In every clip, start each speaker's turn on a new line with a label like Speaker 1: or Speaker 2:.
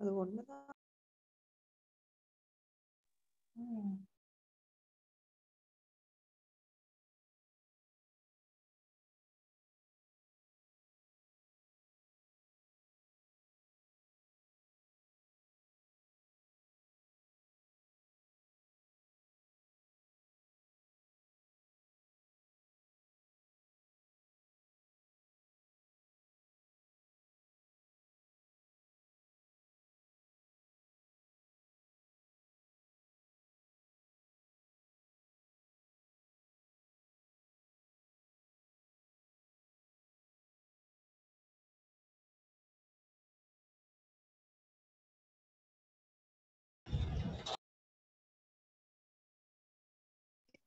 Speaker 1: அது ஒண்ணுதான்.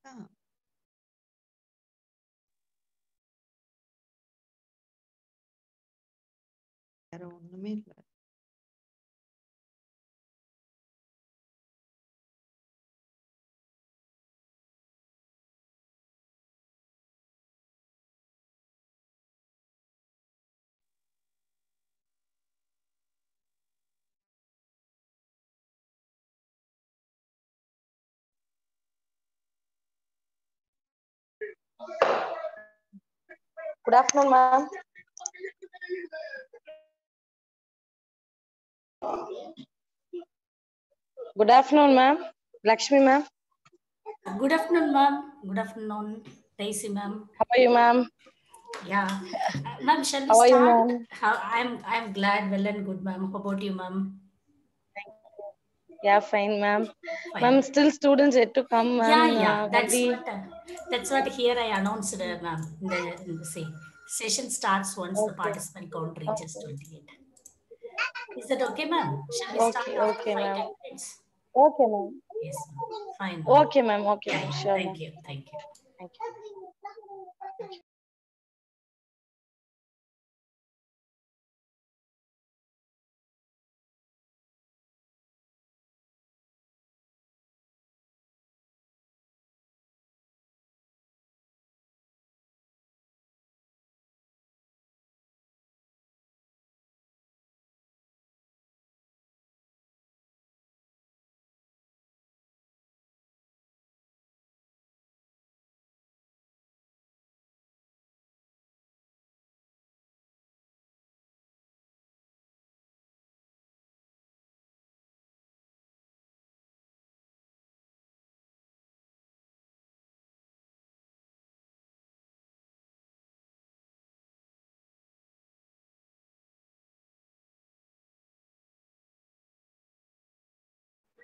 Speaker 1: Ja.
Speaker 2: Good afternoon, ma'am. Good afternoon, ma'am. Lakshmi, ma'am.
Speaker 3: Good afternoon, ma'am. Good afternoon, Daisy, ma'am.
Speaker 2: How are you, ma'am?
Speaker 3: Yeah, Uh, ma'am. Shall we
Speaker 2: How are you.
Speaker 3: How, I'm I'm glad, well and good, ma'am. How about you, ma'am?
Speaker 2: Yeah, fine, ma'am. Ma'am, still students yet to come, ma'am.
Speaker 3: Yeah, yeah.
Speaker 2: Uh,
Speaker 3: That's
Speaker 2: only-
Speaker 3: what uh, that's what here I announced, uh, ma'am. In the, in the say session starts once the participant count reaches 28. Is that okay, ma'am? Shall we start
Speaker 2: Okay,
Speaker 3: after
Speaker 2: okay, ma'am. Okay, ma'am.
Speaker 3: Yes, ma'am. Fine. ma'am.
Speaker 2: Okay, ma'am. Okay, ma'am. Sure.
Speaker 3: Thank you. Thank you.
Speaker 2: Thank you.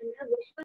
Speaker 2: Sabarish, mute your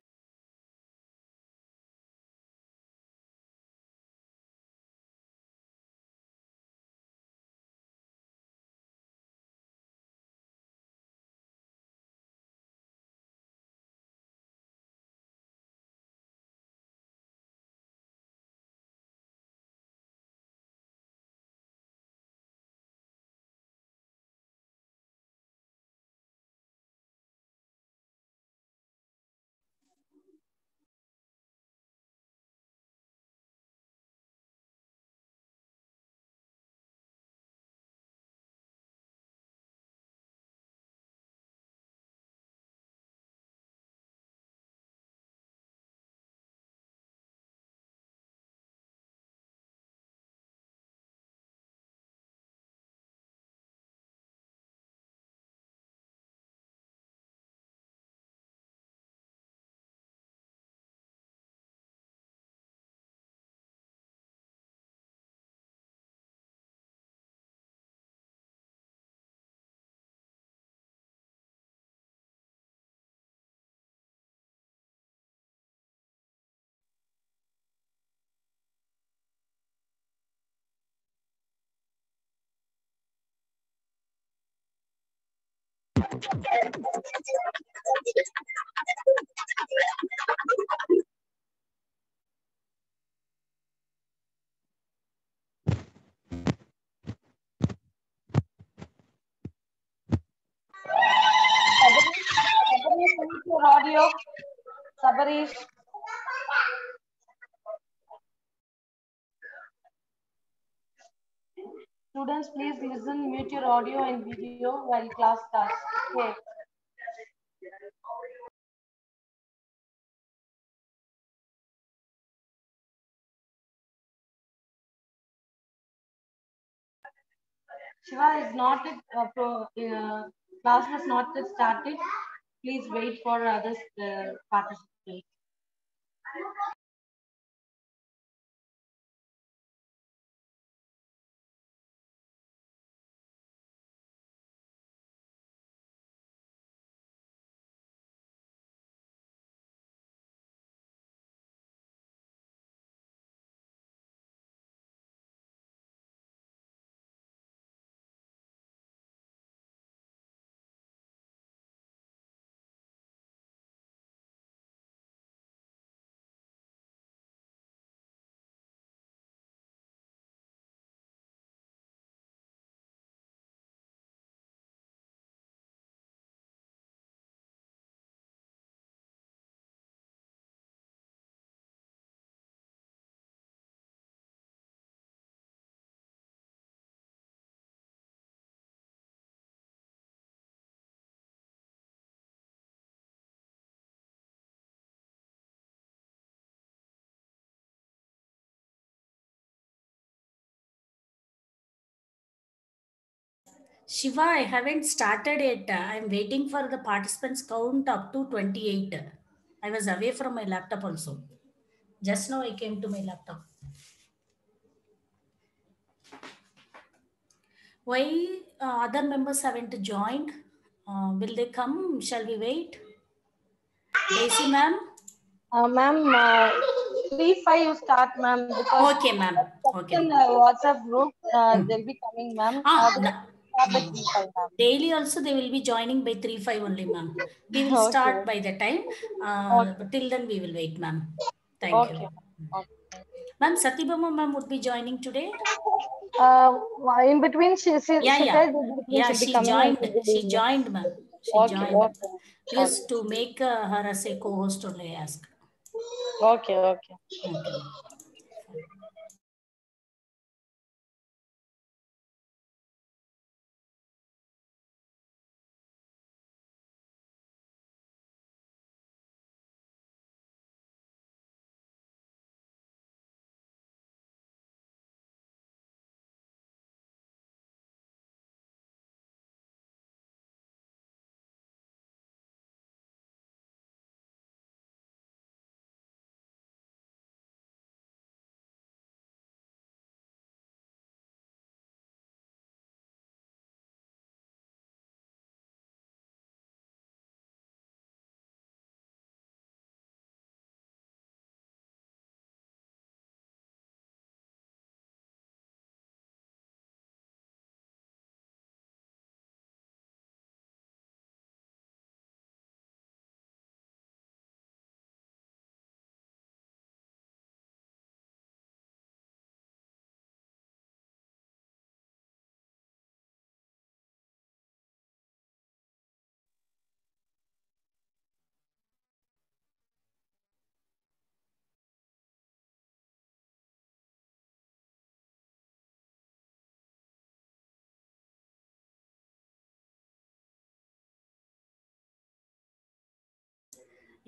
Speaker 2: audio. Sabarish. Students, please listen, mute your audio and video while class starts. Shiva is not uh, pro, uh, class has not started. Please wait for others uh, participants.
Speaker 3: Shiva, I haven't started yet. I'm waiting for the participants count up to 28. I was away from my laptop also. Just now I came to my laptop. Why uh, other members haven't joined? Uh, will they come? Shall we wait? Daisy ma'am?
Speaker 2: Uh, ma'am, uh, three five you start, ma'am.
Speaker 3: Okay, ma'am. Okay.
Speaker 2: in uh, WhatsApp group, uh, they'll be coming, ma'am.
Speaker 3: Ah, Na-
Speaker 2: three five, ma'am.
Speaker 3: daily also they will be joining by 3 5 only ma'am we will
Speaker 2: Okay.
Speaker 3: start by the time uh, but till then we will wait ma'am thank
Speaker 2: Okay.
Speaker 3: you
Speaker 2: okay.
Speaker 3: ma'am satyabama ma'am would be joining today
Speaker 2: Uh, in between, she, she,
Speaker 3: yeah
Speaker 2: she
Speaker 3: yeah yeah she joined
Speaker 2: and she'll be
Speaker 3: she joined ma'am she
Speaker 2: Okay,
Speaker 3: joined
Speaker 2: okay.
Speaker 3: please to make uh, her as a co-host only ask
Speaker 2: Okay, okay.
Speaker 3: okay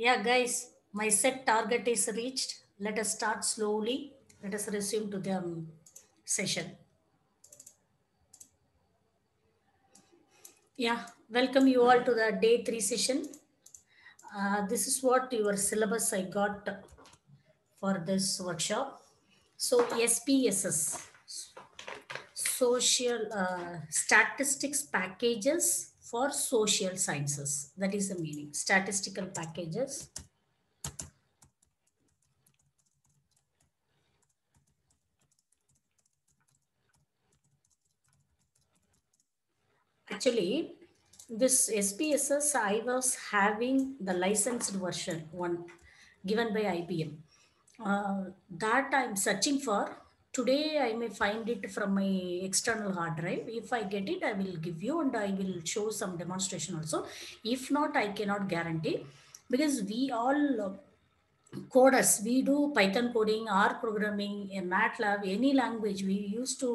Speaker 3: Yeah, guys, my set target is reached. Let us start slowly. Let us resume to the um, session. Yeah, welcome you all to the day three session. Uh, this is what your syllabus I got for this workshop. So SPSS, social uh, statistics packages for social sciences. That is the meaning. Statistical packages. Actually, this SPSS, I was having the licensed version one given by IBM. Uh, that I'm searching for. Today, I may find it from my external hard drive. If I get it, I will give you and I will show some demonstration also. If not, I cannot guarantee because we all uh, coders we do python coding r programming in matlab any language we used to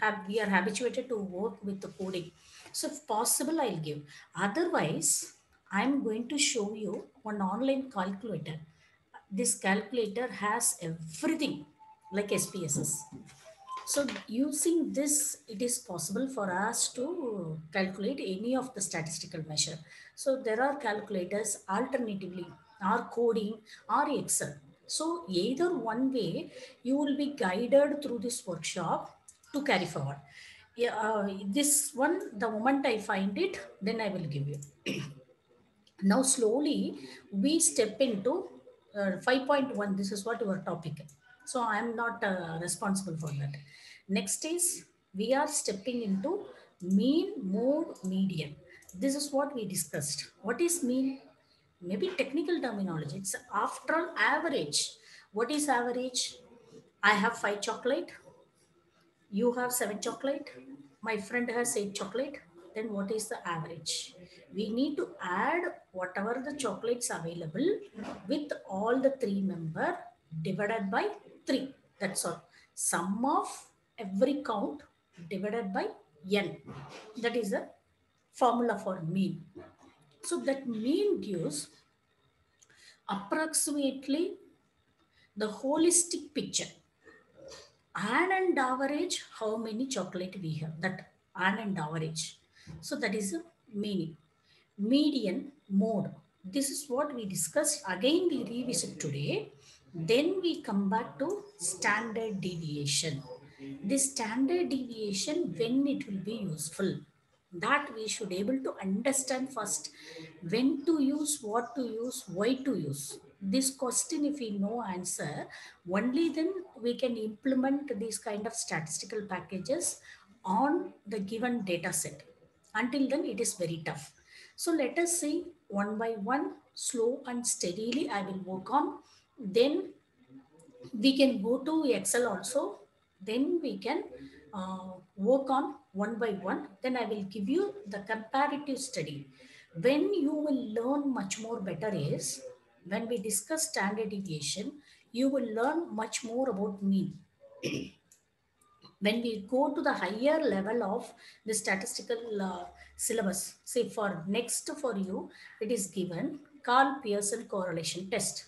Speaker 3: have we are habituated to work with the coding so if possible i'll give otherwise i'm going to show you one online calculator this calculator has everything like spss So using this, it is possible for us to calculate any of the statistical measure. So there are calculators alternatively or coding or Excel. So either one way, you will be guided through this workshop to carry forward. Yeah, uh, this one, the moment I find it, then I will give you. now slowly we step into uh, 5.1. This is what your topic. So I am not uh, responsible for that. Next is we are stepping into mean, mode, median. This is what we discussed. What is mean? Maybe technical terminology. It's after all average. What is average? I have five chocolate. You have seven chocolate. My friend has eight chocolate. Then what is the average? We need to add whatever the chocolates available with all the three member divided by three. That's all. Sum of every count divided by n. That is the formula for mean. So that mean gives approximately the holistic picture. An and average, how many chocolate we have, that an and average. So that is the meaning. Median mode. This is what we discussed. Again, we revisit today. Then we come back to standard deviation. This standard deviation, when it will be useful, that we should able to understand first when to use, what to use, why to use. This question, if we know answer, only then we can implement these kind of statistical packages on the given data set. Until then, it is very tough. So let us see one by one, slow and steadily I will work on. Then we can go to Excel also. Then we can uh, work on one by one. Then I will give you the comparative study. When you will learn much more better is when we discuss standard deviation, you will learn much more about mean. when we go to the higher level of the statistical uh, syllabus, say for next for you, it is given Karl Pearson correlation test,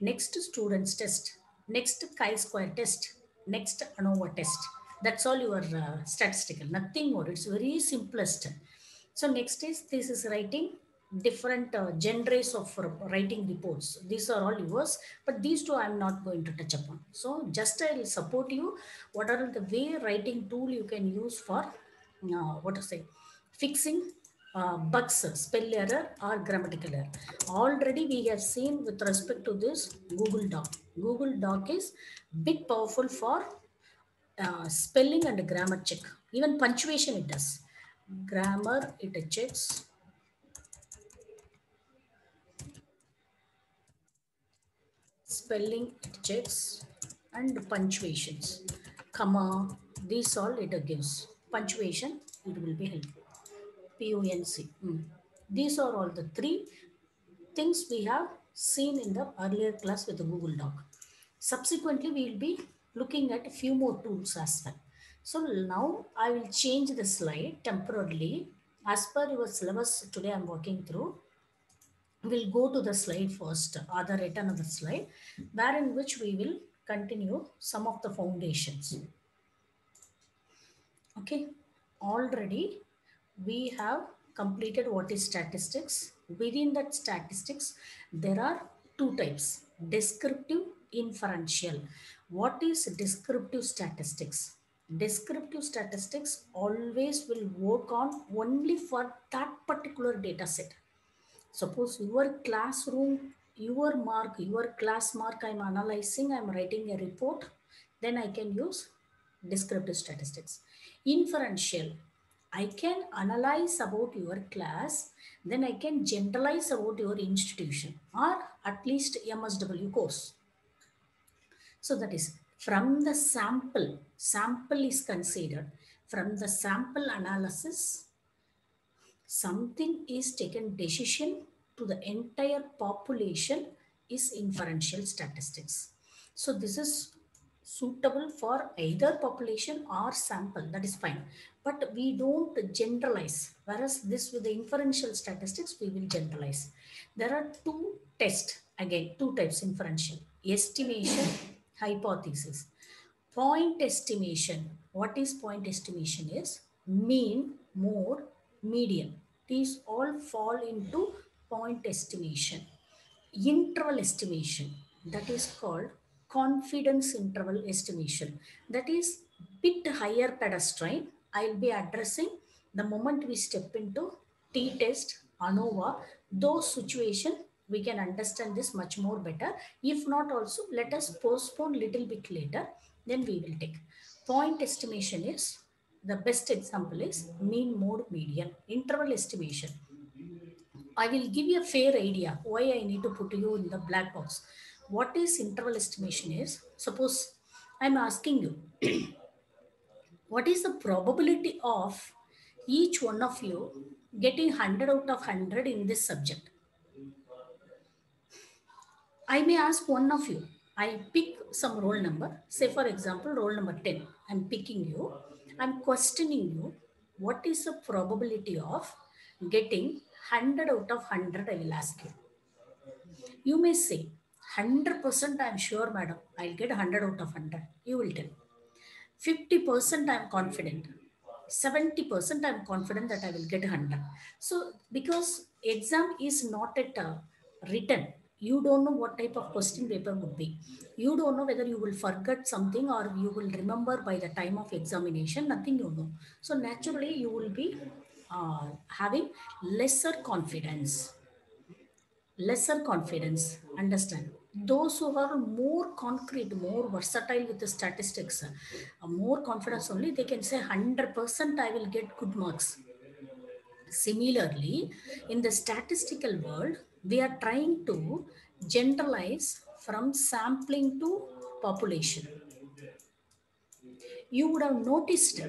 Speaker 3: next students test, next chi-square test, next ANOVA test. That's all your uh, statistical, nothing more. It's very simplest. So next is this is writing different uh, genres of uh, writing reports. These are all yours, but these two I'm not going to touch upon. So just I'll support you. What are the way writing tool you can use for uh, what to say fixing uh, bugs, spell error or grammatical error. Already we have seen with respect to this Google Doc. Google Doc is bit powerful for uh, spelling and grammar check. Even punctuation it does. Grammar it checks. Spelling it checks and punctuations. Comma, these all it gives. Punctuation, it will be helpful. PUNC. Mm. These are all the three things we have seen in the earlier class with the Google Doc. Subsequently, we will be looking at a few more tools as well. So now I will change the slide temporarily. As per your syllabus today I'm working through, we'll go to the slide first, other yet another slide, where in which we will continue some of the foundations. Okay, already we have completed what is statistics. Within that statistics, there are two types, descriptive, inferential. What is descriptive statistics? Descriptive statistics always will work on only for that particular data set. Suppose your classroom, your mark, your class mark I'm analyzing, I'm writing a report, then I can use descriptive statistics. Inferential, I can analyze about your class, then I can generalize about your institution or at least MSW course. So that is from the sample, sample is considered. From the sample analysis, something is taken decision to the entire population is inferential statistics. So this is suitable for either population or sample, that is fine. But we don't generalize, whereas this with the inferential statistics, we will generalize. There are two tests, again, two types inferential, estimation, hypothesis. point estimation. What is point estimation is mean, mode, median. These all fall into point estimation. Interval estimation that is called confidence interval estimation. That is bit higher pedestrian. I'll be addressing the moment we step into t-test, ANOVA, those situation we can understand this much more better. If not also, let us postpone little bit later, then we will take. Point estimation is, the best example is mean mode median, interval estimation. I will give you a fair idea why I need to put you in the black box. What is interval estimation is, suppose I'm asking you, what is the probability of each one of you getting 100 out of 100 in this subject? I may ask one of you. I pick some roll number. Say, for example, roll number 10. I'm picking you. I'm questioning you. What is the probability of getting 100 out of 100? I will ask you. You may say, 100% I'm sure, madam. I'll get 100 out of 100. You will tell. 50% I'm confident. 70% I'm confident that I will get 100. So, because exam is not at uh, written, you don't know what type of question paper would be. You don't know whether you will forget something or you will remember by the time of examination, nothing you know. So naturally you will be uh, having lesser confidence. Lesser confidence, understand. Those who are more concrete, more versatile with the statistics, uh, more confidence only, they can say 100% I will get good marks. Similarly, in the statistical world, we are trying to generalize from sampling to population. You would have noticed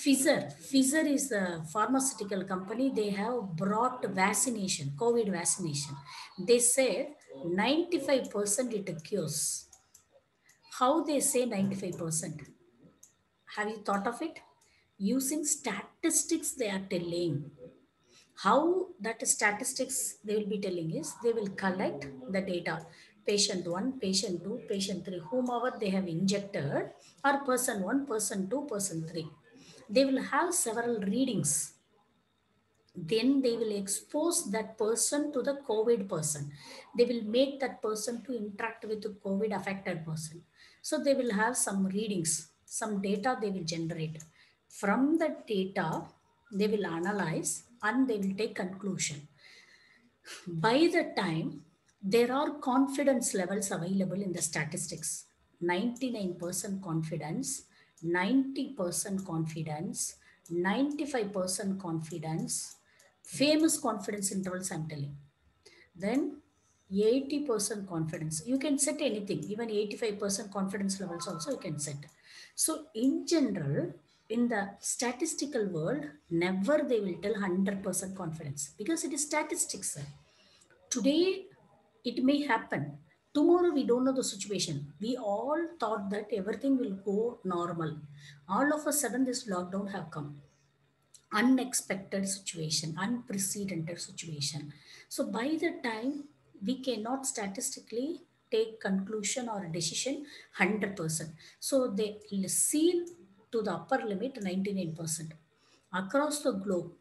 Speaker 3: Pfizer, Pfizer is a pharmaceutical company. They have brought vaccination, COVID vaccination. They said 95% it cures. How they say 95%? Have you thought of it? Using statistics, they are telling how that statistics they will be telling is they will collect the data patient 1 patient 2 patient 3 whomever they have injected or person 1 person 2 person 3 they will have several readings then they will expose that person to the covid person. They will make that person to interact with the covid affected person. So they will have some readings some data they will generate. From the data they will analyze and they will take conclusion. By the time there are confidence levels available in the statistics, 99% confidence, 90% confidence, 95% confidence, famous confidence intervals I'm telling. Then 80% confidence. You can set anything, even 85% confidence levels also you can set. So in general, in the statistical world, never they will tell 100% confidence because it is statistics. Today, it may happen. Tomorrow, we don't know the situation. We all thought that everything will go normal. All of a sudden, this lockdown have come. Unexpected situation, unprecedented situation. So by the time we cannot statistically take conclusion or decision 100%. So they seal to the upper limit 99%. Across the globe,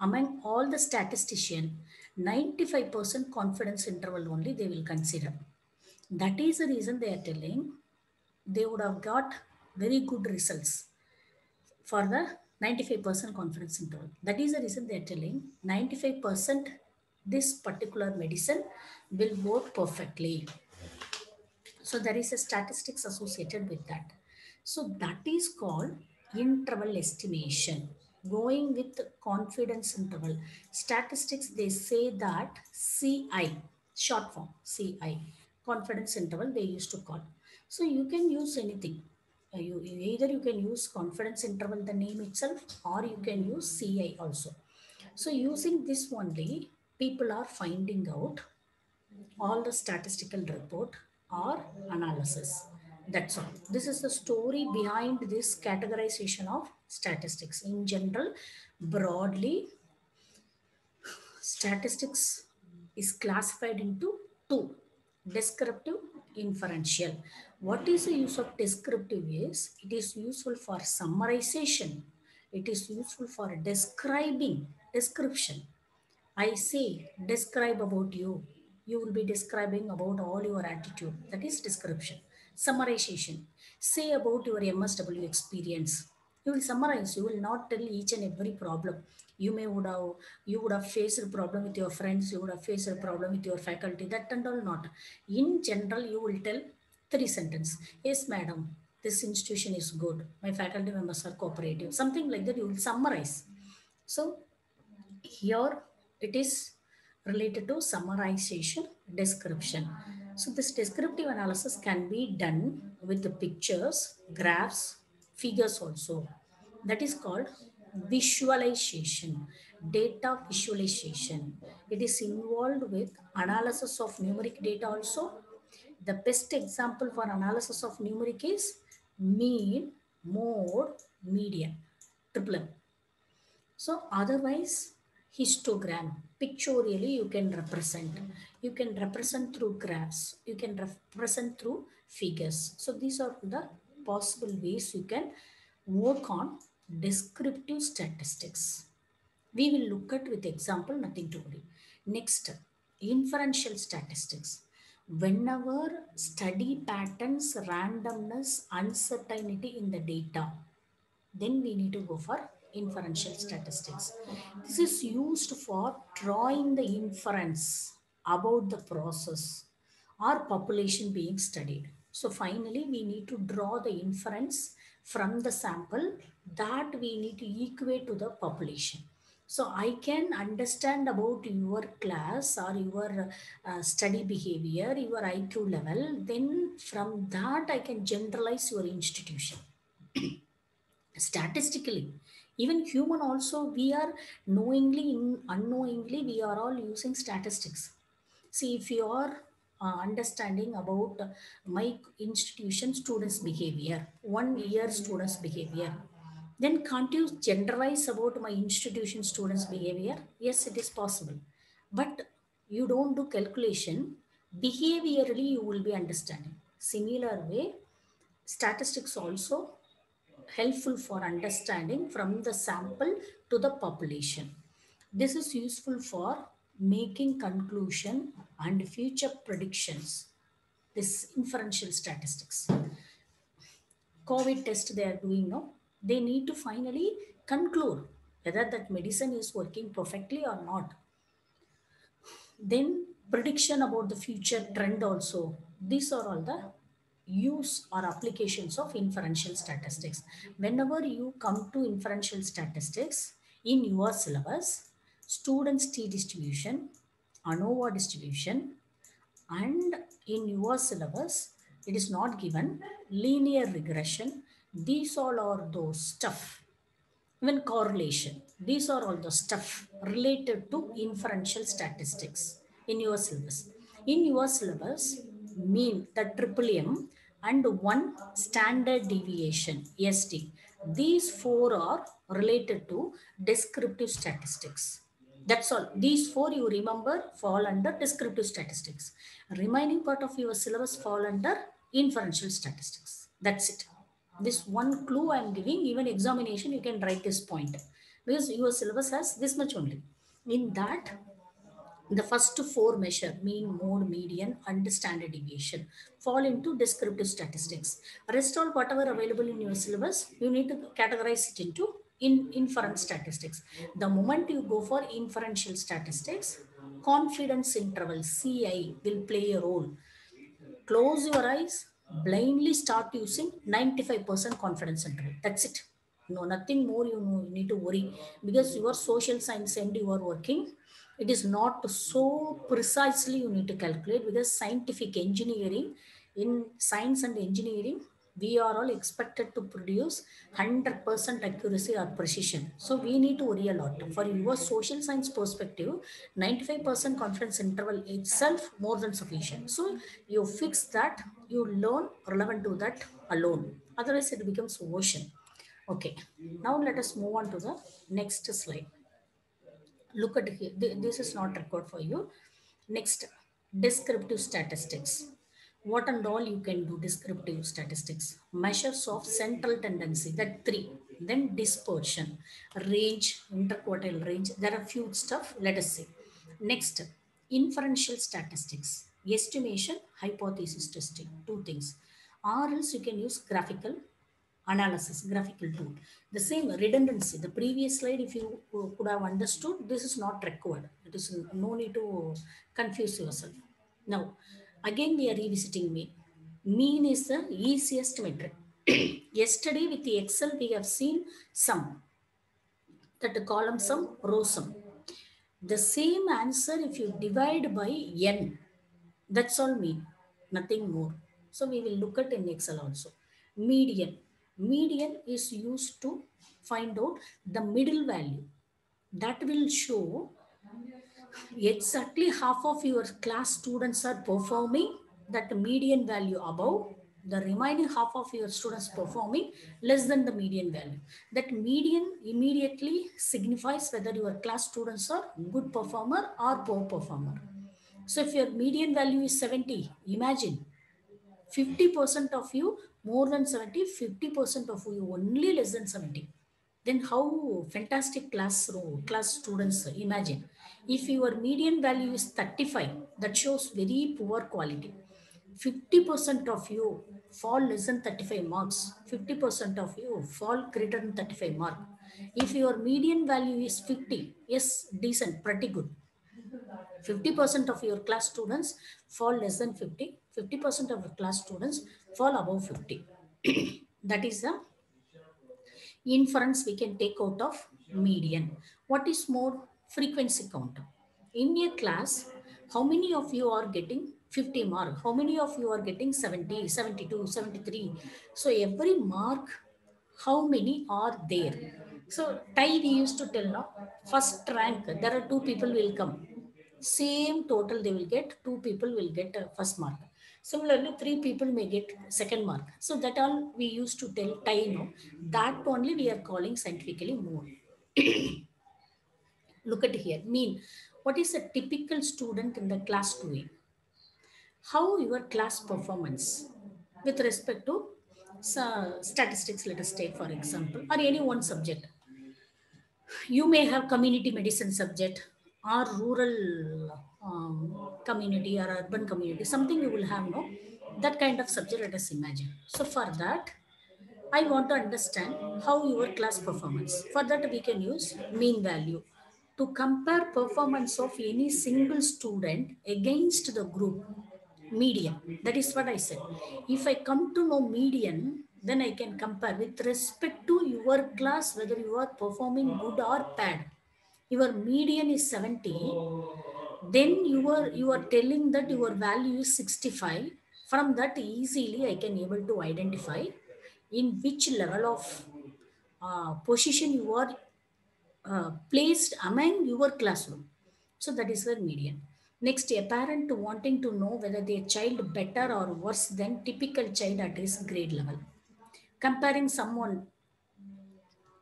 Speaker 3: among all the statisticians, 95% confidence interval only they will consider. That is the reason they are telling they would have got very good results for the 95% confidence interval. That is the reason they are telling 95% this particular medicine will work perfectly. So there is a statistics associated with that. So that is called interval estimation. Going with the confidence interval. Statistics, they say that CI, short form, CI, confidence interval they used to call. So you can use anything. Uh, you, either you can use confidence interval, the name itself, or you can use CI also. So using this only, people are finding out all the statistical report or analysis. That's all. This is the story behind this categorization of statistics. In general, broadly, statistics is classified into two, descriptive, inferential. What is the use of descriptive is it is useful for summarization. It is useful for describing, description. I say, describe about you. You will be describing about all your attitude. That is description. Summarization. Say about your MSW experience. You will summarize. You will not tell each and every problem. You may would have you would have faced a problem with your friends. You would have faced a problem with your faculty. That and all not. In general, you will tell three sentence. Yes, madam. This institution is good. My faculty members are cooperative. Something like that. You will summarize. So here it is related to summarization description. So this descriptive analysis can be done with the pictures, graphs, figures also. That is called visualization, data visualization. It is involved with analysis of numeric data also. The best example for analysis of numeric is mean, mode, median, triple M. So otherwise, histogram, pictorially you can represent. You can represent through graphs. You can represent through figures. So these are the possible ways you can work on descriptive statistics. We will look at with example, nothing to worry. Next, inferential statistics. Whenever study patterns, randomness, uncertainty in the data, then we need to go for inferential statistics. This is used for drawing the inference about the process or population being studied. So finally, we need to draw the inference from the sample that we need to equate to the population. So I can understand about your class or your uh, study behavior, your IQ level. Then from that, I can generalize your institution. Statistically, even human also, we are knowingly, unknowingly, we are all using statistics. See, if you are uh, understanding about my institution students behavior, one year students behavior, then can't you generalize about my institution students behavior? Yes, it is possible. But you don't do calculation, behaviorally you will be understanding. Similar way, statistics also helpful for understanding from the sample to the population. This is useful for making conclusion and future predictions. This inferential statistics. COVID test they are doing now, they need to finally conclude whether that medicine is working perfectly or not. Then prediction about the future trend also. These are all the use or applications of inferential statistics. Whenever you come to inferential statistics in your syllabus, students T distribution, ANOVA distribution, and in your syllabus, it is not given linear regression. These all are those stuff. Even correlation. These are all the stuff related to inferential statistics in your syllabus. In your syllabus, mean the triple M and one standard deviation, ST. These four are related to descriptive statistics. That's all. These four you remember fall under descriptive statistics. Remaining part of your syllabus fall under inferential statistics. That's it. This one clue I'm giving, even examination, you can write this point. Because your syllabus has this much only. In that, the first four measure mean mode median and standard deviation fall into descriptive statistics rest all whatever available in your syllabus you need to categorize it into in inference statistics the moment you go for inferential statistics confidence interval ci will play a role close your eyes blindly start using 95% confidence interval that's it. No nothing more you, need to worry because your social science and you are working it is not so precisely you need to calculate because scientific engineering in science and engineering we are all expected to produce 100% accuracy or precision. So we need to worry a lot. For your social science perspective 95% confidence interval itself more than sufficient. So you fix that you learn relevant to that alone. Otherwise it becomes ocean. Okay. Now let us move on to the next slide. Look at here this is not record for you. Next descriptive statistics what and all you can do descriptive statistics. Measures of central tendency that three. Then dispersion range interquartile range. There are few stuff let us see. Next inferential statistics. Estimation hypothesis testing two things. Or else you can use graphical analysis graphical tool. The same redundancy the previous slide if you uh, could have understood this is not required. It is no need to confuse yourself. Now again we are revisiting mean. Mean is the easiest metric. Yesterday with the excel we have seen sum that the column sum row sum. The same answer if you divide by n. That's all mean nothing more. So we will look at in excel also. Median. Median is used to find out the middle value. That will show exactly half of your class students are performing that median value above. The remaining half of your students performing less than the median value. That median immediately signifies whether your class students are good performer or poor performer. So if your median value is 70 imagine 50% of you more than 70 50% of you only less than 70 then how fantastic class class students imagine if your median value is 35 that shows very poor quality. 50% of you fall less than 35 marks. 50% of you fall greater than 35 mark. If your median value is 50 yes decent pretty good. 50% of your class students fall less than 50 50% of the class students fall above 50 that is the inference we can take out of median. What is more frequency counter. in a class how many of you are getting 50 mark? How many of you are getting 70 72 73 so every mark how many are there? So tie we used to tell now first rank there are two people will come. Same total they will get two people will get first mark. Similarly three people may get second mark. So that all we used to tell tie no? That only we are calling scientifically more look at here. Mean what is a typical student in the class doing? How your class performance with respect to statistics let us take for example or any one subject. You may have community medicine subject or rural um, community or urban community something you will have no? That kind of subject let us imagine. So for that i want to understand how your class performance. For that we can use mean value to compare performance of any single student against the group median. That is what i said. If i come to know median then i can compare with respect to your class whether you are performing good or bad. Your median is 70 then you are you are telling that your value is 65 from that easily i can able to identify in which level of uh, position you are uh, placed among your classroom. So that is the median next a parent wanting to know whether their child better or worse than typical child at his grade level. Comparing someone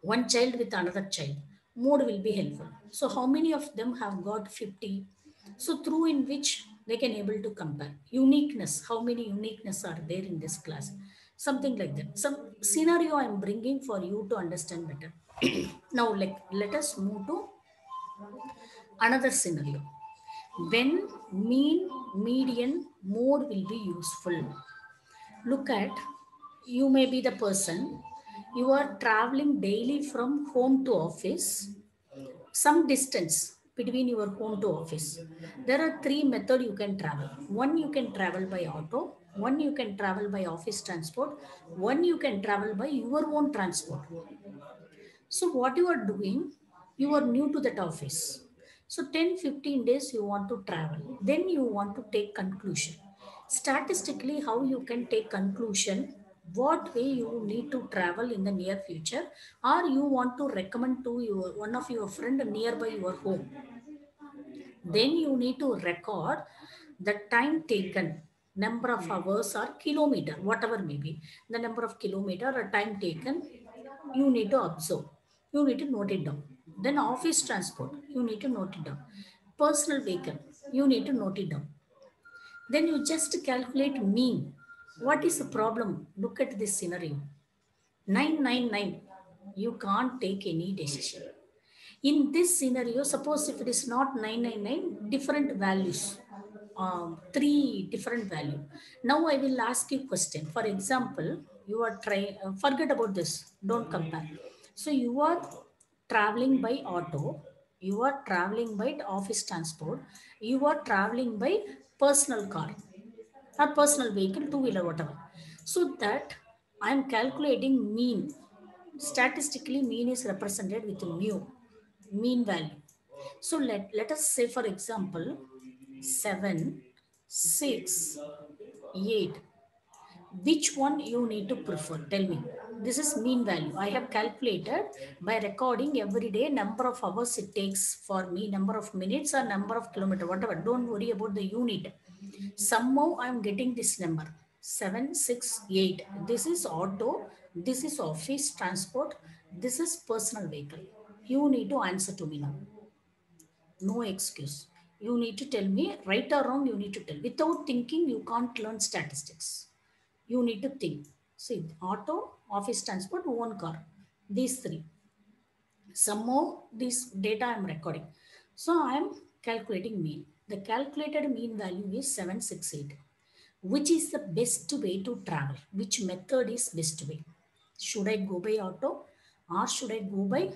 Speaker 3: one child with another child mode will be helpful. So how many of them have got 50 so through in which they can able to compare. Uniqueness how many uniqueness are there in this class? Something like that. Some scenario i'm bringing for you to understand better now like let us move to another scenario. When mean median mode will be useful. Look at you may be the person you are traveling daily from home to office. Some distance between your home to office. There are three method you can travel. One you can travel by auto. One you can travel by office transport. One you can travel by your own transport so what you are doing you are new to that office. So 10 15 days you want to travel. Then you want to take conclusion. Statistically how you can take conclusion what way you need to travel in the near future or you want to recommend to your one of your friend nearby your home. Then you need to record the time taken number of hours or kilometer whatever may be. The number of kilometer or time taken you need to observe you need to note it down then office transport you need to note it down personal vehicle you need to note it down Then you just calculate mean. What is the problem? Look at this scenario. 999. You can't take any decision. In this scenario, suppose if it is not 999, different values, um, three different value. Now I will ask you question. For example, you are trying, uh, forget about this, don't compare. So you are traveling by auto, you are traveling by office transport, you are traveling by personal car or personal vehicle, two-wheeler, whatever. So that I am calculating mean. Statistically, mean is represented with mu, mean value. So let, let us say, for example, 7, 6, 8. Which one you need to prefer? Tell me. This is mean value. I have calculated by recording every day number of hours it takes for me, number of minutes or number of kilometer, whatever. Don't worry about the unit. Somehow I'm getting this number. 768. This is auto. This is office transport. This is personal vehicle. You need to answer to me now. No excuse. You need to tell me right or wrong. You need to tell. Without thinking, you can't learn statistics. You need to think. See, auto, office transport, one car. These three. Somehow this data I'm recording. So I'm calculating mean. The calculated mean value is 768 which is the best way to travel which method is best way should i go by auto or should i go by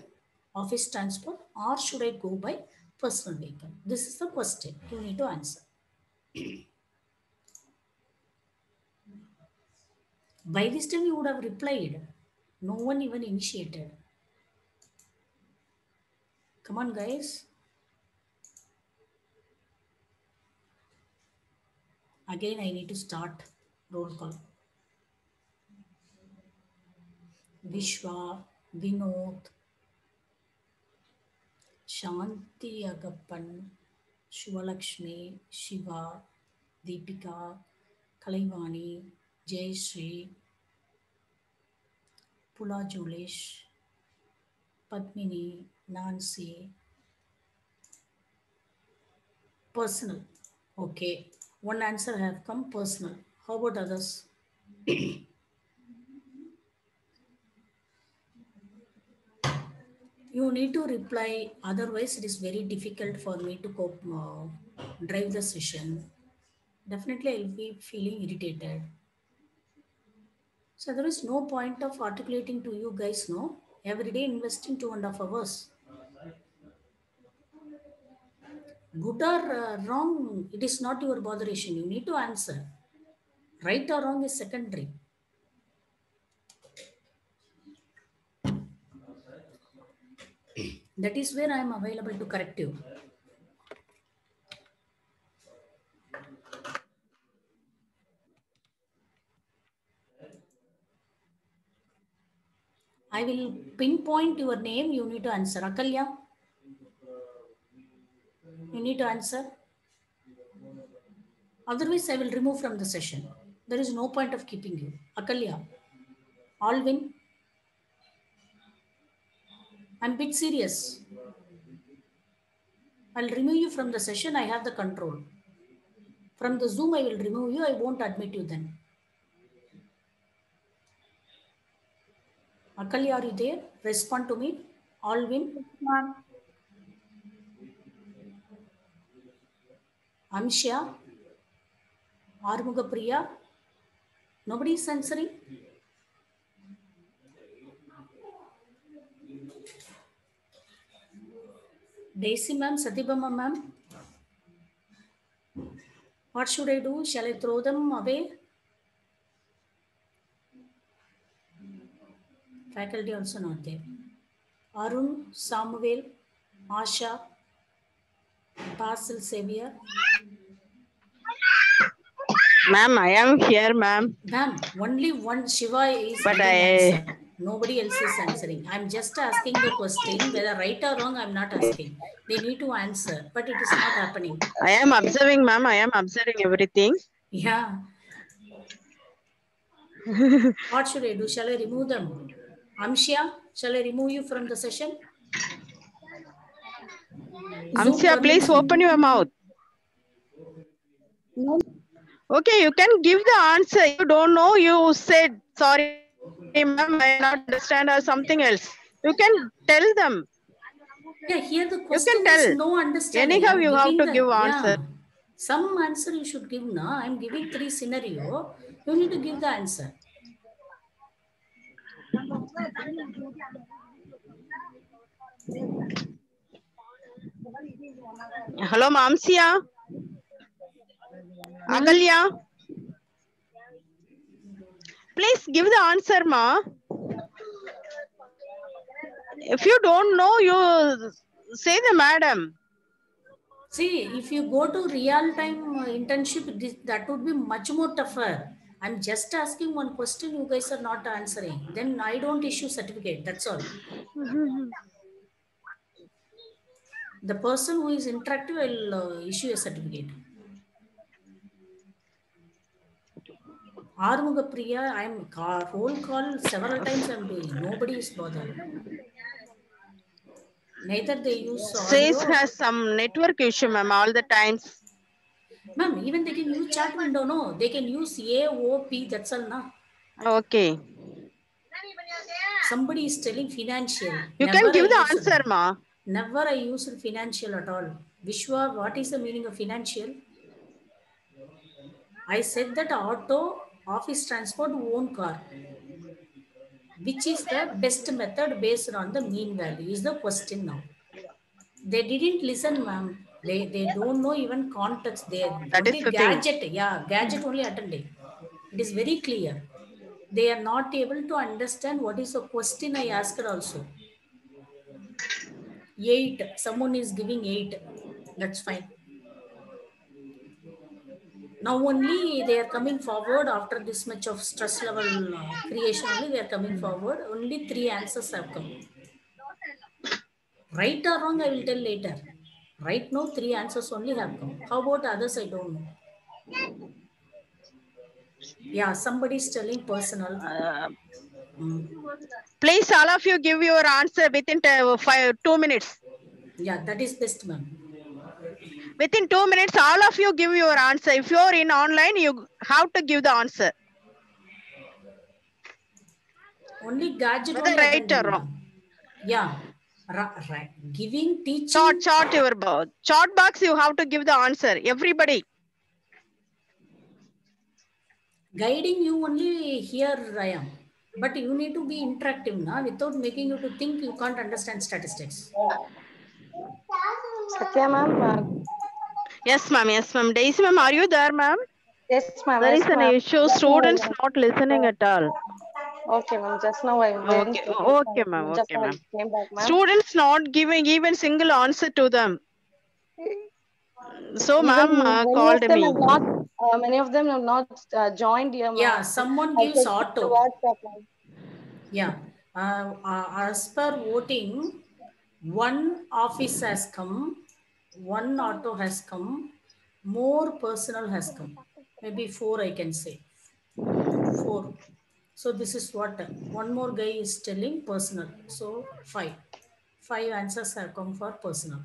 Speaker 3: office transport or should i go by personal vehicle this is the question you need to answer by this time you would have replied no one even initiated come on guys Again, I need to start roll call. Vishwa, Vinod, Shanti Agappan, Shivalakshmi, Shiva, Deepika, Kalaivani, Jayashree, Pula Julish, Padmini, Nancy. Personal. Okay. One answer have come personal. How about others? you need to reply, otherwise it is very difficult for me to cope, uh, drive the session. Definitely I'll be feeling irritated. So there is no point of articulating to you guys, no? Every day investing two and a half hours. Good or uh, wrong, it is not your botheration. You need to answer. Right or wrong is secondary. That is where I am available to correct you. I will pinpoint your name. You need to answer. Akalya. You need to answer. Otherwise, I will remove from the session. There is no point of keeping you. Akalya. Alvin. I'm bit serious. I'll remove you from the session. I have the control. From the Zoom, I will remove you. I won't admit you then. Akalya, are you there? Respond to me. Alvin.
Speaker 4: Ma'am.
Speaker 3: Armugapriya. Nobody is answering. Daisy ma'am, Satibama ma'am. What should I do? Shall I throw them away? Faculty also not there. Arun, Samuel, Asha, Basil Xavier.
Speaker 4: Ma'am, I am here, ma'am.
Speaker 3: Ma'am, only one Shiva is
Speaker 4: But I-
Speaker 3: answer. Nobody else is answering. I'm just asking the question whether right or wrong. I'm not asking. They need to answer, but it is not happening.
Speaker 4: I am observing, ma'am. I am observing everything.
Speaker 3: Yeah. what should I do? Shall I remove them? Amshia, shall I remove you from the session?
Speaker 4: Amsha, please open your mouth. Okay, you can give the answer. You don't know, you said, sorry, ma'am, I not understand or something else. You can tell them.
Speaker 3: Yeah, here the question
Speaker 4: tell.
Speaker 3: is no understanding.
Speaker 4: Anyhow, you have to give answer.
Speaker 3: Some answer you should give now. I'm giving three scenario. You need to give the answer.
Speaker 4: Hello, Mamsia. Agalya. Please give the answer, ma. If you don't know, you say the madam.
Speaker 3: See, if you go to real time uh, internship, that would be much more tougher. I'm just asking one question, you guys are not answering. Then I don't issue certificate. That's all. The person who is interactive will uh, issue a certificate. Armuga Priya, I'm ca- roll call several times I'm doing. Nobody is bothered. Neither they use
Speaker 4: Says has some network issue, ma'am, all the times.
Speaker 3: Ma'am, even they can use chat window, no? They can use AOP, that's all, na?
Speaker 4: Okay.
Speaker 3: Somebody is telling financial.
Speaker 4: You
Speaker 3: Never
Speaker 4: can give
Speaker 3: I
Speaker 4: the answer, ma.
Speaker 3: Never I use financial at all. Vishwa, what is the meaning of financial? I said that auto, office transport, own car. Which is the best method based on the mean value is the question now. They didn't listen, ma'am. They they don't know even context. They
Speaker 4: That is
Speaker 3: only
Speaker 4: the thing.
Speaker 3: gadget, yeah, gadget only attending. It is very clear. They are not able to understand what is the question I asked also. Eight. Someone is giving eight. That's fine. Now only they are coming forward after this much of stress level uh, creation. Only they are coming forward. Only three answers have come. Right or wrong, I will tell later. Right now, three answers only have come. How about others? I don't know. Yeah, somebody is telling personal.
Speaker 4: Uh,
Speaker 3: Mm.
Speaker 4: please, all of you give your answer within five, two minutes.
Speaker 3: Yeah, that is best, ma'am.
Speaker 4: Within two minutes, all of you give your answer. If you're in online, you have to give the answer.
Speaker 3: Only gadget.
Speaker 4: Whether right or wrong.
Speaker 3: Yeah, Ra- right. Giving teaching.
Speaker 4: Chart, chart your bo- chart box. You have to give the answer. Everybody.
Speaker 3: guiding you only here I am. But you need to be interactive now without making you to think you can't understand statistics.
Speaker 2: Satya ma'am. uh,
Speaker 4: Yes, ma'am. Yes, ma'am. Daisy, ma'am, are you there, ma'am?
Speaker 2: Yes, ma'am.
Speaker 4: There
Speaker 2: yes,
Speaker 4: is an issue.
Speaker 2: Just now
Speaker 4: Students not listening at all.
Speaker 2: Okay, ma'am. Just now I went
Speaker 4: Okay,
Speaker 2: to-
Speaker 4: okay, ma'am, okay, ma'am.
Speaker 2: Came back.
Speaker 4: Students not giving even single answer to them. So, ma'am uh,
Speaker 2: many of
Speaker 4: called
Speaker 2: them
Speaker 4: me.
Speaker 2: Not, uh, many of them have not uh, joined here.
Speaker 3: Yeah, someone gives auto.
Speaker 2: the WhatsApp, ma'am.
Speaker 3: Yeah. Uh, uh, as per voting, one office has come, one auto has come, more personal has come. Maybe four, I can say. Four. So this is what one more guy is telling personal. So five. Five answers have come for personal.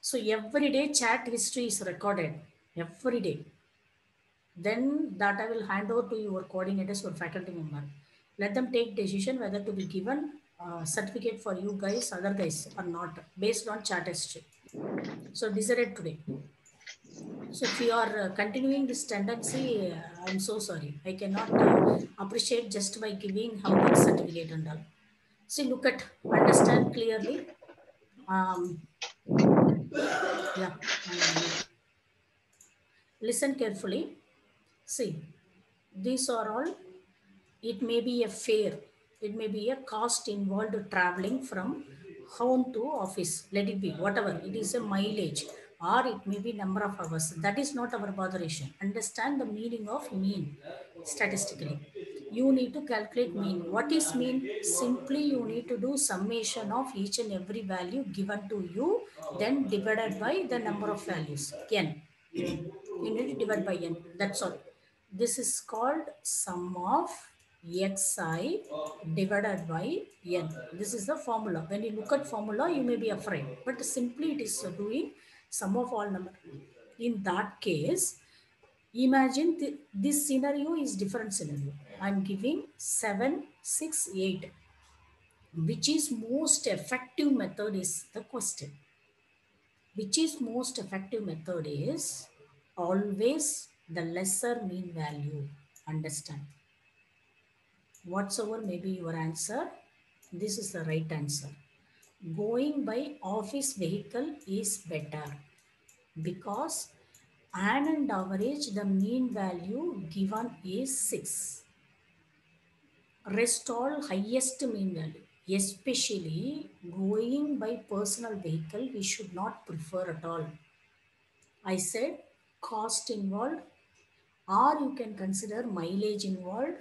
Speaker 3: So every day chat history is recorded. Every day then that I will hand over to your coordinators or faculty member. Let them take decision whether to be given certificate for you guys, other guys or not, based on chat history. So decided today. So if you are uh, continuing this tendency, uh, I'm so sorry. I cannot uh, appreciate just by giving how much certificate and all. See, look at, understand clearly. Um, yeah. listen carefully. See, these are all, it may be a fare, it may be a cost involved traveling from home to office, let it be, whatever, it is a mileage or it may be number of hours. That is not our botheration. Understand the meaning of mean statistically. You need to calculate mean. What is mean? Simply you need to do summation of each and every value given to you, then divided by the number of values, n you need to divide by n that's all this is called sum of xi divided by n this is the formula when you look at formula you may be afraid but simply it is doing sum of all number in that case Imagine th- this scenario is different scenario. I'm giving 7, 6, 8. Which is most effective method is the question. Which is most effective method is always the lesser mean value. Understand? Whatsoever may be your answer, this is the right answer. Going by office vehicle is better because and and average the mean value given is 6 rest all highest mean value. Especially going by personal vehicle we should not prefer at all. I said cost involved or you can consider mileage involved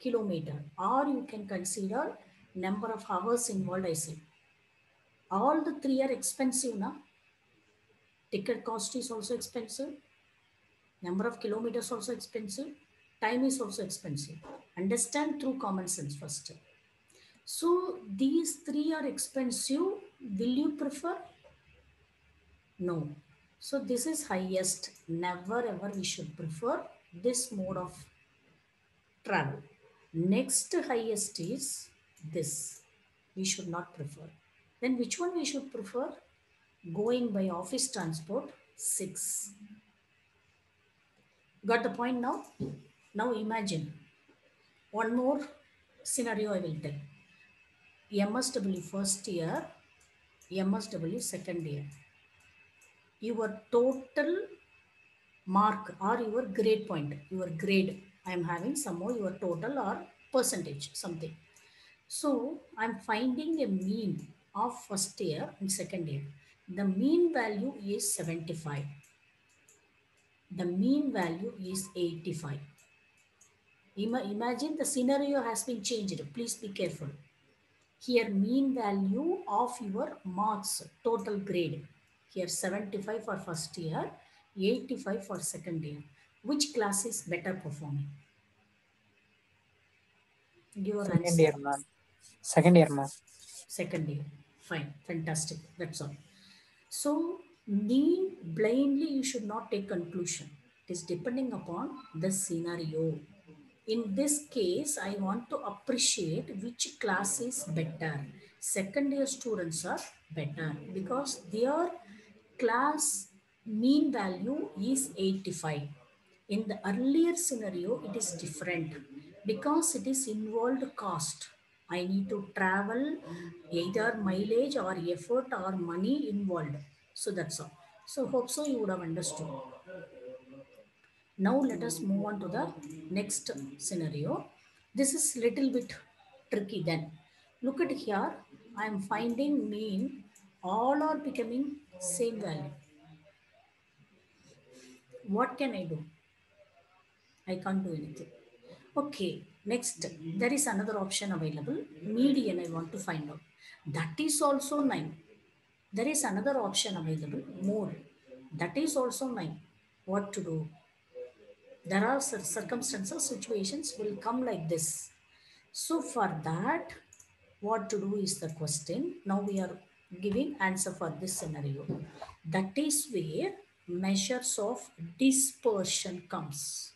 Speaker 3: kilometer or you can consider number of hours involved i said all the three are expensive now ticket cost is also expensive. Number of kilometers also expensive. Time is also expensive. Understand through common sense first. So these three are expensive. Will you prefer? No. So this is highest. Never ever we should prefer this mode of travel. Next highest is this. We should not prefer then which one we should prefer going by office transport 6 Got the point now? Now imagine one more scenario I will tell. MSW first year, MSW second year. Your total mark or your grade point, your grade, I am having some more your total or percentage, something. So I'm finding a mean of first year and second year. The mean value is 75 the mean value is 85. Ima- imagine the scenario has been changed. Please be careful. Here, mean value of your marks, total grade. Here, 75 for first year, 85 for second year. Which class is better performing? Your
Speaker 5: Second
Speaker 3: answer.
Speaker 5: year, ma'am. Second year, ma'am.
Speaker 3: Second year. Fine. Fantastic. That's all. So, mean blindly, you should not take conclusion. It is depending upon the scenario. In this case, I want to appreciate which class is better. Second year students are better because their class mean value is 85. In the earlier scenario, it is different because it is involved cost. I need to travel either mileage or effort or money involved. So that's all. So hope so you would have understood. Now let us move on to the next scenario. This is a little bit tricky then. Look at here. I am finding mean. All are becoming same value. What can I do? I can't do anything. Okay, next, there is another option available. Median, I want to find out. That is also 9. There is another option available, mode. That is also 9. What to do? There are cir- circumstances, situations will come like this. So for that, what to do is the question. Now we are giving answer for this scenario. That is where measures of dispersion comes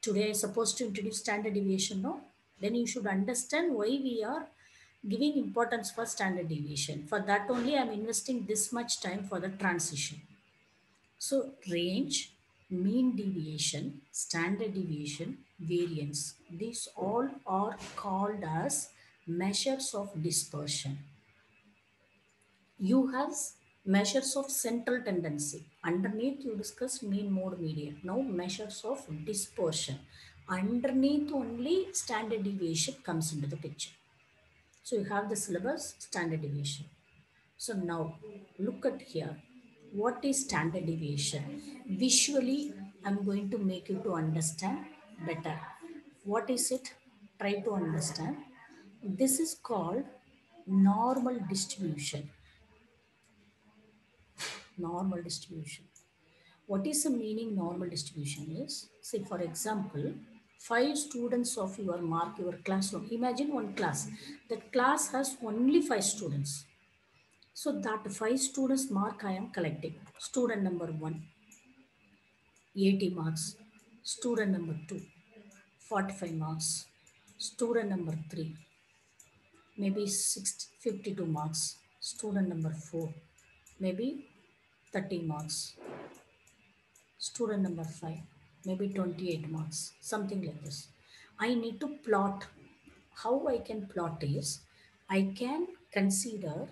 Speaker 3: today supposed to introduce standard deviation, no? Then you should understand why we are giving importance for standard deviation. For that only I'm investing this much time for the transition. So range, mean deviation, standard deviation, variance, these all are called as measures of dispersion. You have measures of central tendency. Underneath you discussed mean mode median. Now measures of dispersion. Underneath only standard deviation comes into the picture. So you have the syllabus standard deviation. So now look at here. What is standard deviation? Visually, I'm going to make you to understand better. What is it? Try to understand. This is called normal distribution normal distribution. What is the meaning normal distribution is? Say for example, five students of your mark, your classroom. Imagine one class. That class has only five students. So that five students mark I am collecting. Student number one, 80 marks. Student number 2, 45 marks. Student number 3, maybe 60, 52 marks. Student number 4, maybe 30 marks. Student number 5, maybe 28 marks, something like this. I need to plot. How I can plot is, I can consider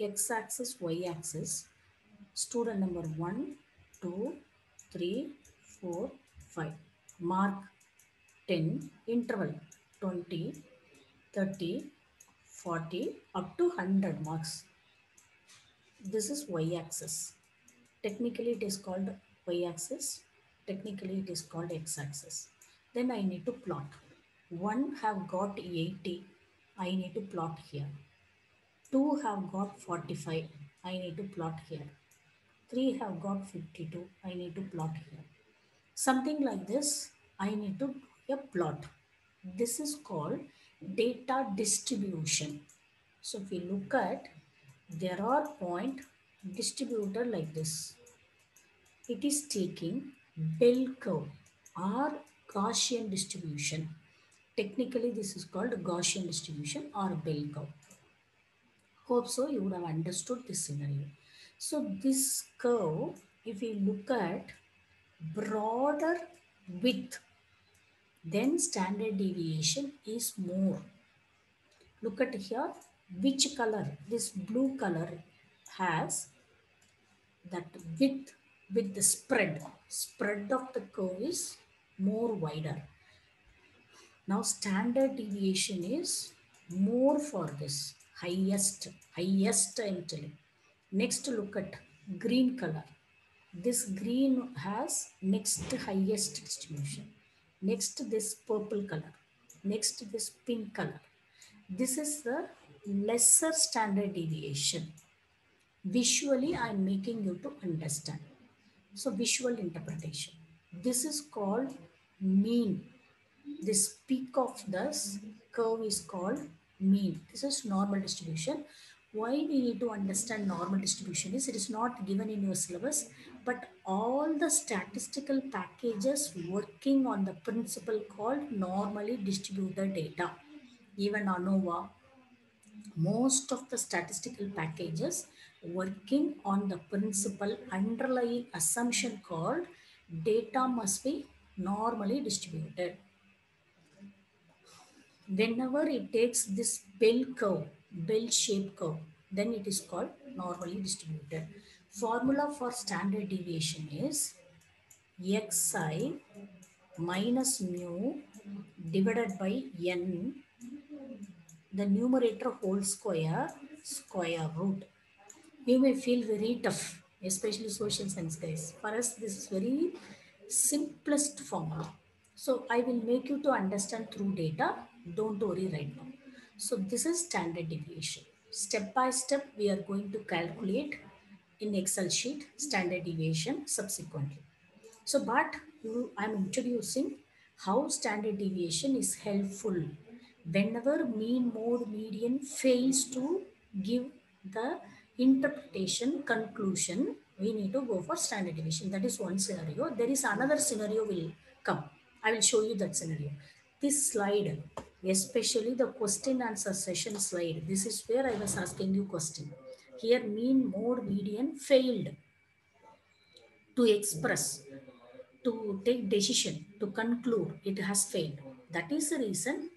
Speaker 3: x-axis, y-axis, student number 1, 2, 3, 4, 5. Mark 10, interval 20, 30, 40, up to 100 marks. This is y-axis. Technically, it is called y-axis. Technically, it is called x-axis. Then I need to plot. One have got 80. I need to plot here. Two have got 45. I need to plot here. Three have got 52. I need to plot here. Something like this, I need to a plot. This is called data distribution. So if we look at, there are point distributed like this. It is taking bell curve or Gaussian distribution. Technically, this is called Gaussian distribution or bell curve. Hope so you would have understood this scenario. So this curve, if we look at broader width, then standard deviation is more. Look at here, which color? This blue color has that width with the spread. Spread of the curve is more wider. Now standard deviation is more for this highest, highest. Next look at green color. This green has next highest distribution. Next this purple color. Next this pink color. This is the lesser standard deviation. Visually I'm making you to understand. So visual interpretation. This is called mean. This peak of this curve is called mean. This is normal distribution. Why we need to understand normal distribution is it is not given in your syllabus, but all the statistical packages working on the principle called normally distributed data. Even ANOVA, most of the statistical packages working on the principle underlying assumption called data must be normally distributed whenever it takes this bell curve, bell shape curve, then it is called normally distributed. Formula for standard deviation is xi minus mu divided by n, the numerator whole square, square root. You may feel very tough, especially social science guys. For us, this is very simplest formula. So I will make you to understand through data. Don't worry right now. So this is standard deviation. Step by step, we are going to calculate in Excel sheet standard deviation subsequently. So but I'm introducing how standard deviation is helpful whenever mean mode median fails to give the interpretation conclusion we need to go for standard deviation that is one scenario there is another scenario will come I will show you that scenario. This slide, especially the question answer session slide, this is where I was asking you question. Here mean mode median failed to express, to take decision, to conclude, it has failed. That is the reason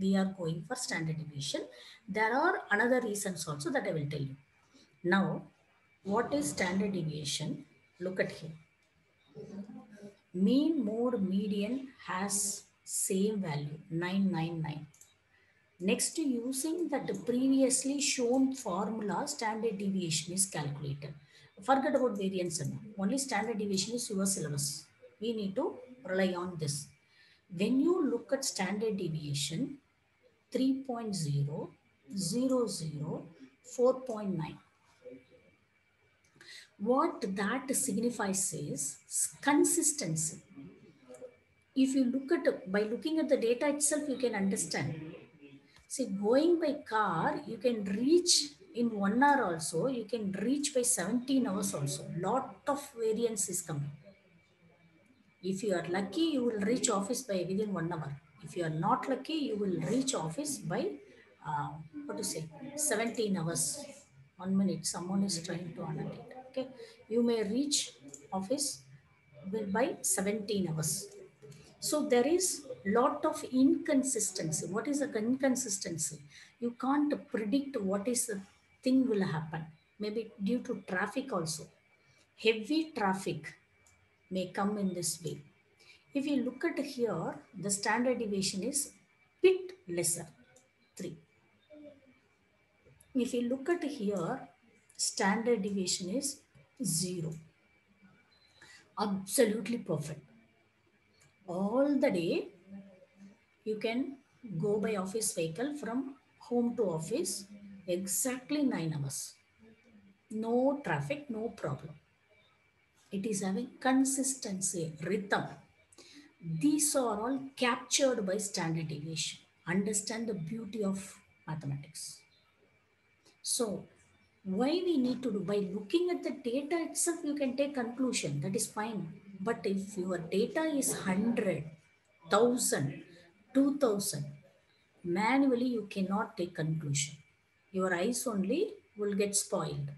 Speaker 3: we are going for standard deviation. There are another reasons also that I will tell you. Now, what is standard deviation? Look at here. Mean mode median has same value 999 next using that previously shown formula standard deviation is calculated. Forget about variance only standard deviation is your syllabus. We need to rely on this. When you look at standard deviation 3.0 0 0 4.9 what that signifies is consistency. If you look at, by looking at the data itself, you can understand. See, going by car, you can reach in one hour also, you can reach by 17 hours also. Lot of variance is coming. If you are lucky, you will reach office by within one hour. If you are not lucky, you will reach office by uh, what to say 17 hours. One minute, someone is trying to annotate. Okay, you may reach office by 17 hours. So there is lot of inconsistency. What is the inconsistency? You can't predict what is the thing will happen. Maybe due to traffic also. Heavy traffic may come in this way. If you look at here, the standard deviation is bit lesser, 3. If you look at here, standard deviation is 0. Absolutely perfect. All the day, you can go by office vehicle from home to office exactly 9 hours. No traffic, no problem it is having consistency, rhythm. These are all captured by standard deviation. Understand the beauty of mathematics. So, why we need to do by looking at the data itself, you can take conclusion. That is fine. But if your data is 100, 1000, 2000, manually you cannot take conclusion. Your eyes only will get spoiled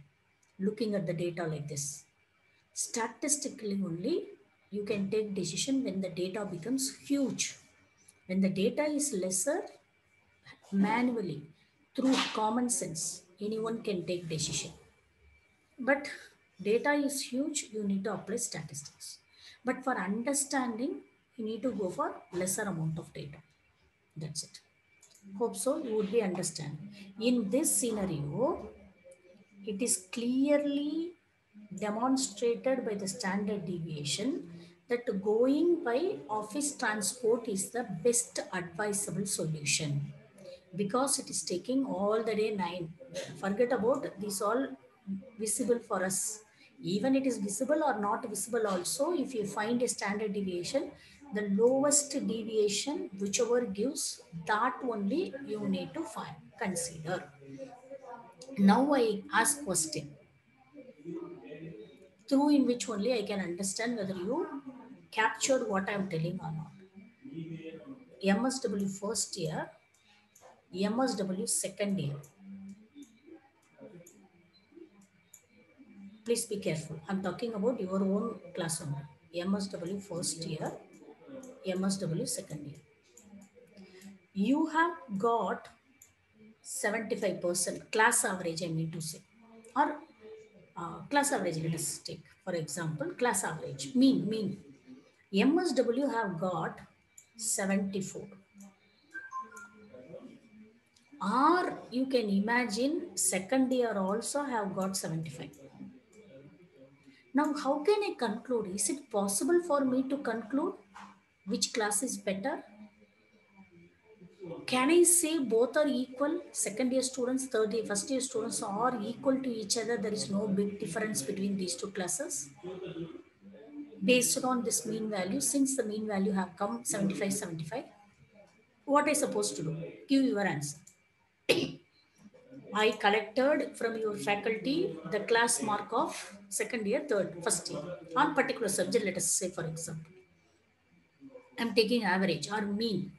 Speaker 3: looking at the data like this statistically only you can take decision when the data becomes huge when the data is lesser manually through common sense anyone can take decision. But data is huge you need to apply statistics. But for understanding you need to go for lesser amount of data. That's it. Hope so you would be understand in this scenario it is clearly demonstrated by the standard deviation that going by office transport is the best advisable solution because it is taking all the day nine. Forget about these all visible for us. Even it is visible or not visible also, if you find a standard deviation, the lowest deviation, whichever gives, that only you need to find, consider. Now I ask question through in which only I can understand whether you captured what I'm telling or not. MSW first year, MSW second year. Please be careful. I'm talking about your own class only. MSW first year, MSW second year. You have got 75% class average, I mean to say, or uh, class average, let us take, for example, class average, mean, mean. MSW have got 74. Or you can imagine second year also have got 75. Now, how can I conclude? Is it possible for me to conclude which class is better? Can I say both are equal? Second year students, third year, first year students are equal to each other. There is no big difference between these two classes. Based on this mean value, since the mean value have come 75, 75, what I supposed to do? Give your answer. I collected from your faculty the class mark of second year, third, first year on particular subject. Let us say, for example, I'm taking average or mean.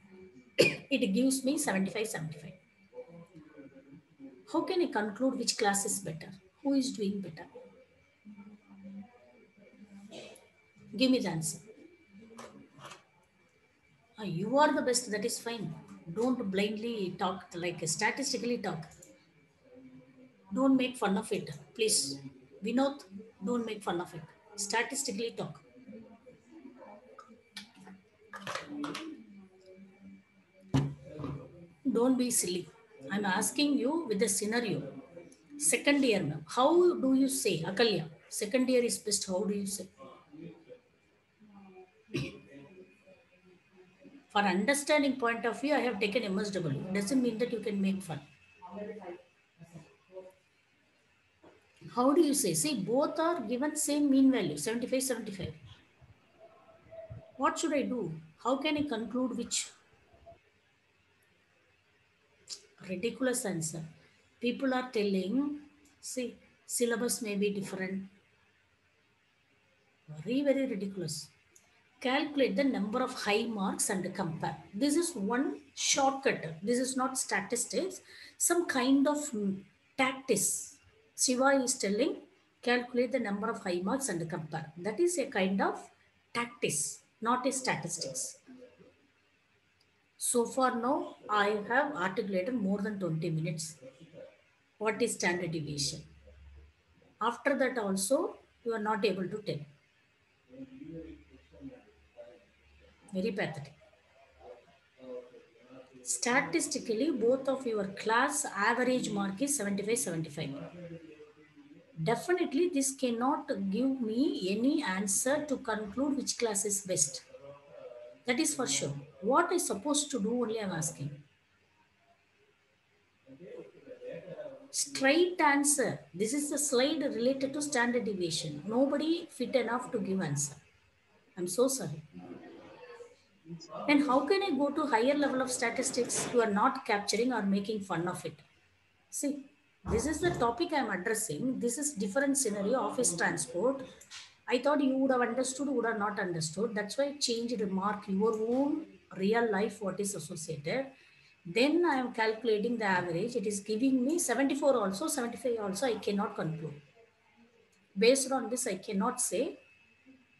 Speaker 3: it gives me 75, 75. How can I conclude which class is better? Who is doing better? Give me the answer. Ah, you are the best, that is fine. Don't blindly talk like statistically talk. Don't make fun of it, please. Vinod, don't make fun of it. Statistically talk. Don't be silly. I'm asking you with a scenario. Second year, ma'am. How do you say, Akalya? Second year is best. How do you say? For understanding point of view, I have taken MSW. Doesn't mean that you can make fun. How do you say? See, both are given same mean value, 75, 75. What should I do? How can I conclude which? Ridiculous answer. People are telling, see, syllabus may be different. Very, very ridiculous. calculate the number of high marks and compare. This is one shortcut. This is not statistics, some kind of tactics. Shiva is telling calculate the number of high marks and compare. That is a kind of tactics, not a statistics. So far now, I have articulated more than 20 minutes. What is standard deviation? After that also, you are not able to tell. Very pathetic. Statistically, both of your class average mark is 75, 75. Definitely, this cannot give me any answer to conclude which class is best. That is for sure. What is supposed to do only I'm asking. Straight answer. This is the slide related to standard deviation. Nobody fit enough to give answer. I'm so sorry. And how can I go to higher level of statistics? You are not capturing or making fun of it. See, this is the topic I'm addressing. This is different scenario, office transport. I thought you would have understood, would have not understood. That's why I changed remark your own real life, what is associated. Then I am calculating the average. It is giving me 74 also, 75 also. I cannot conclude. Based on this, I cannot say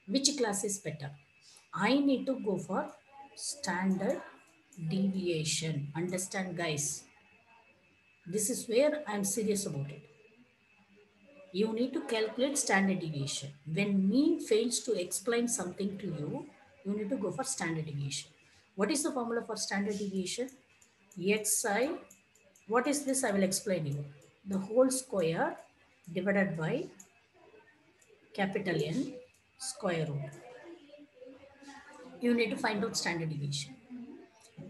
Speaker 3: which class is better. I need to go for standard deviation. Understand, guys? This is where I'm serious about it. You need to calculate standard deviation. When mean fails to explain something to you, you need to go for standard deviation. What is the formula for standard deviation? xi, what is this? I will explain you. The whole square divided by capital N square root. You need to find out standard deviation.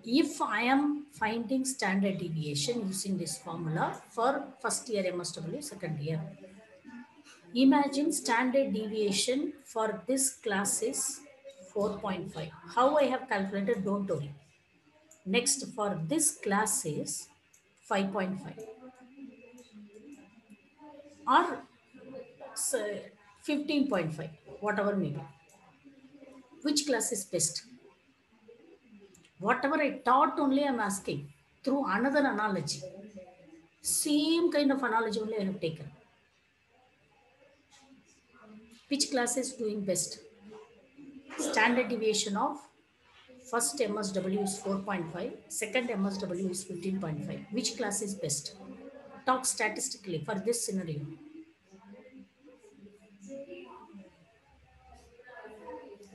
Speaker 3: If I am finding standard deviation using this formula for first year MSW, second year, imagine standard deviation for this class is 4.5. How I have calculated, don't worry. Next for this class is 5.5 or 15.5, whatever may be. Which class is best? Whatever I taught only I'm asking through another analogy. Same kind of analogy only I have taken. Which class is doing best? Standard deviation of first MSW is 4.5, second MSW is 15.5. Which class is best? Talk statistically for this scenario.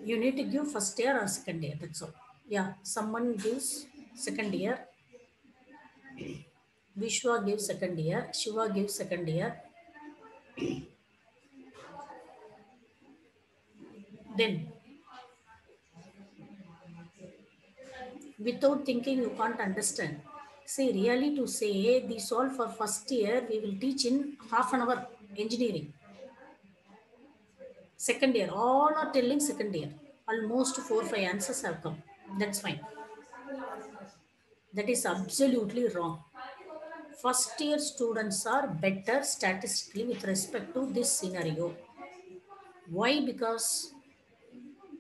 Speaker 3: You need to give first year or second year, that's all. Yeah, someone gives second year. Vishwa gives second year, Shiva gives second year. Then without thinking you can't understand. See really to say this all for first year we will teach in half an hour engineering. Second year all are telling second year. Almost four five answers have come that's fine that is absolutely wrong first year students are better statistically with respect to this scenario why because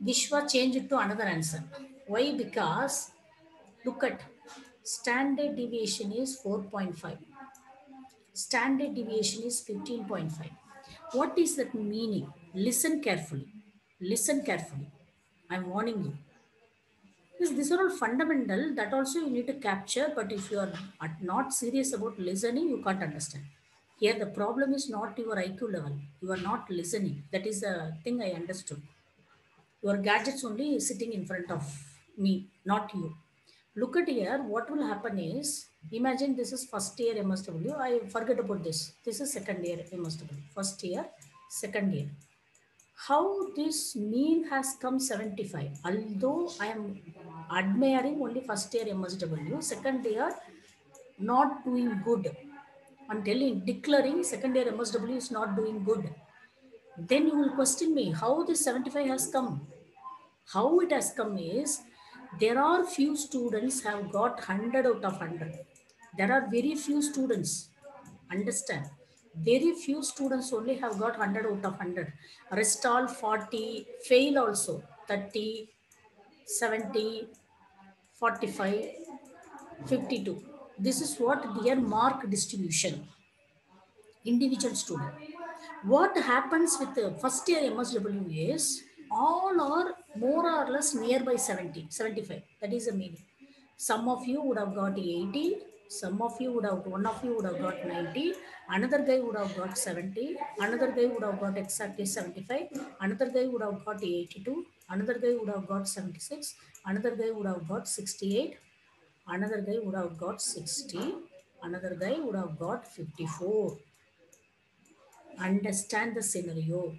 Speaker 3: Vishwa changed to another answer. Why? Because look at standard deviation is 4.5. Standard deviation is 15.5. What is that meaning? Listen carefully. Listen carefully. I'm warning you. Because these are all fundamental that also you need to capture, but if you are not serious about listening, you can't understand. Here the problem is not your IQ level. You are not listening. That is the thing I understood your gadgets only sitting in front of me, not you. Look at here, what will happen is, imagine this is first year MSW. I forget about this. This is second year MSW. First year, second year. How this mean has come 75. Although I am admiring only first year MSW, second year not doing good. I'm telling, declaring second year MSW is not doing good. Then you will question me how this 75 has come? How it has come is there are few students have got 100 out of 100 there are very few students. Understand very few students only have got 100 out of 100 rest all 40 fail also 30, 70, 45, 52. This is what their mark distribution. Individual student. What happens with the first year MSW is all are more or less nearby 70, 75. That is the meaning. Some of you would have got 80, some of you would have, one of you would have got 90, another guy would have got 70, another guy would have got exactly 75, another guy would have got 82, another guy would have got 76, another guy would have got 68, another guy would have got 60, another guy would have got 54. Understand the scenario.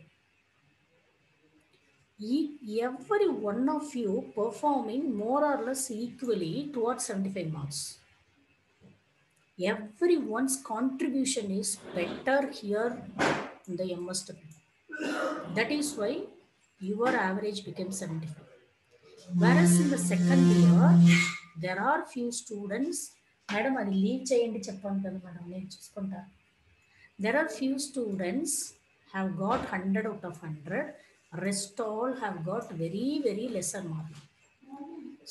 Speaker 3: Every one of you performing more or less equally towards 75 marks Everyone's contribution is better here in the MSW. That is why your average became 75. Whereas in the second year, there are few students, madam అది leave చేయండి చెప్పండి కదా madam నేను చూసుకుంటా there are few students have got 100 out of 100 rest all have got very very lesser mark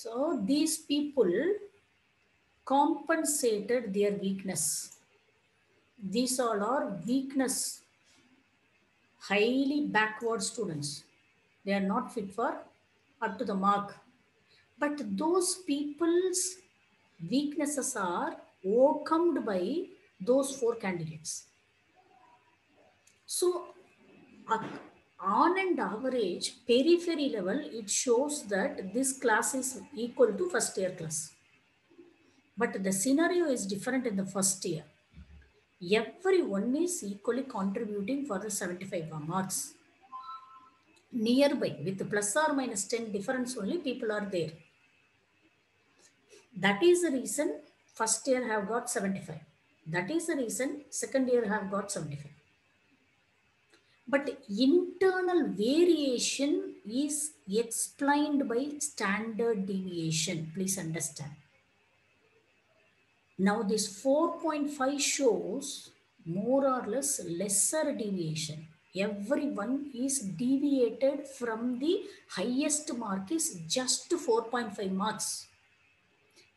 Speaker 3: so these people compensated their weakness. These all are weakness. Highly backward students. They are not fit for up to the mark. But those people's weaknesses are overcome by those four candidates. So, on an average, periphery level, it shows that this class is equal to first year class. But the scenario is different in the first year. Everyone is equally contributing for the 75 marks. Nearby, with plus or minus 10 difference only, people are there. That is the reason first year have got 75. That is the reason second year have got 75 but internal variation is explained by standard deviation please understand now this 4.5 shows more or less lesser deviation. Everyone is deviated from the highest mark is just 4.5 marks.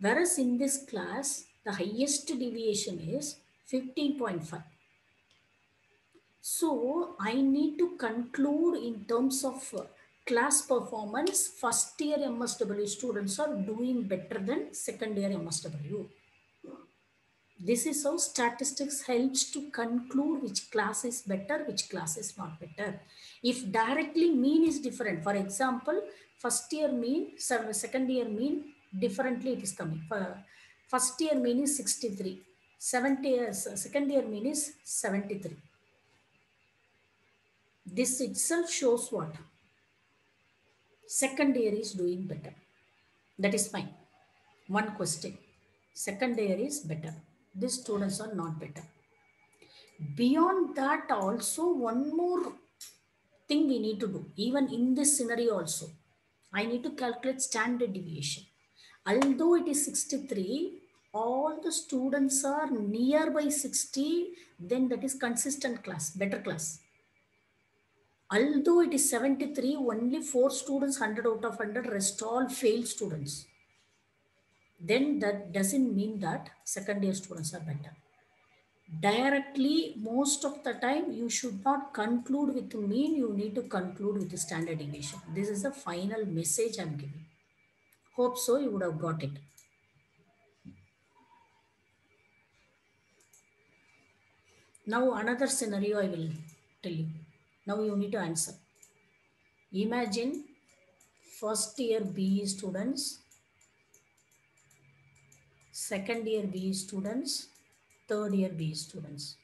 Speaker 3: Whereas in this class the highest deviation is 15.5 so I need to conclude in terms of uh, class performance, first year MSW students are doing better than second year MSW. This is how statistics helps to conclude which class is better, which class is not better. If directly mean is different, for example, first year mean, second year mean, differently it is coming. First year mean is 63, 70 years, second year mean is 73 this itself shows what? Second year is doing better. That is fine. One question. Second year is better these students are not better. Beyond that also one more thing we need to do. Even in this scenario also i need to calculate standard deviation. Although it is 63 all the students are nearby 60 then that is consistent class better class. Although it is 73 only four students 100 out of 100 rest all failed students then that doesn't mean that second year students are better. Directly most of the time you should not conclude with mean you need to conclude with the standard deviation this is the final message i'm giving. Hope so you would have got it. Now another scenario i will tell you. Now you need to answer. Imagine first year BE students, second year BE students, third year BE students.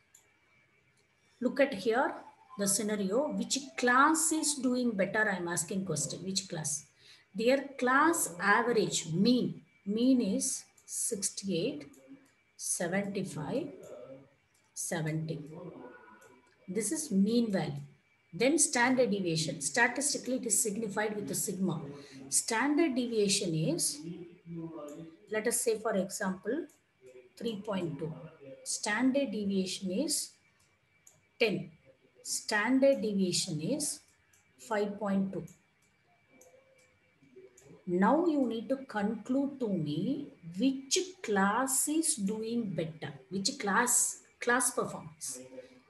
Speaker 3: Look at here the scenario. Which class is doing better? I'm asking question. Which class? Their class average mean. Mean is 68, 75, 70. This is mean value. Then standard deviation. Statistically, it is signified with the sigma. Standard deviation is, let us say for example, 3.2. Standard deviation is 10. Standard deviation is 5.2. Now you need to conclude to me which class is doing better, which class class performance,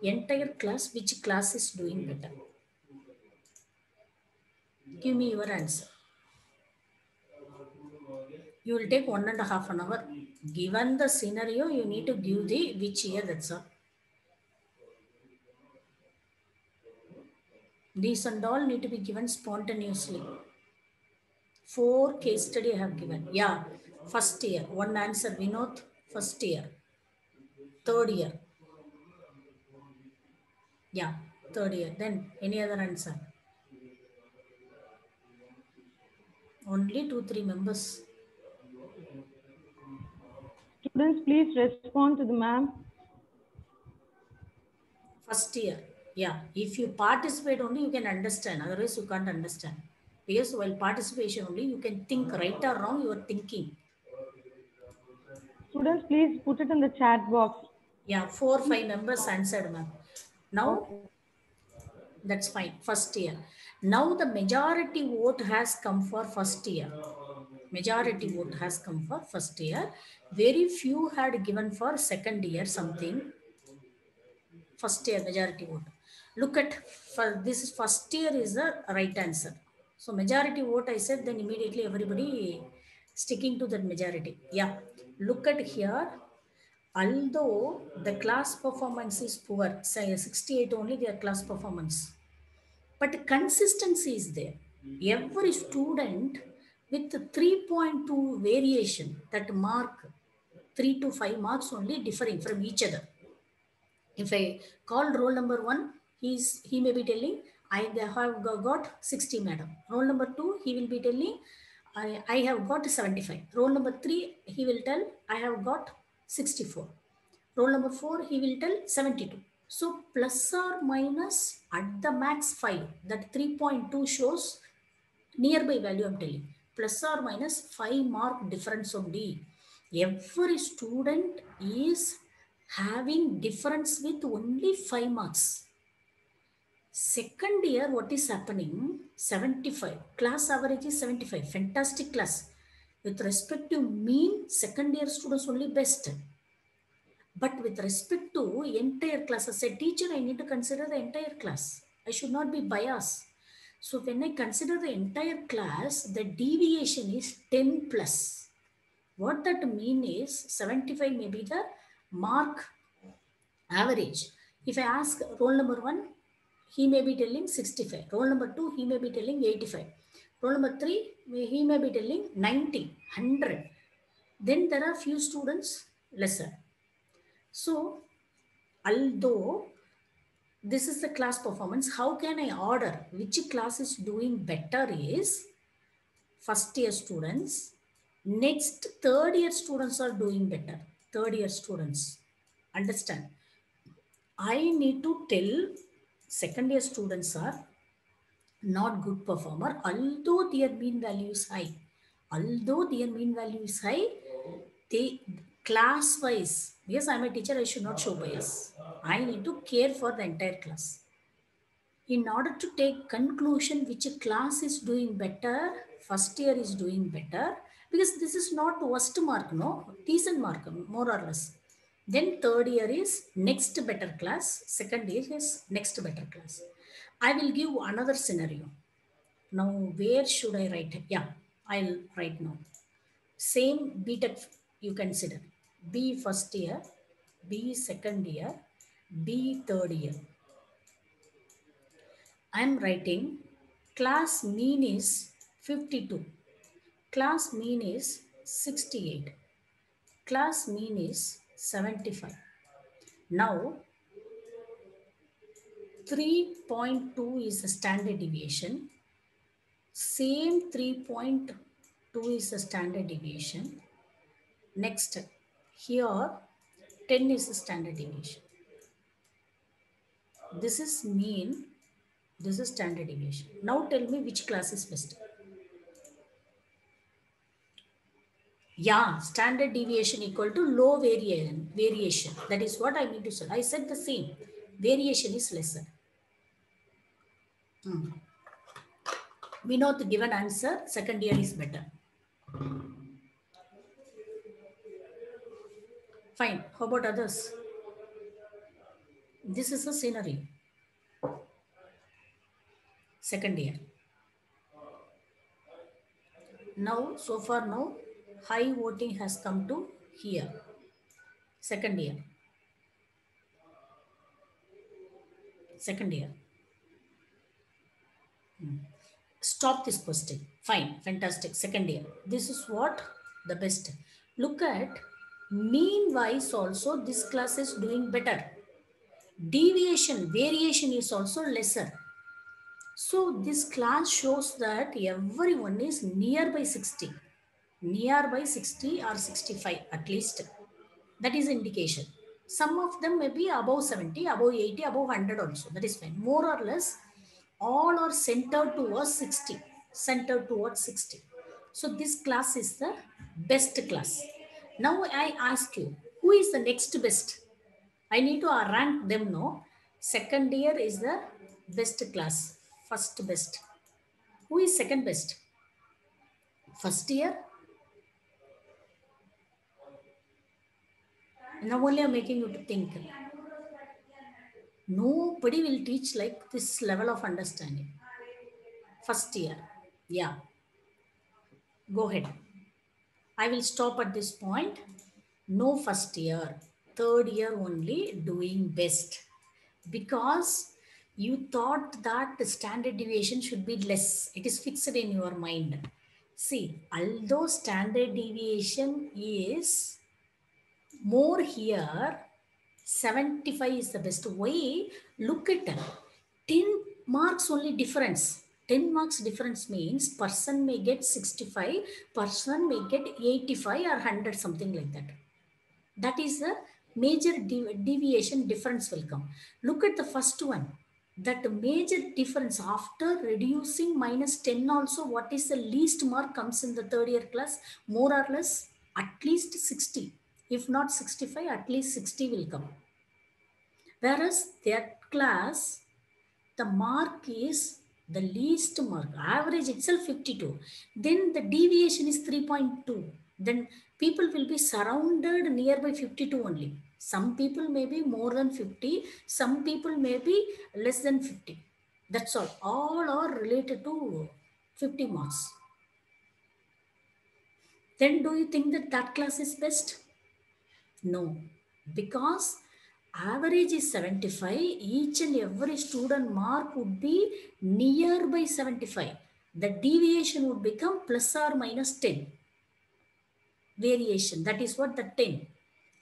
Speaker 3: entire class, which class is doing better. Give me your answer. You will take one and a half an hour. Given the scenario, you need to give the which year, that's all. These and all need to be given spontaneously. Four case study I have given. Yeah, first year. One answer, Vinod, first year. Third year. Yeah, third year. Then any other answer? Only two, three members.
Speaker 2: Students, please respond to the ma'am.
Speaker 3: First year. Yeah, if you participate only, you can understand. Otherwise, you can't understand. Because while participation only, you can think right or wrong, you are thinking.
Speaker 2: Students, please put it in the chat box.
Speaker 3: Yeah, four, five members answered, ma'am. Now, that's fine. First year. Now the majority vote has come for first year. Majority vote has come for first year. Very few had given for second year something. First year majority vote. Look at for this first year is the right answer. So majority vote I said, then immediately everybody sticking to that majority. Yeah. Look at here. Although the class performance is poor, say 68 only their class performance. But consistency is there. Every student with 3.2 variation that mark 3 to 5 marks only differing from each other. If I call roll number one, he's he may be telling I have got 60 madam. Roll number two, he will be telling I, I have got 75. Roll number three, he will tell I have got 64. Roll number four, he will tell 72. So plus or minus at the max 5, that 3.2 shows nearby value I'm telling. Plus or minus 5 mark difference only. Every student is having difference with only 5 marks. Second year, what is happening? 75. Class average is 75. Fantastic class. With respect to mean, second year students only best. But with respect to entire class, as a teacher, I need to consider the entire class. I should not be biased. So when I consider the entire class, the deviation is 10 plus. What that mean is 75 may be the mark average. If I ask roll number one, he may be telling 65. Roll number two, he may be telling 85. Roll number three, he may be telling 90, 100. Then there are few students lesser. So, although this is the class performance, how can I order which class is doing better is first year students, next third year students are doing better. Third year students, understand? I need to tell second year students are not good performer, although their mean value is high. Although their mean value is high, they class wise, yes, I'm a teacher, I should not show bias. I need to care for the entire class. In order to take conclusion which class is doing better, first year is doing better, because this is not worst mark, no, decent mark, more or less. Then third year is next better class. Second year is next better class. I will give another scenario. Now, where should I write? Yeah, I'll write now. Same B.Tech you consider. B first year, B second year, B third year. I'm writing class mean is 52. Class mean is 68. Class mean is 75. Now, 3.2 is the standard deviation. Same 3.2 is the standard deviation. Next, here 10 is the standard deviation. This is mean, this is standard deviation. Now tell me which class is best. Yeah, standard deviation equal to low variation. Variation. That is what I mean to say. I said the same. Variation is lesser. Hmm. the given answer, second year is better. Fine. How about others? This is a scenery. Second year. Now, so far now, high voting has come to here. Second year. Second year. Hmm. Stop this question. Fine, fantastic. Second year. This is what the best. Look at mean wise also this class is doing better. Deviation, variation is also lesser. So this class shows that everyone is nearby 60, nearby 60 or 65 at least. That is indication. Some of them may be above 70, above 80, above 100 also. That is fine. More or less, all are centered towards 60, centered towards 60. So this class is the best class. Now I ask you, who is the next best? I need to rank them no. Second year is the best class, first best. Who is second best? First year? Now only I'm making you to think. Nobody will teach like this level of understanding. First year. Yeah. Go ahead. I will stop at this point. No first year. Third year only doing best. Because you thought that the standard deviation should be less. It is fixed in your mind. See, although standard deviation is more here, 75 is the best way. Look at 10 marks only difference. 10 marks difference means person may get 65, person may get 85 or 100, something like that. That is the major dev- deviation difference will come. Look at the first one. That major difference after reducing minus 10 also, what is the least mark comes in the third year class? More or less at least 60. If not 65, at least 60 will come. Whereas that class, the mark is the least mark, average itself 52. Then the deviation is 3.2. Then people will be surrounded nearby 52 only. Some people may be more than 50, some people may be less than 50. That's all. All are related to 50 marks. Then do you think that that class is best? No, because average is 75 each and every student mark would be nearby 75 the deviation would become plus or minus 10 variation that is what the 10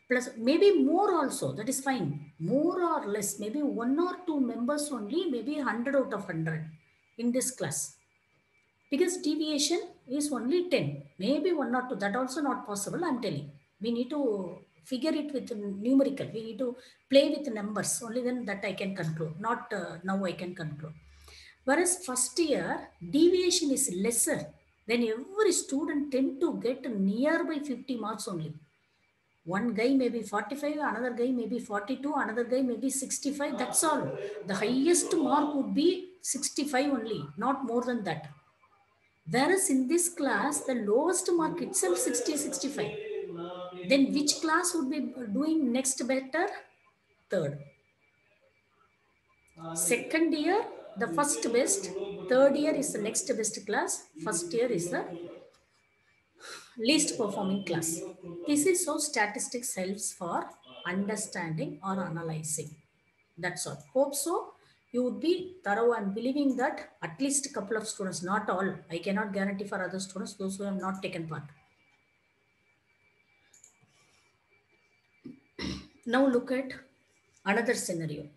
Speaker 3: plus maybe more also that is fine. More or less maybe one or two members only maybe 100 out of 100 in this class. Because deviation is only 10 maybe one or two that also not possible i'm telling. We need to figure it with numerical. We need to play with numbers. Only then that I can conclude. Not uh, now I can conclude. Whereas first year deviation is lesser. Then every student tend to get nearby 50 marks only. One guy may be 45, another guy may be 42, another guy may be 65. That's all. The highest mark would be 65 only, not more than that. Whereas in this class, the lowest mark itself 60, 65 then which class would be doing next better? Third. Second year, the first best. Third year is the next best class. First year is the least performing class. This is how statistics helps for understanding or analyzing. That's all. Hope so. You would be thorough and believing that at least a couple of students, not all. I cannot guarantee for other students, those who have not taken part. Now look at another scenario.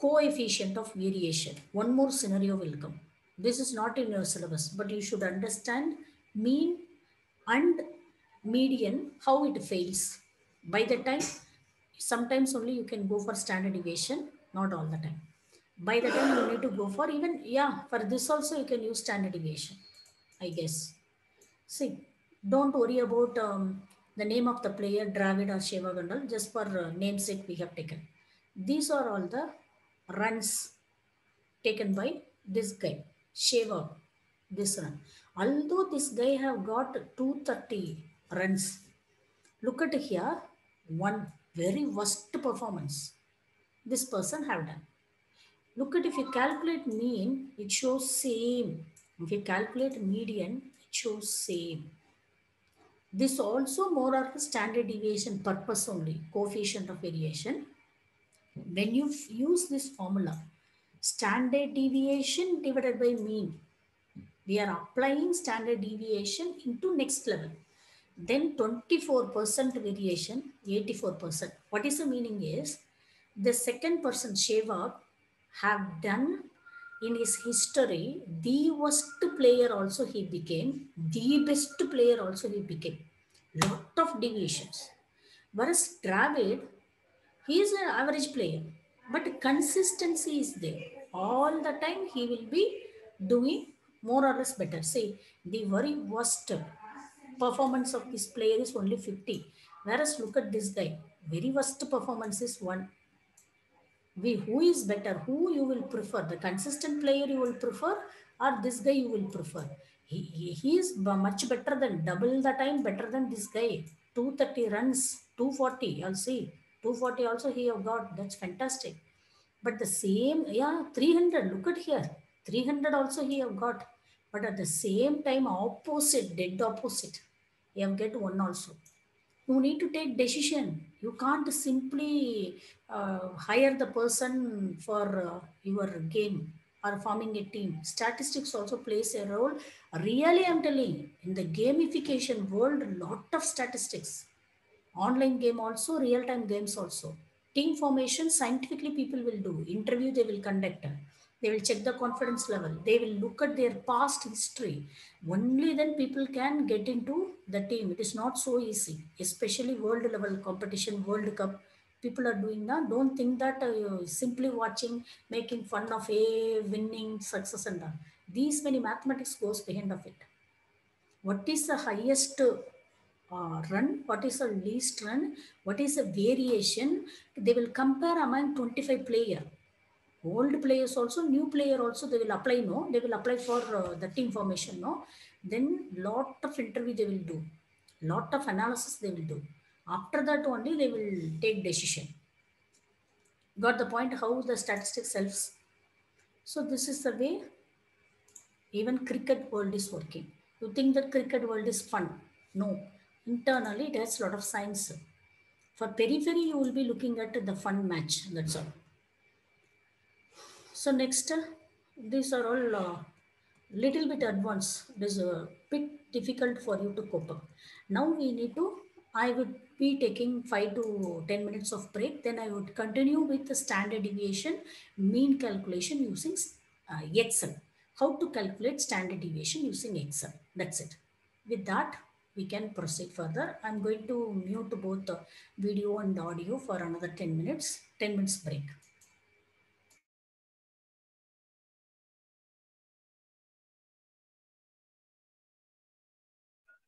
Speaker 3: Coefficient of variation. One more scenario will come. This is not in your syllabus, but you should understand mean and median, how it fails. By the time, sometimes only you can go for standard deviation, not all the time. By the time you need to go for even, yeah, for this also you can use standard deviation, I guess. See, don't worry about um, the name of the player, Dravid or Sheva Gandal, just for uh, namesake we have taken. These are all the runs taken by this guy, Shaver, this run. Although this guy have got 230 runs, look at here, one very worst performance this person have done. Look at if you calculate mean, it shows same. If you calculate median, it shows same. This also more or less standard deviation purpose only, coefficient of variation. When you use this formula, standard deviation divided by mean, we are applying standard deviation into next level. Then 24% variation, 84%. What is the meaning is, the second person Shevak have done in his history the worst player also he became the best player also he became. Lot of deviations. Whereas Dravid he is an average player but consistency is there. All the time he will be doing more or less better. See the very worst performance of this player is only 50 whereas look at this guy very worst performance is one we who is better? Who you will prefer? The consistent player you will prefer or this guy you will prefer? He, he, he is much better than double the time better than this guy. 230 runs 240 i'll see. 240 also he have got that's fantastic. But the same yeah 300 look at here. 300 also he have got. But at the same time opposite dead opposite. He have get one also you need to take decision. You can't simply uh, hire the person for uh, your game or forming a team. Statistics also plays a role. Really i'm telling you, in the gamification world lot of statistics. Online game also real time games also. Team formation scientifically people will do. Interview they will conduct they will check the confidence level. They will look at their past history. Only then people can get into the team. It is not so easy especially world level competition world cup. People are doing now don't think that uh, simply watching making fun of a winning success and all. These many mathematics goes behind of it. What is the highest uh, run? What is the least run? What is the variation? They will compare among 25 player old players also new player also they will apply no? They will apply for uh, team formation no? Then lot of interview they will do. Lot of analysis they will do. After that only they will take decision. Got the point? How the statistics helps? So this is the way even cricket world is working. You think that cricket world is fun? No. Internally it has a lot of science. For periphery you will be looking at the fun match that's all so next, uh, these are all uh, little bit advanced. It is a bit difficult for you to cope up. Now we need to, I would be taking five to 10 minutes of break. Then I would continue with the standard deviation mean calculation using uh, Excel. How to calculate standard deviation using Excel. That's it. With that, we can proceed further. I'm going to mute both the video and audio for another 10 minutes, 10 minutes break.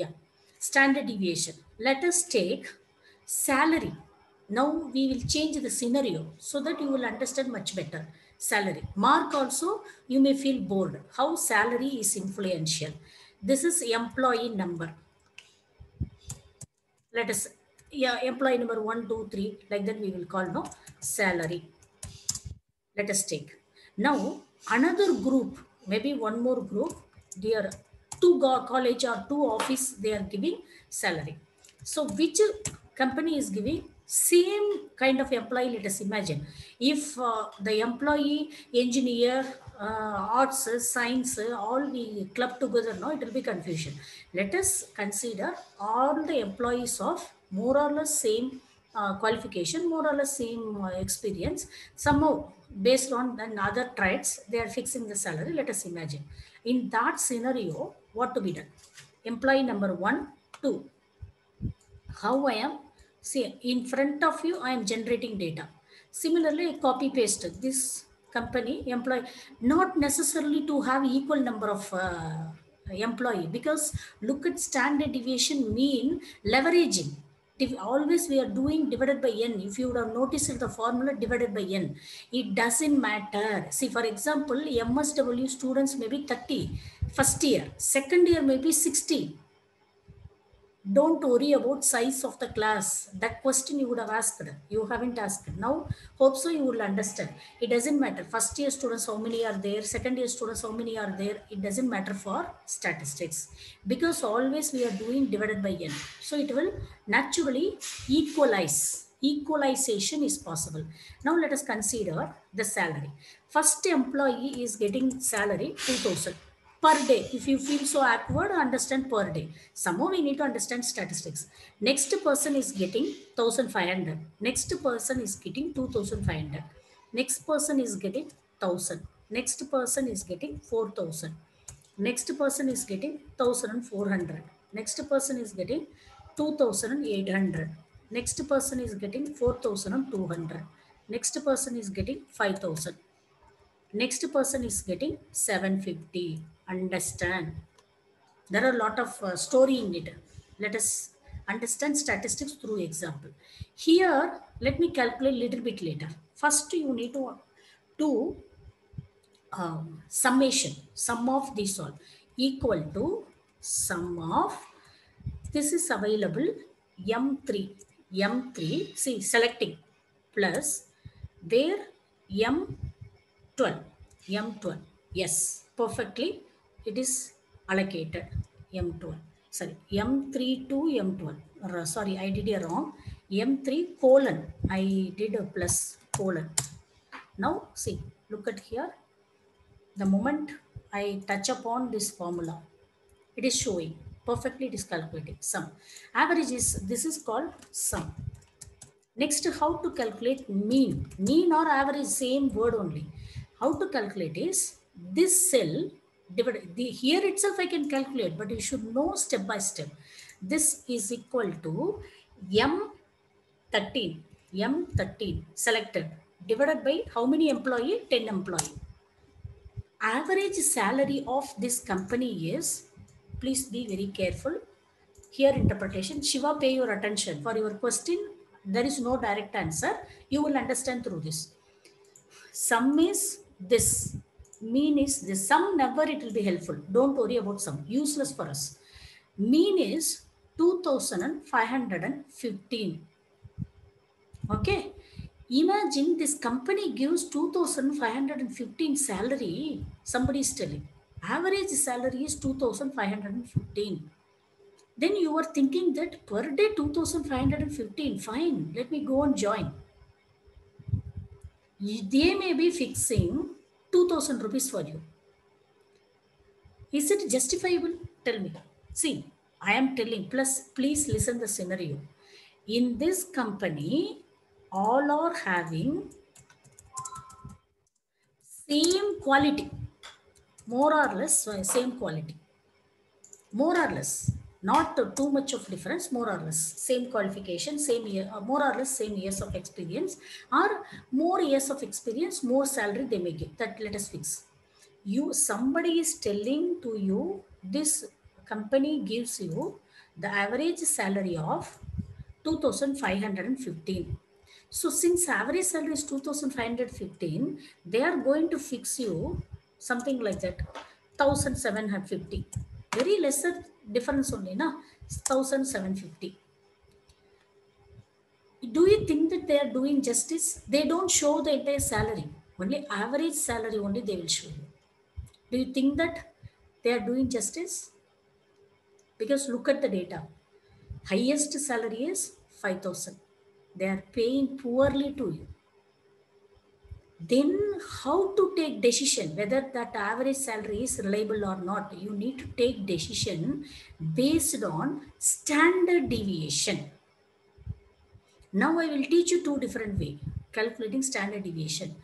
Speaker 3: Yeah, standard deviation. Let us take salary. Now we will change the scenario so that you will understand much better. Salary. Mark also, you may feel bored. How salary is influential. This is employee number. Let us, yeah, employee number one, two, three, like that we will call no salary. Let us take. Now, another group, maybe one more group, their go- college or two office, they are giving salary. So which company is giving same kind of employee, let us imagine. If uh, the employee, engineer, uh, arts, science, all we club together now, it will be confusion. Let us consider all the employees of more or less same uh, qualification, more or less same uh, experience. Somehow, based on the other traits, they are fixing the salary. Let us imagine. In that scenario, what to be done? Employee number one, two. How I am? See, in front of you, I am generating data. Similarly, copy paste this company employee, not necessarily to have equal number of uh, employee because look at standard deviation mean leveraging always we are doing divided by n. If you would have noticed the formula divided by n. It doesn't matter. See for example msw students may be 30 first year. Second year may be 60 don't worry about size of the class. That question you would have asked. You haven't asked. Now hope so you will understand. It doesn't matter. First year students how many are there? Second year students how many are there? It doesn't matter for statistics. Because always we are doing divided by n. So it will naturally equalize. Equalization is possible. Now let us consider the salary. First employee is getting salary 2000 per day. If you feel so awkward, understand per day. Somehow we need to understand statistics. Next person is getting 1500. Next person is getting 2500. Next person is getting 1000. Next person is getting 4000. Next person is getting 1400. Next person is getting 2800. Next person is getting 4200. Next person is getting 5000 next person is getting 750 understand. There are a lot of uh, story in it. Let us understand statistics through example. Here let me calculate little bit later. First you need to do um, summation sum of these all. Equal to sum of this is available m3 m3 see selecting plus there m 12 m12 yes perfectly it is allocated. M12 sorry m3 to m12 R- sorry i did a wrong. M3 colon. I did a plus colon. Now see look at here. The moment i touch upon this formula it is showing perfectly it is calculating sum. Average is this is called sum. Next how to calculate mean? Mean or average same word only. How to calculate is this cell the here itself i can calculate but you should know step by step. This is equal to m13 m13 selected divided by how many employee? 10 employee. Average salary of this company is please be very careful. Here interpretation shiva pay your attention. For your question there is no direct answer. You will understand through this. Sum is this mean is this sum never it will be helpful. Don't worry about sum. Useless for us. Mean is 2515 okay? Imagine this company gives 2515 salary. Somebody is telling average salary is 2515 then you are thinking that per day 2515 fine let me go and join. They may be fixing 2000 rupees for you. Is it justifiable? Tell me. See i am telling plus please listen the scenario. In this company all are having same quality. More or less same quality. More or less not too much of difference more or less same qualification same year uh, more or less same years of experience or more years of experience more salary they may get that let us fix. You somebody is telling to you this company gives you the average salary of 2515 so since average salary is 2515 they are going to fix you something like that 1750 very lesser difference only na 1750 do you think that they are doing justice? They don't show the entire salary. Only average salary only they will show you. Do you think that they are doing justice? Because look at the data. Highest salary is 5000 they are paying poorly to you then how to take decision whether that average salary is reliable or not you need to take decision based on standard deviation. Now i will teach you two different way calculating standard deviation.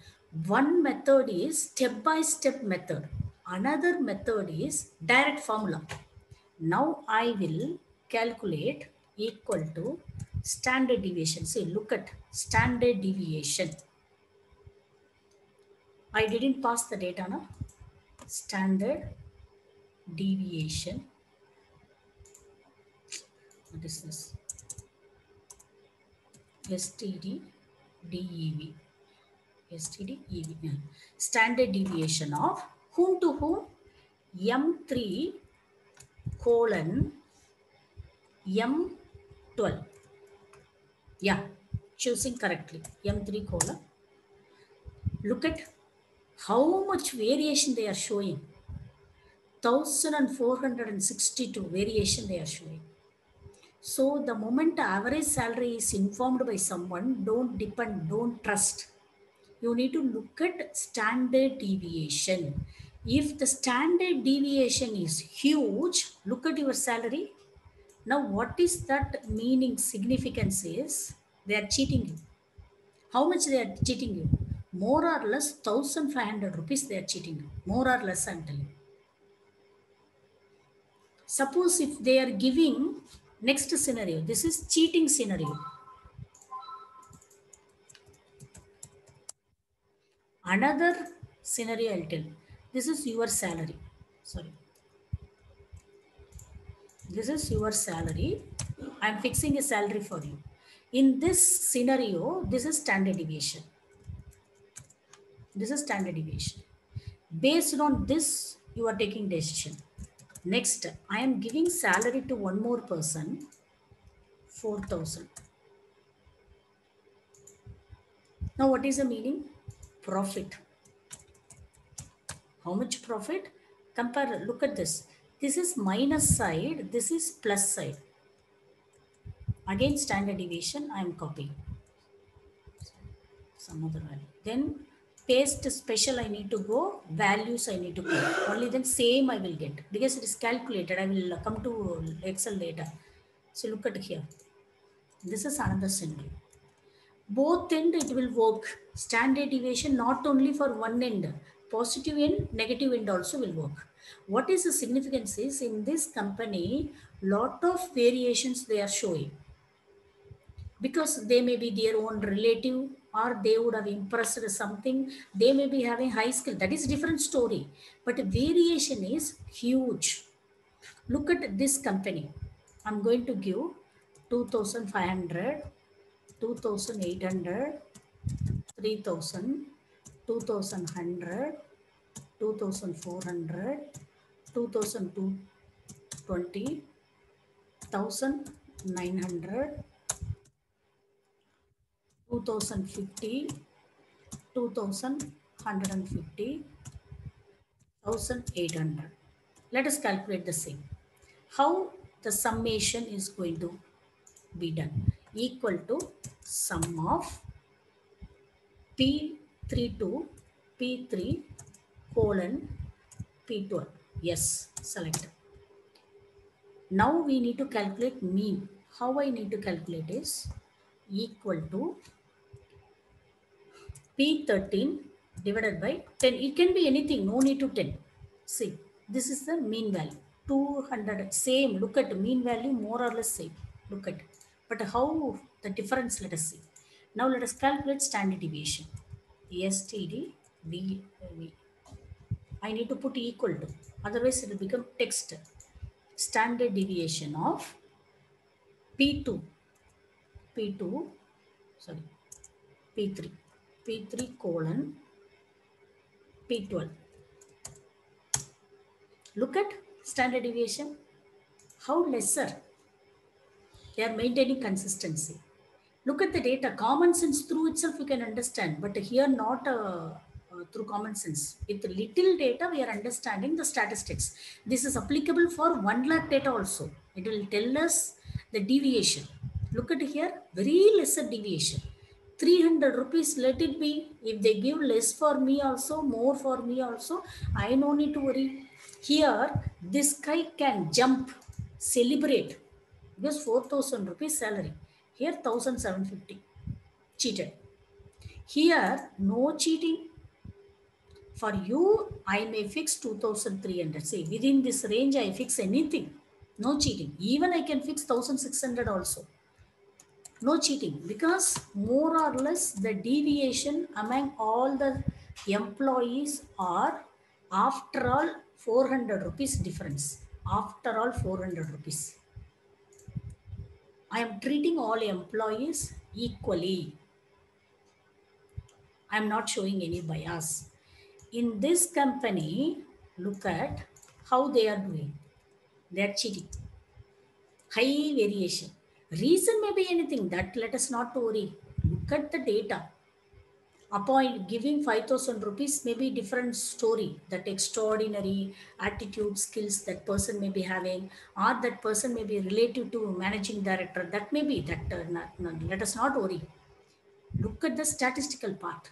Speaker 3: One method is step by step method. Another method is direct formula. Now i will calculate equal to standard deviation. Say look at standard deviation I didn't pass the data now. Standard deviation. What is this? STD DEV. STD EV. Standard deviation of whom to whom? M3 colon M12. Yeah, choosing correctly. M3 colon. Look at how much variation they are showing? 1462 variation they are showing. So the moment average salary is informed by someone don't depend don't trust. You need to look at standard deviation. If the standard deviation is huge look at your salary. Now what is that meaning significance is? They are cheating you. How much they are cheating you more or less 1500 rupees they are cheating. More or less i'm telling suppose if they are giving next scenario this is cheating scenario. Another scenario i'll tell. This is your salary. Sorry. This is your salary. I'm fixing a salary for you. In this scenario this is standard deviation this is standard deviation based on this you are taking decision. Next i am giving salary to one more person 4000 now what is the meaning? Profit. How much profit? Compare look at this. This is minus side this is plus side. Again standard deviation i am copying. Some other value. Then paste special I need to go, values I need to put. Only then same I will get because it is calculated. I will uh, come to Excel later. So look at here. This is another scenario. Both end it will work. Standard deviation not only for one end, positive end, negative end also will work. What is the significance is in this company, lot of variations they are showing because they may be their own relative or they would have impressed something. They may be having high skill. That is different story. But variation is huge. Look at this company. I'm going to give 2500 2800 3000 2100 2400 2220 1900 2050, 2150, 1800. Let us calculate the same. How the summation is going to be done? Equal to sum of P3 to P3 colon P12. Yes, select. Now we need to calculate mean. How I need to calculate is equal to P13 divided by 10. It can be anything, no need to 10. See, this is the mean value. 200, same, look at the mean value, more or less same. Look at, but how the difference, let us see. Now let us calculate standard deviation. STD, DV. I need to put equal to, otherwise it will become text. Standard deviation of P2, P2, sorry, P3. P3 colon P12. Look at standard deviation. How lesser? They are maintaining consistency. Look at the data. Common sense through itself you can understand, but here not uh, uh, through common sense. With little data, we are understanding the statistics. This is applicable for 1 lakh data also. It will tell us the deviation. Look at here, very lesser deviation. 300 rupees, let it be. If they give less for me also, more for me also, I no need to worry. Here, this guy can jump, celebrate. Because 4,000 rupees salary. Here, 1,750. Cheated. Here, no cheating. For you, I may fix 2,300. say within this range, I fix anything. No cheating. Even I can fix 1,600 also no cheating. Because more or less the deviation among all the employees are after all 400 rupees difference. After all 400 rupees. I am treating all employees equally. I am not showing any bias. In this company look at how they are doing. They are cheating. High variation Reason may be anything that let us not worry. Look at the data. Appoint giving 5000 rupees may be different story. That extraordinary attitude skills that person may be having, or that person may be relative to managing director. That may be that. Uh, not, not, let us not worry. Look at the statistical part.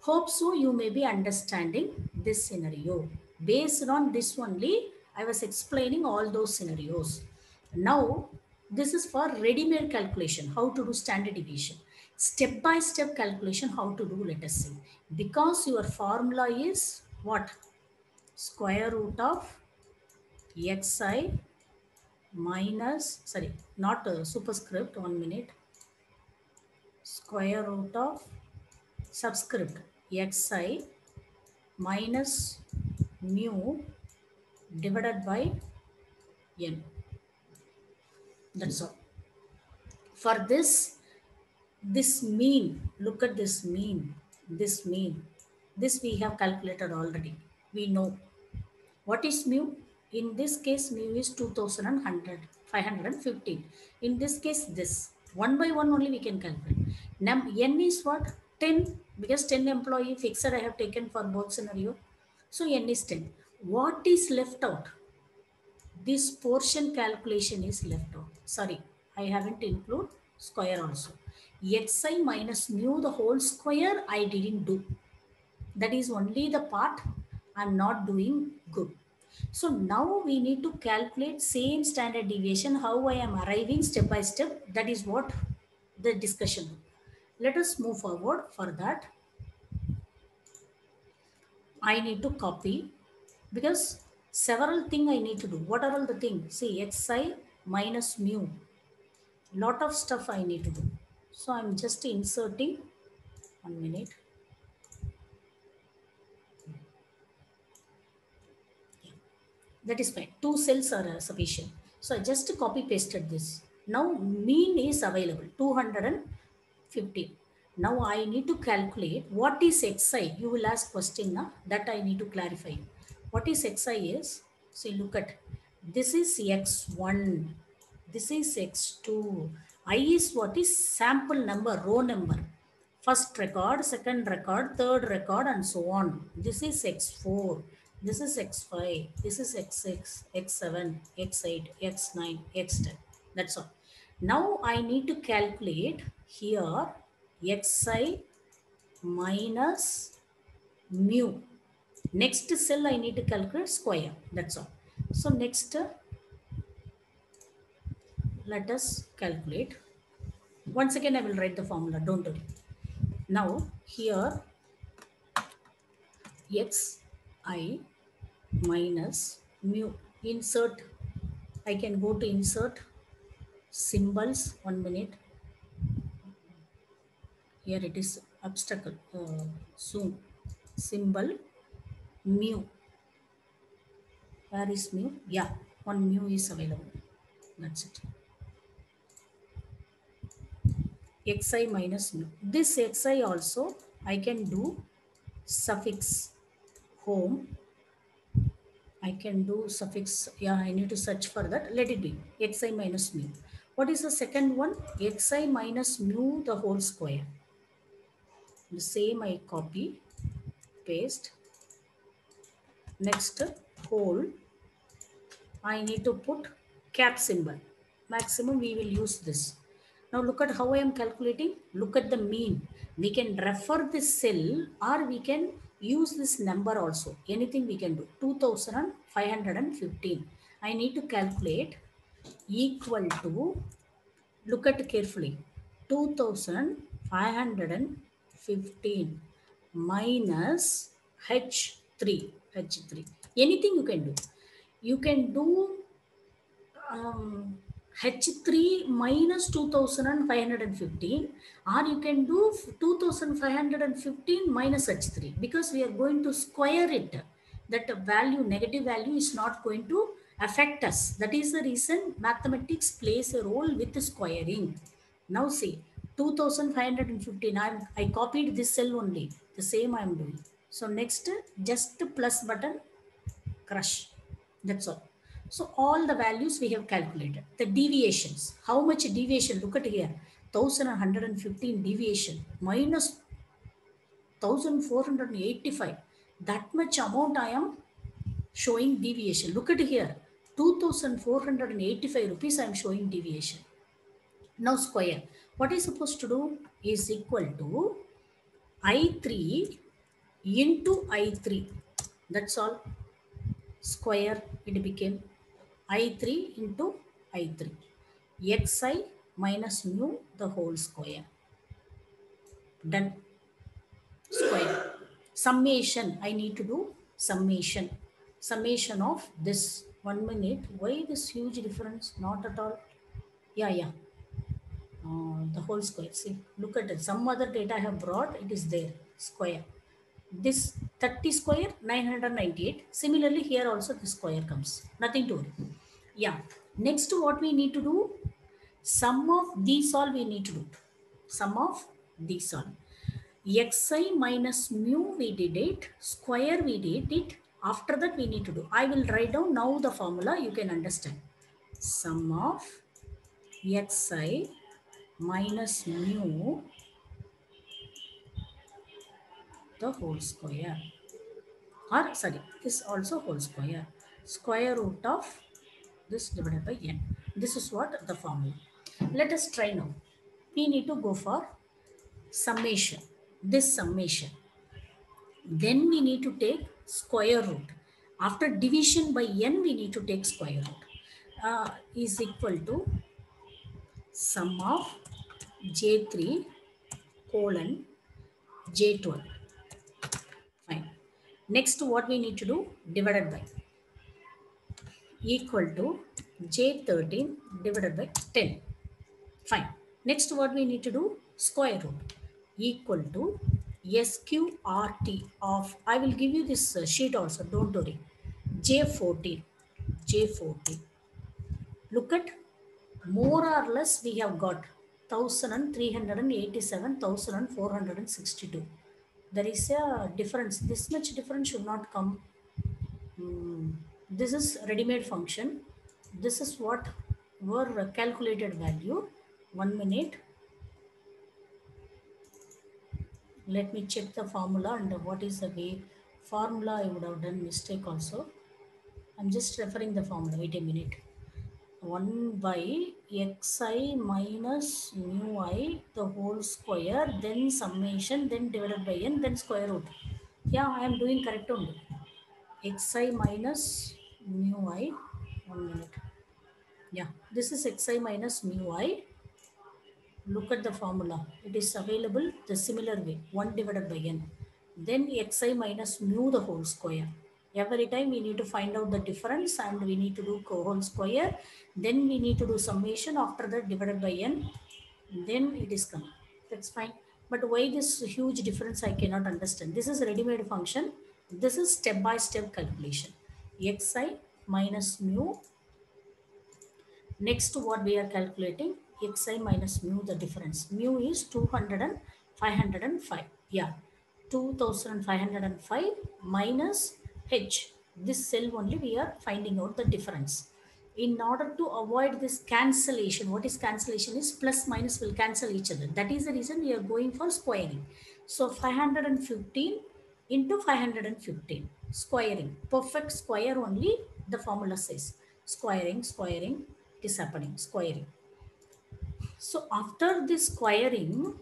Speaker 3: Hope so you may be understanding this scenario. Based on this only, I was explaining all those scenarios. Now this is for ready-made calculation, how to do standard deviation. Step-by-step -step calculation, how to do, let us see. Because your formula is what? Square root of xi minus, sorry, not superscript, one minute. Square root of subscript xi minus mu divided by n that's all. For this, this mean, look at this mean, this mean, this we have calculated already. We know. What is mu? In this case, mu is 2100, 515. In this case, this. One by one only we can calculate. Num n is what? 10 because 10 employee fixed I have taken for both scenario. So n is 10. What is left out? This portion calculation is left out. Sorry, I haven't include square also. xi minus mu the whole square I didn't do. That is only the part I'm not doing good. So now we need to calculate same standard deviation, how I am arriving step by step. That is what the discussion. Let us move forward for that. I need to copy because several thing I need to do. What are all the things? See, xi minus mu. Lot of stuff I need to do. So I'm just inserting, one minute. That is fine. Two cells are uh, sufficient. So I just copy pasted this. Now mean is available, 250. Now I need to calculate what is xi. You will ask question now that I need to clarify what is xi is see look at this is x1 this is x2 i is what is sample number row number first record second record third record and so on. This is x4 this is x5 this is x6 x7 x8 x9 x10 that's all. Now i need to calculate here xi minus mu Next cell I need to calculate square. That's all. So next, let us calculate. Once again, I will write the formula. Don't worry. Now here, x i minus mu insert. I can go to insert symbols. One minute. Here it is obstacle. Uh, soon symbol mu. Where is mu? Yeah, one mu is available. That's it. xi minus mu. This xi also I can do suffix home. I can do suffix, yeah, I need to search for that. Let it be xi minus mu. What is the second one? xi minus mu the whole square. The same I copy, paste, next whole I need to put cap symbol maximum we will use this Now look at how I am calculating. Look at the mean. We can refer this cell or we can use this number also. Anything we can do. 2515. I need to calculate equal to, look at carefully, 2515 minus H3. H3. Anything you can do. You can do um, H3 minus 2515 or you can do 2515 minus H3 because we are going to square it. That value, negative value is not going to affect us. That is the reason mathematics plays a role with squaring. Now see, 2515, I'm, I copied this cell only. The same I am doing. So next, just plus button, crush. That's all. So all the values we have calculated. The deviations, how much deviation? Look at here, 1115 deviation minus 1485. That much amount I am showing deviation. Look at here, 2485 rupees I am showing deviation. Now square. What is supposed to do is equal to I3 into I3. That's all. Square it became I3 into I3. xi minus mu the whole square. Done. Square. Summation. I need to do summation. Summation of this. One minute. Why this huge difference? Not at all. Yeah, yeah. Uh, the whole square. See, look at it. Some other data I have brought. It is there. Square. This 30 square 998. Similarly, here also the square comes. Nothing to worry. Yeah. Next, to what we need to do? Sum of these all we need to do. Sum of these all. xi minus mu we did it. Square we did it. After that we need to do. I will write down now the formula. You can understand. Sum of xi minus mu the whole square. Or sorry this also whole square. Square root of this divided by n. This is what the formula. Let us try now. We need to go for summation. This summation. Then we need to take square root. After division by n we need to take square root. Uh, is equal to sum of j3 colon j12 Fine. Next, to what we need to do? Divided by equal to J13 divided by 10. Fine. Next, what we need to do? Square root equal to SQRT of, I will give you this uh, sheet also, don't worry. J14. J14. Look at more or less we have got 1387, 1462 there is a difference. This much difference should not come. Hmm. This is ready-made function. This is what were calculated value. One minute. Let me check the formula and what is the way formula I would have done mistake also. I'm just referring the formula. Wait a minute. 1 by xi minus mu i the whole square then summation then divided by n then square root. Yeah i am doing correct only. xi minus mu i one minute. Yeah this is xi minus mu i. Look at the formula. It is available the similar way 1 divided by n. Then xi minus mu the whole square every time we need to find out the difference and we need to do whole square then we need to do summation after that divided by n then it is coming that's fine. But why this huge difference i cannot understand? This is ready-made function. This is step by step calculation. Xi minus mu. Next to what we are calculating? Xi minus mu the difference. Mu is 200 and 505 yeah. 2505 minus h this cell only we are finding out the difference. In order to avoid this cancellation what is cancellation is plus minus will cancel each other. That is the reason we are going for squaring. So 515 into 515 squaring. Perfect square only the formula says. Squaring squaring is happening squaring. So after this squaring,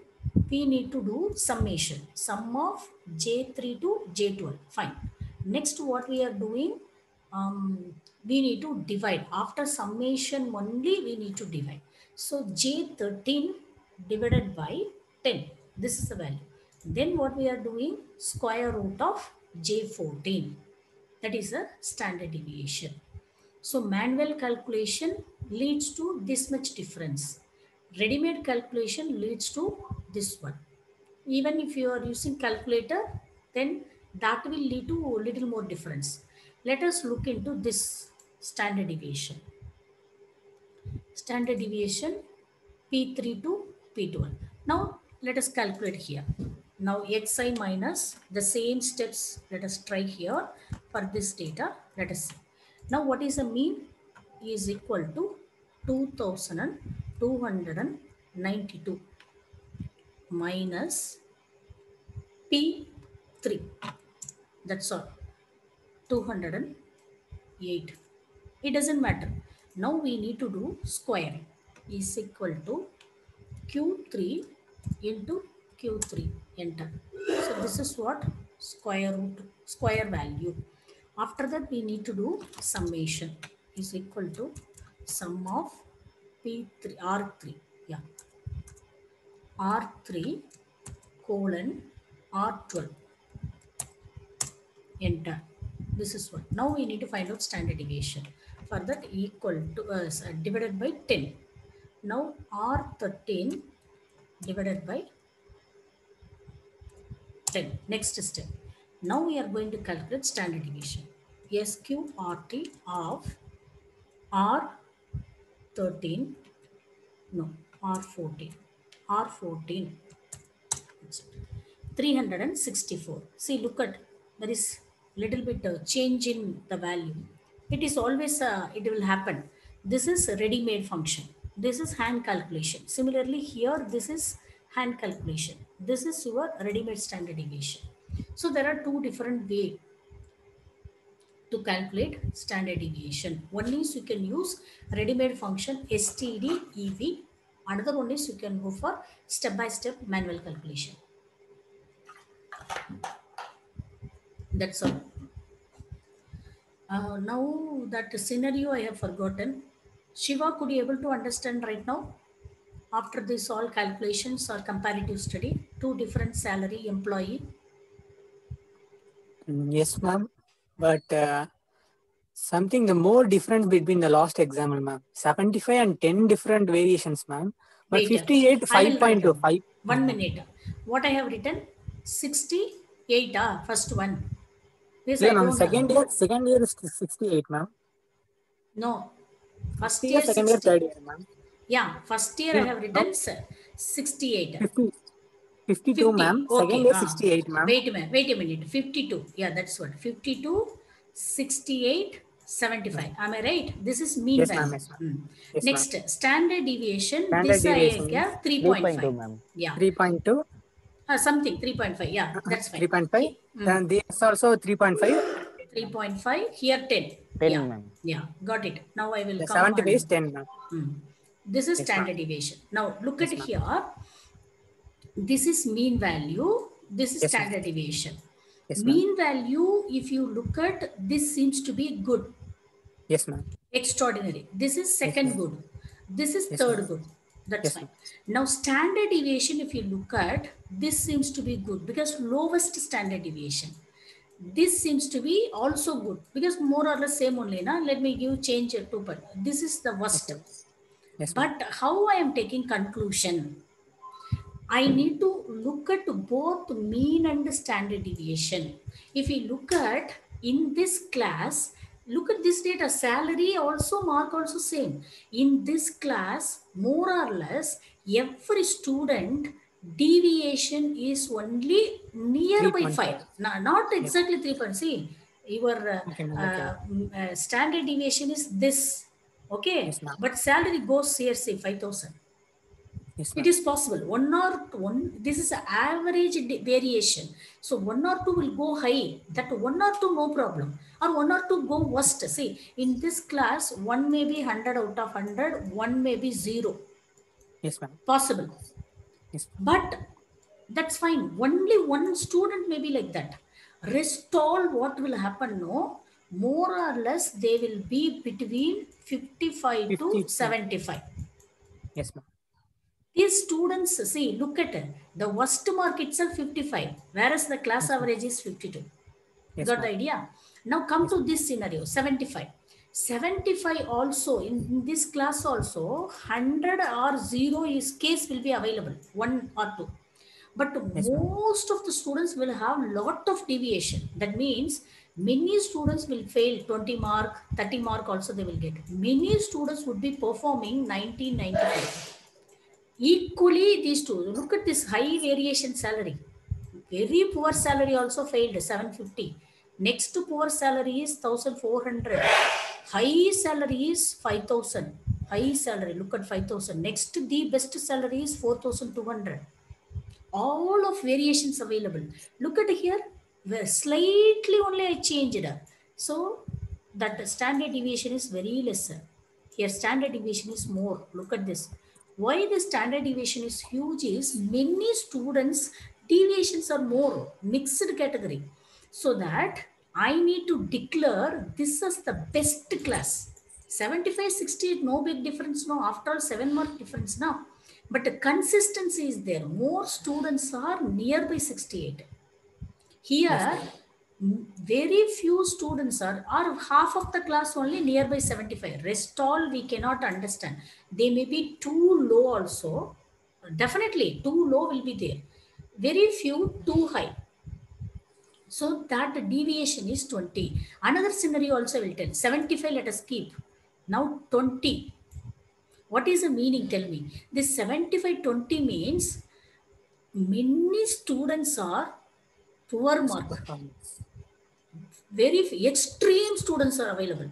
Speaker 3: we need to do summation. Sum of J3 to J12. Fine. Next, what we are doing, um, we need to divide. After summation only, we need to divide. So J13 divided by 10. This is the value. Then what we are doing, square root of J14. That is a standard deviation. So manual calculation leads to this much difference. Ready-made calculation leads to this one. Even if you are using calculator, then that will lead to a little more difference. Let us look into this standard deviation. Standard deviation P3 to P12. Now let us calculate here. Now xi minus the same steps let us try here for this data. Let us see. Now what is the mean? Is equal to 2292 minus P3. That's all. 208. It doesn't matter. Now we need to do square is equal to Q3 into Q3. Enter. So this is what square root, square value. After that, we need to do summation is equal to sum of P3, R3. Yeah. R3 colon R12. Enter. This is what. Now we need to find out standard deviation. For that equal to uh, divided by 10. Now R13 divided by 10. Next step. Now we are going to calculate standard deviation. SQRT of R13, no, R14, R14, 364. See, look at, there is little bit uh, change in the value. It is always, uh, it will happen. This is a ready-made function. This is hand calculation. Similarly, here, this is hand calculation. This is your ready-made standard deviation. So there are two different way to calculate standard deviation. One is you can use ready-made function std ev Another one is you can go for step-by-step -step manual calculation. That's all. Uh, now that scenario I have forgotten. Shiva, could you able to understand right now? After this all calculations or comparative study, two different salary employee.
Speaker 5: Mm, Yes, ma'am. But uh, something the more difference between the last example, ma'am. 75 and 10 different variations, ma'am. But
Speaker 3: Wait,
Speaker 5: 58,
Speaker 3: I will write
Speaker 5: 5.2, 5.
Speaker 3: One minute. What I have written? 68, ah, first one. This
Speaker 5: Yeah, ma'am. Second year, second year is 68, ma'am.
Speaker 3: No. First
Speaker 5: year, second year, third year, ma'am.
Speaker 3: Yeah, first year I have written s- 68.
Speaker 5: 50, 52,
Speaker 3: 50.
Speaker 5: ma'am.
Speaker 3: Okay,
Speaker 5: Second year,
Speaker 3: ah.
Speaker 5: 68, ma'am.
Speaker 3: Wait a minute, wait a minute. 52. Yeah, that's what. 52, 68, 75. Am I right? This is mean
Speaker 5: Yes,
Speaker 3: value.
Speaker 5: yes, ma'am.
Speaker 3: Hmm.
Speaker 5: Yes,
Speaker 3: Next, standard deviation.
Speaker 5: Standard
Speaker 3: this
Speaker 5: deviation
Speaker 3: I have 3.5.
Speaker 6: ma'am.
Speaker 3: Yeah,
Speaker 5: 3.2,
Speaker 3: uh, something 3.5. Yeah, that's fine.
Speaker 5: 3.5.
Speaker 3: Hmm.
Speaker 5: Then this also 3.5.
Speaker 3: 3.5. Here 10.
Speaker 6: 10
Speaker 3: yeah.
Speaker 6: ma'am.
Speaker 3: Yeah, got it. Now I will
Speaker 5: The
Speaker 3: come
Speaker 5: 70 base 10, ma'am.
Speaker 3: Hmm. This is
Speaker 5: Yes,
Speaker 3: standard deviation. Now look
Speaker 5: Yes,
Speaker 3: at here. This is mean value. This is
Speaker 5: Yes,
Speaker 3: standard deviation. Mean value, if you look at, this seems to be good,
Speaker 5: Yes, ma'am.
Speaker 3: extraordinary. This is second good. This is third good. That's
Speaker 5: Yes,
Speaker 3: fine. Now standard deviation, if you look at, this seems to be good because lowest standard deviation. This seems to be also good because more or less same only. Na? Let me give change to but this is the worst.
Speaker 5: Okay. Yes.
Speaker 3: But how I am taking conclusion, I need to look at both mean and standard deviation. If you look at in this class, look at this data, salary also mark also same. In this class, more or less, every student deviation is only nearby
Speaker 5: 3.5.
Speaker 3: 5. No, not exactly 3. See, your uh,
Speaker 5: Okay,
Speaker 3: uh, mm, uh, standard deviation is this. Okay,
Speaker 5: Yes,
Speaker 3: but salary goes here, say 5000.
Speaker 5: Yes,
Speaker 3: It is possible. One or one, this is average variation. So one or two will go high. That one or two, no problem. Or one or two go worst. See, in this class, one may be 100 out of 100, one may be zero.
Speaker 5: Yes, ma'am.
Speaker 3: Possible.
Speaker 5: Yes.
Speaker 3: But that's fine. Only one student may be like that. Rest all what will happen, no? More or less, they will be between 55 to 75.
Speaker 5: Yes, ma'am.
Speaker 3: These students, see, look at it. The worst mark itself 55, whereas the class average is 52.
Speaker 5: Yes,
Speaker 3: Got the idea? Now come to this scenario 75. 75 also, in, in this class also, 100 or 0 is case will be available, 1 or 2. But
Speaker 5: Yes,
Speaker 3: most of the students will have lot of deviation. That means many students will fail 20 mark, 30 mark also they will get. Many students would be performing 90, 95. Equally, these two, look at this high variation salary. Very poor salary also failed 750. Next to poor salary is 1400. High salary is 5000. High salary, look at 5000. Next, the best salary is 4200. All of variations available. Look at here, slightly only I changed. So that standard deviation is very lesser. Here standard deviation is more. Look at this. Why the standard deviation is huge is many students deviations are more mixed category. So that I need to declare this as the best class. 75, 68, no big difference now. After all, seven mark difference now. But the consistency is there. More students are nearby 68. Here, very few students are, or half of the class only nearby 75. Rest all we cannot understand. They may be too low also. Definitely, too low will be there. Very few too high. So that deviation is 20. Another scenario also will tell. 75 let us keep. Now 20. What is the meaning? Tell me. This 75 20 means many students are poor mark. Very extreme students are available.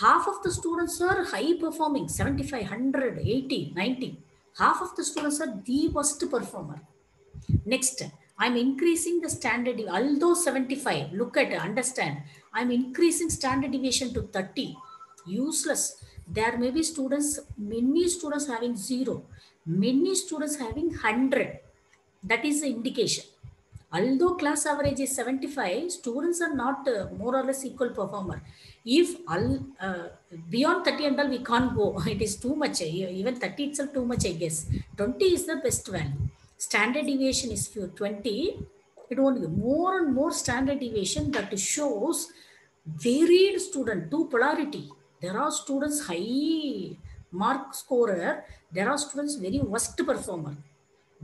Speaker 3: Half of the students are high performing 75, 100, 80, 90. Half of the students are the worst performer. Next, I'm increasing the standard, although 75, look at, understand, I'm increasing standard deviation to 30. Useless. There may be students, many students having zero, many students having 100. That is the indication. Although class average is 75, students are not uh, more or less equal performer. If al- uh, beyond 30 and all, we can't go. It is too much. Even 30 itself too much, I guess. 20 is the best value. Standard deviation is few 20. It won't be more and more standard deviation that shows varied student, two polarity. There are students high mark scorer. There are students very worst performer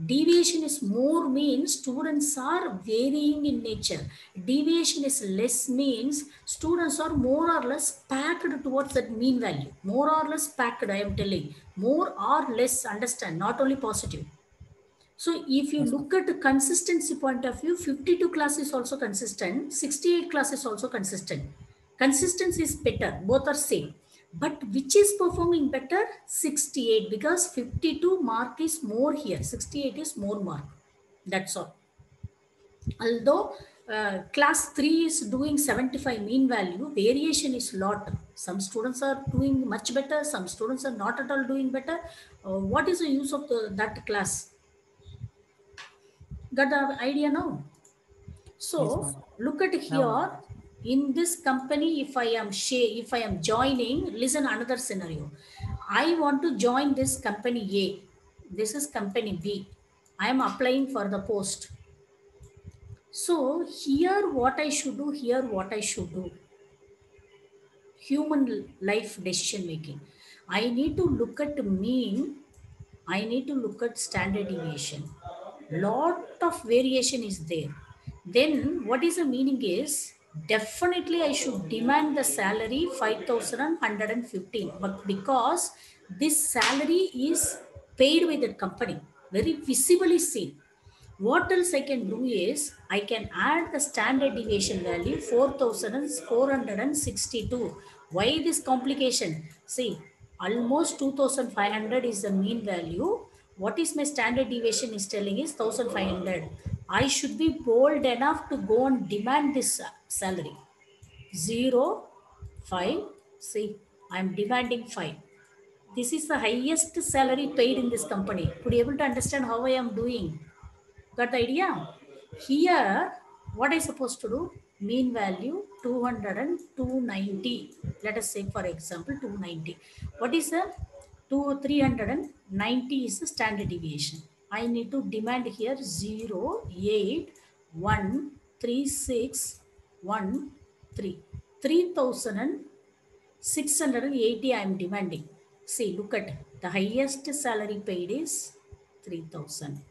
Speaker 3: deviation is more means students are varying in nature. Deviation is less means students are more or less packed towards that mean value. More or less packed i am telling. More or less understand not only positive. So if you look at the consistency point of view 52 class is also consistent 68 class is also consistent. Consistency is better both are same but which is performing better? 68 because 52 mark is more here. 68 is more mark. That's all. Although uh, class 3 is doing 75 mean value variation is lot. Some students are doing much better some students are not at all doing better. Uh, what is the use of the, that class? Got the idea now? So
Speaker 5: Yes,
Speaker 3: look at here in this company if i am share if i am joining listen another scenario. I want to join this company a. This is company b. I am applying for the post. So here what i should do here what i should do. Human life decision making. I need to look at mean i need to look at standard deviation. Lot of variation is there. Then what is the meaning is definitely i should demand the salary 5115 but because this salary is paid by the company very visibly seen what else I can do is I can add the standard deviation value 4462. Why this complication? See, almost 2500 is the mean value. What is my standard deviation is telling is 1500. I should be bold enough to go and demand this salary. 0, 5, see, I am demanding 5 this is the highest salary paid in this company. Could you able to understand how I am doing? Got the idea? Here, what I supposed to do? Mean value 200 and 290. Let us say, for example, 290. What is the two 390 is the standard deviation. I need to demand here 0, 8, 1, 3, 6, 1, 3. 3680 I am demanding. See, look at the highest salary paid is 3000.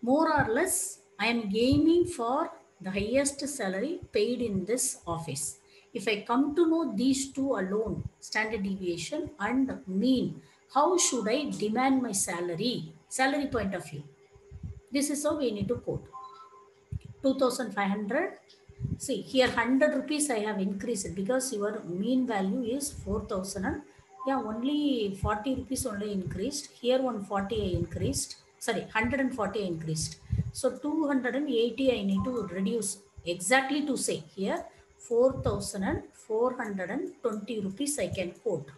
Speaker 3: More or less, I am aiming for the highest salary paid in this office. If I come to know these two alone, standard deviation and mean, how should I demand my salary? Salary point of view. This is how we need to quote. 2500 see here 100 rupees i have increased because your mean value is 4000 and yeah only 40 rupees only increased here 140 i increased sorry 140 I increased so 280 i need to reduce exactly to say here 4420 rupees i can quote.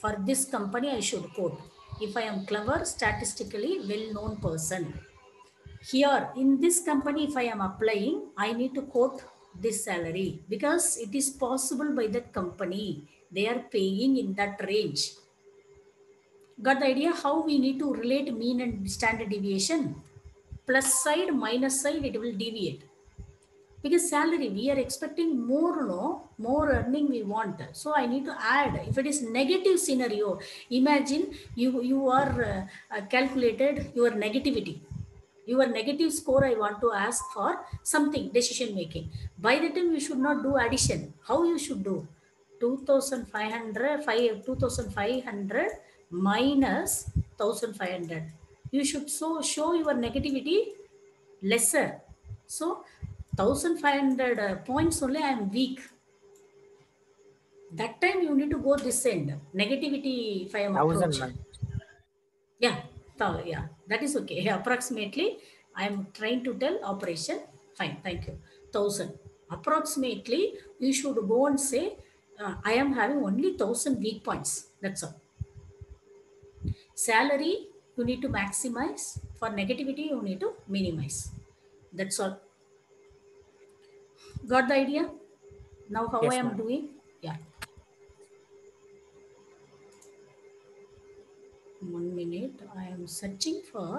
Speaker 3: For this company i should quote if i am clever statistically well known person. Here in this company if i am applying i need to quote this salary because it is possible by that company. They are paying in that range. Got the idea how we need to relate mean and standard deviation? Plus side minus side it will deviate because salary we are expecting more no? More earning we want. So i need to add if it is negative scenario imagine you you are uh, calculated your negativity. Your negative score i want to ask for something decision making. By the time you should not do addition. How you should do? 2500 5, 2500 minus 1500 you should so show your negativity lesser. So 1500 uh, points only i am weak that time you need to go this end negativity if i am approaching. Yeah, yeah, that is okay. Approximately, I am trying to tell operation. Fine, thank you. Thousand. Approximately, you should go and say, uh, I am having only thousand weak points. That's all. Salary, you need to maximize. For negativity, you need to minimize. That's all. Got the idea? Now, how
Speaker 5: Yes,
Speaker 3: I am doing? Yeah. one minute i am searching for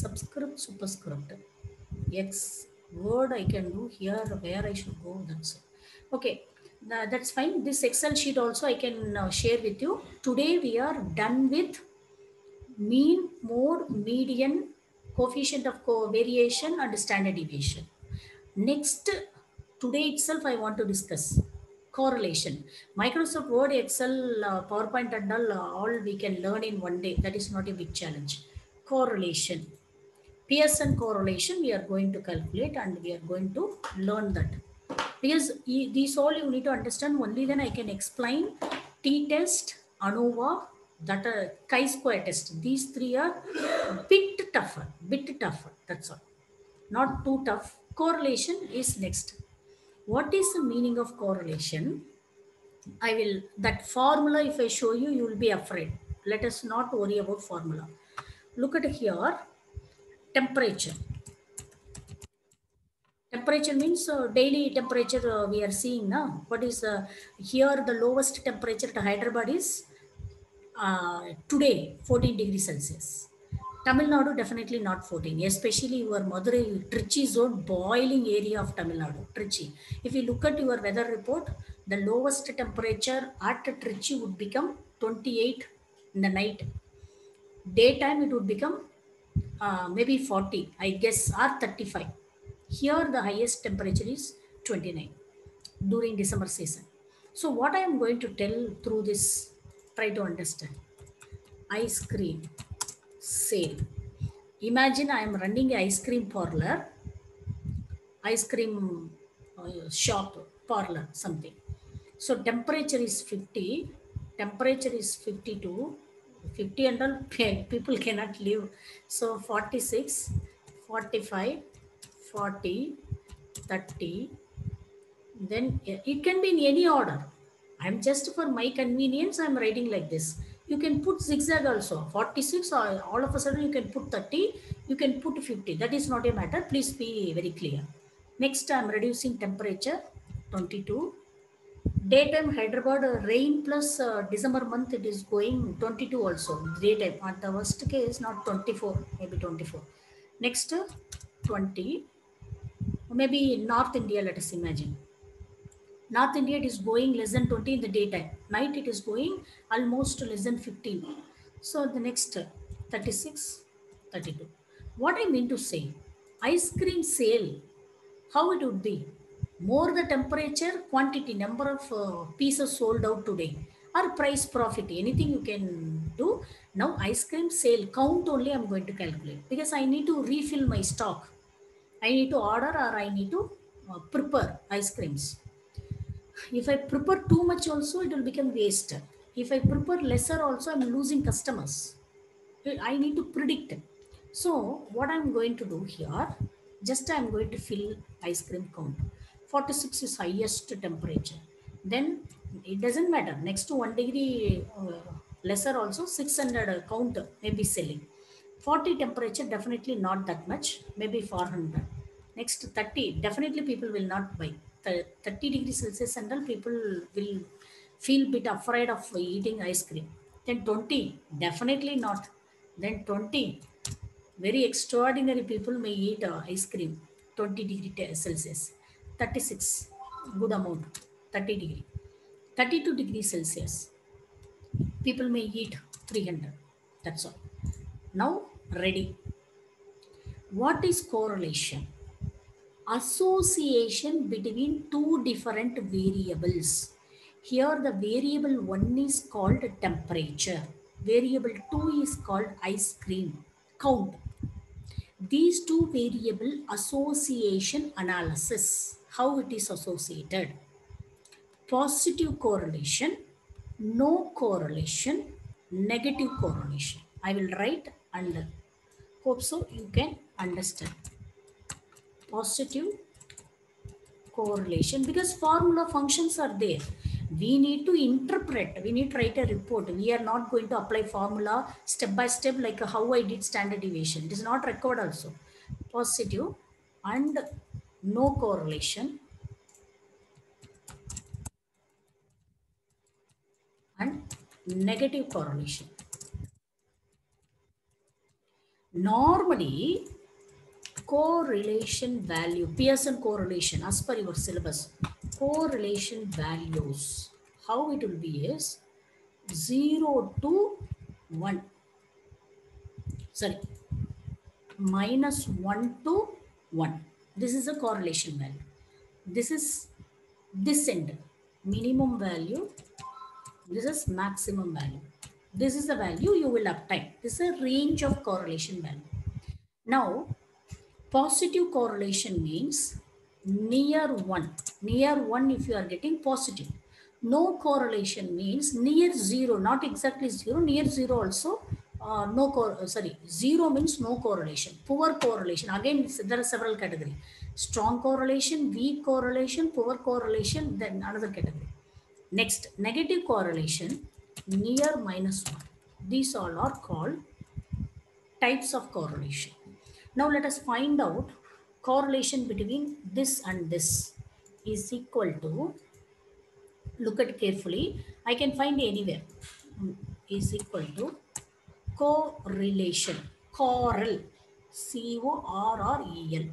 Speaker 3: subscript superscript x word i can do here where i should go that's it. okay tha- that's fine this excel sheet also i can uh, share with you today we are done with mean mode median coefficient of covariation and standard deviation next today itself i want to discuss correlation. Microsoft word excel uh, powerpoint and all, uh, all we can learn in one day. That is not a big challenge. Correlation. Pearson correlation we are going to calculate and we are going to learn that. Because these all you need to understand only then i can explain t-test anova that uh, chi-square test. These three are bit tougher bit tougher that's all. Not too tough. Correlation is next what is the meaning of correlation? I will that formula if i show you you will be afraid. Let us not worry about formula. Look at here temperature. Temperature means uh, daily temperature uh, we are seeing now what is uh, here the lowest temperature at hyderabad is uh, today 14 degrees celsius tamil nadu definitely not 14 especially your madurai trichy zone boiling area of tamil nadu trichy. If you look at your weather report the lowest temperature at trichy would become 28 in the night. Daytime it would become uh, maybe 40 i guess or 35 here the highest temperature is 29 during december season. So what i am going to tell through this try to understand. Ice cream sale imagine i am running a ice cream parlor ice cream uh, shop parlor something. So temperature is 50 temperature is 52 50 and all people cannot live. So 46 45 40 30 then it can be in any order. I'm just for my convenience, I'm writing like this. You can put zigzag also. 46 or all of a sudden you can put 30, you can put 50. That is not a matter. Please be very clear. Next, I'm reducing temperature 22. Daytime Hyderabad uh, rain plus uh, December month it is going 22 also. Daytime at the worst case not 24 maybe 24. Next uh, 20 maybe North India let us imagine. North India, it is going less than 20 in the daytime. Night, it is going almost less than 15. So the next uh, 36, 32. What I mean to say, ice cream sale, how it would be? More the temperature, quantity, number of uh, pieces sold out today, or price profit, anything you can do. Now ice cream sale count only I'm going to calculate because I need to refill my stock. I need to order or I need to uh, prepare ice creams if I prepare too much also, it will become waste. If I prepare lesser also, I'm losing customers. I need to predict. So what I'm going to do here, just I'm going to fill ice cream count. 46 is highest temperature. Then it doesn't matter. Next to one degree uh, lesser also 600 count may be selling. 40 temperature definitely not that much, maybe 400. Next 30, definitely people will not buy. 30 degrees Celsius all people will feel bit afraid of eating ice cream. Then 20, definitely not. Then 20, very extraordinary people may eat uh, ice cream, 20 degree Celsius. 36, good amount, 30 degree. 32 degrees Celsius, people may eat 300. That's all. Now, ready. What is correlation? Association between two different variables. Here the variable one is called temperature. Variable two is called ice cream count. These two variable association analysis. How it is associated? Positive correlation, no correlation, negative correlation. I will write under. Hope so you can understand positive correlation because formula functions are there. We need to interpret, we need to write a report. We are not going to apply formula step by step like how I did standard deviation. It is not required also. Positive and no correlation and negative correlation. Normally, correlation value, Pearson correlation as per your syllabus, correlation values, how it will be is 0 to 1. Sorry, minus 1 to 1. This is a correlation value. This is end, minimum value. This is maximum value. This is the value you will obtain. This is a range of correlation value. Now, Positive correlation means near 1. Near 1 if you are getting positive. No correlation means near 0, not exactly 0, near 0 also. Uh, no, cor sorry, 0 means no correlation. Poor correlation. Again, there are several categories. Strong correlation, weak correlation, poor correlation, then another category. Next, negative correlation, near minus 1. These all are called types of correlation. Now let us find out correlation between this and this is equal to, look at carefully, I can find anywhere, mm, is equal to correlation, correl, C-O-R-R-E-L.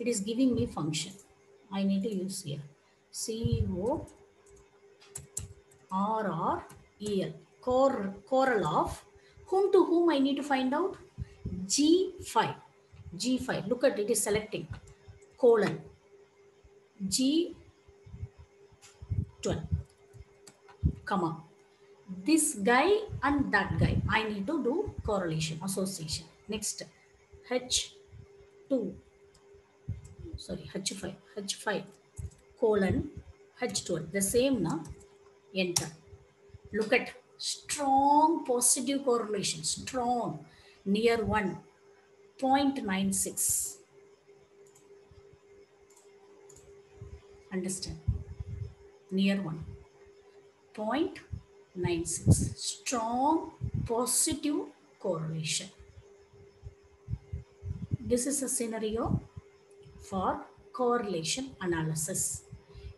Speaker 3: It is giving me function. I need to use here. C-O-R-R-E-L, Cor of whom to whom I need to find out? G5 G5. Look at it is selecting. Colon. G12 comma. This guy and that guy. I need to do correlation association. Next. H2 sorry H5 H5 colon. H12 the same now enter. Look at strong positive correlation. Strong. Near one 0.96. Understand? Near one. 0.96. Strong positive correlation. This is a scenario for correlation analysis.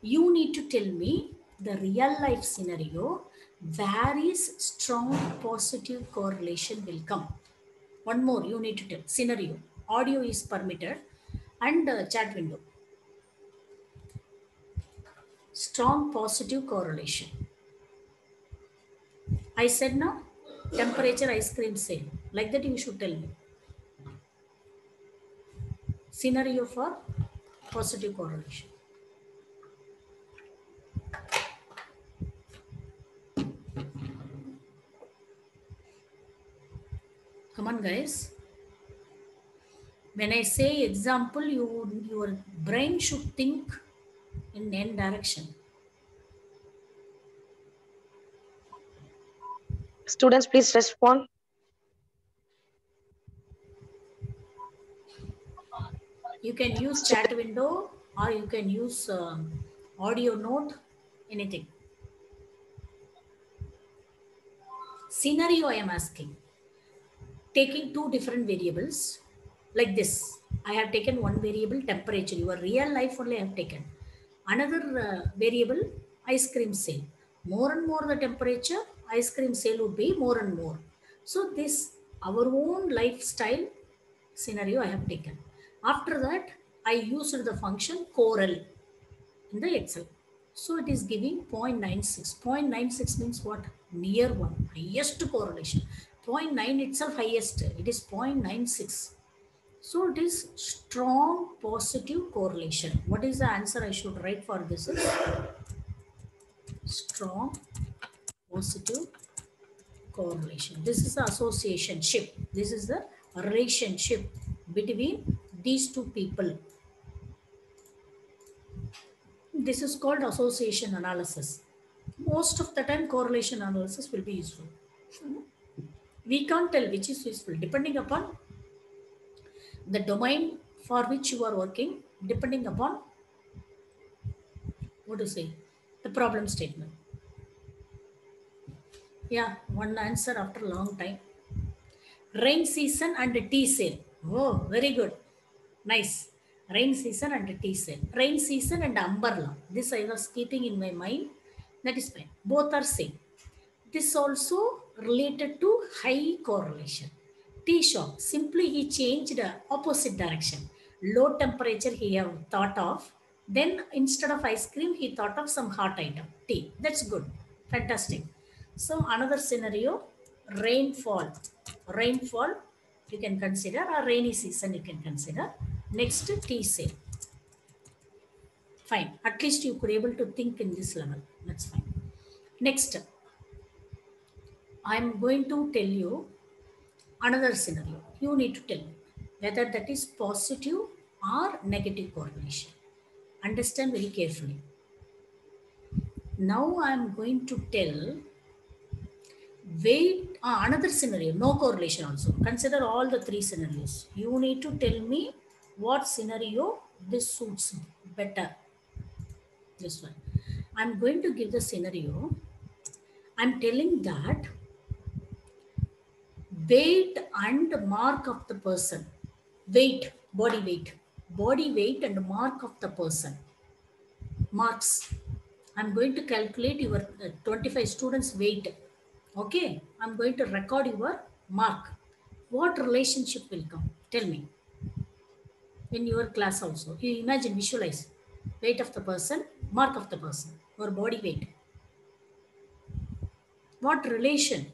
Speaker 3: You need to tell me the real life scenario where is strong positive correlation will come. One more you need to tell scenario. Audio is permitted and uh, chat window. Strong positive correlation. I said now temperature ice cream sale. Like that you should tell me. Scenario for positive correlation. Come on, guys. When I say example, you your brain should think in n direction.
Speaker 6: Students, please respond.
Speaker 3: You can use chat window or you can use um, audio note, anything. Scenario I am asking. Taking two different variables like this. I have taken one variable temperature. Your real life only I have taken. Another uh, variable ice cream sale. More and more the temperature, ice cream sale would be more and more. So this our own lifestyle scenario I have taken. After that, I used the function correl in the Excel. So it is giving 0.96. 0.96 means what? Near one, highest correlation. 0.9 itself highest, it is 0.96. So it is strong positive correlation. What is the answer I should write for this? Is strong positive correlation. This is the association ship. This is the relationship between these two people. This is called association analysis. Most of the time, correlation analysis will be useful. Hmm? We can't tell which is useful depending upon the domain for which you are working, depending upon what to say, the problem statement. Yeah, one answer after a long time. Rain season and tea sale. Oh, very good. Nice. Rain season and tea sale. Rain season and umbrella. This I was keeping in my mind. That is fine. Both are same. This also related to high correlation. Tea shop. Simply he changed the opposite direction. Low temperature he have thought of. Then instead of ice cream, he thought of some hot item. Tea. That's good. Fantastic. So another scenario, rainfall. Rainfall you can consider or rainy season you can consider. Next tea sale. Fine. At least you could able to think in this level. That's fine. Next, I'm going to tell you another scenario. You need to tell me whether that is positive or negative correlation. Understand very carefully. Now I'm going to tell wait ah, another scenario no correlation also consider all the three scenarios you need to tell me what scenario this suits better this one i'm going to give the scenario i'm telling that weight and mark of the person. Weight body weight. Body weight and mark of the person. Marks. I'm going to calculate your uh, 25 students weight. Okay? I'm going to record your mark. What relationship will come? Tell me. In your class also. You imagine visualize. Weight of the person mark of the person. Or body weight. What relation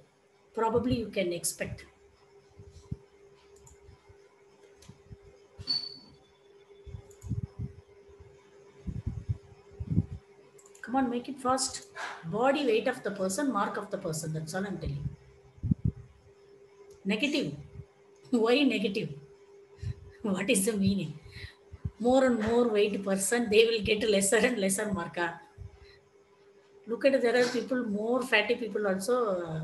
Speaker 3: probably you can expect. Come on make it fast. Body weight of the person mark of the person that's all i'm telling negative. Why negative? What is the meaning? More and more weight person they will get lesser and lesser mark ah. look at there are people more fatty people also uh,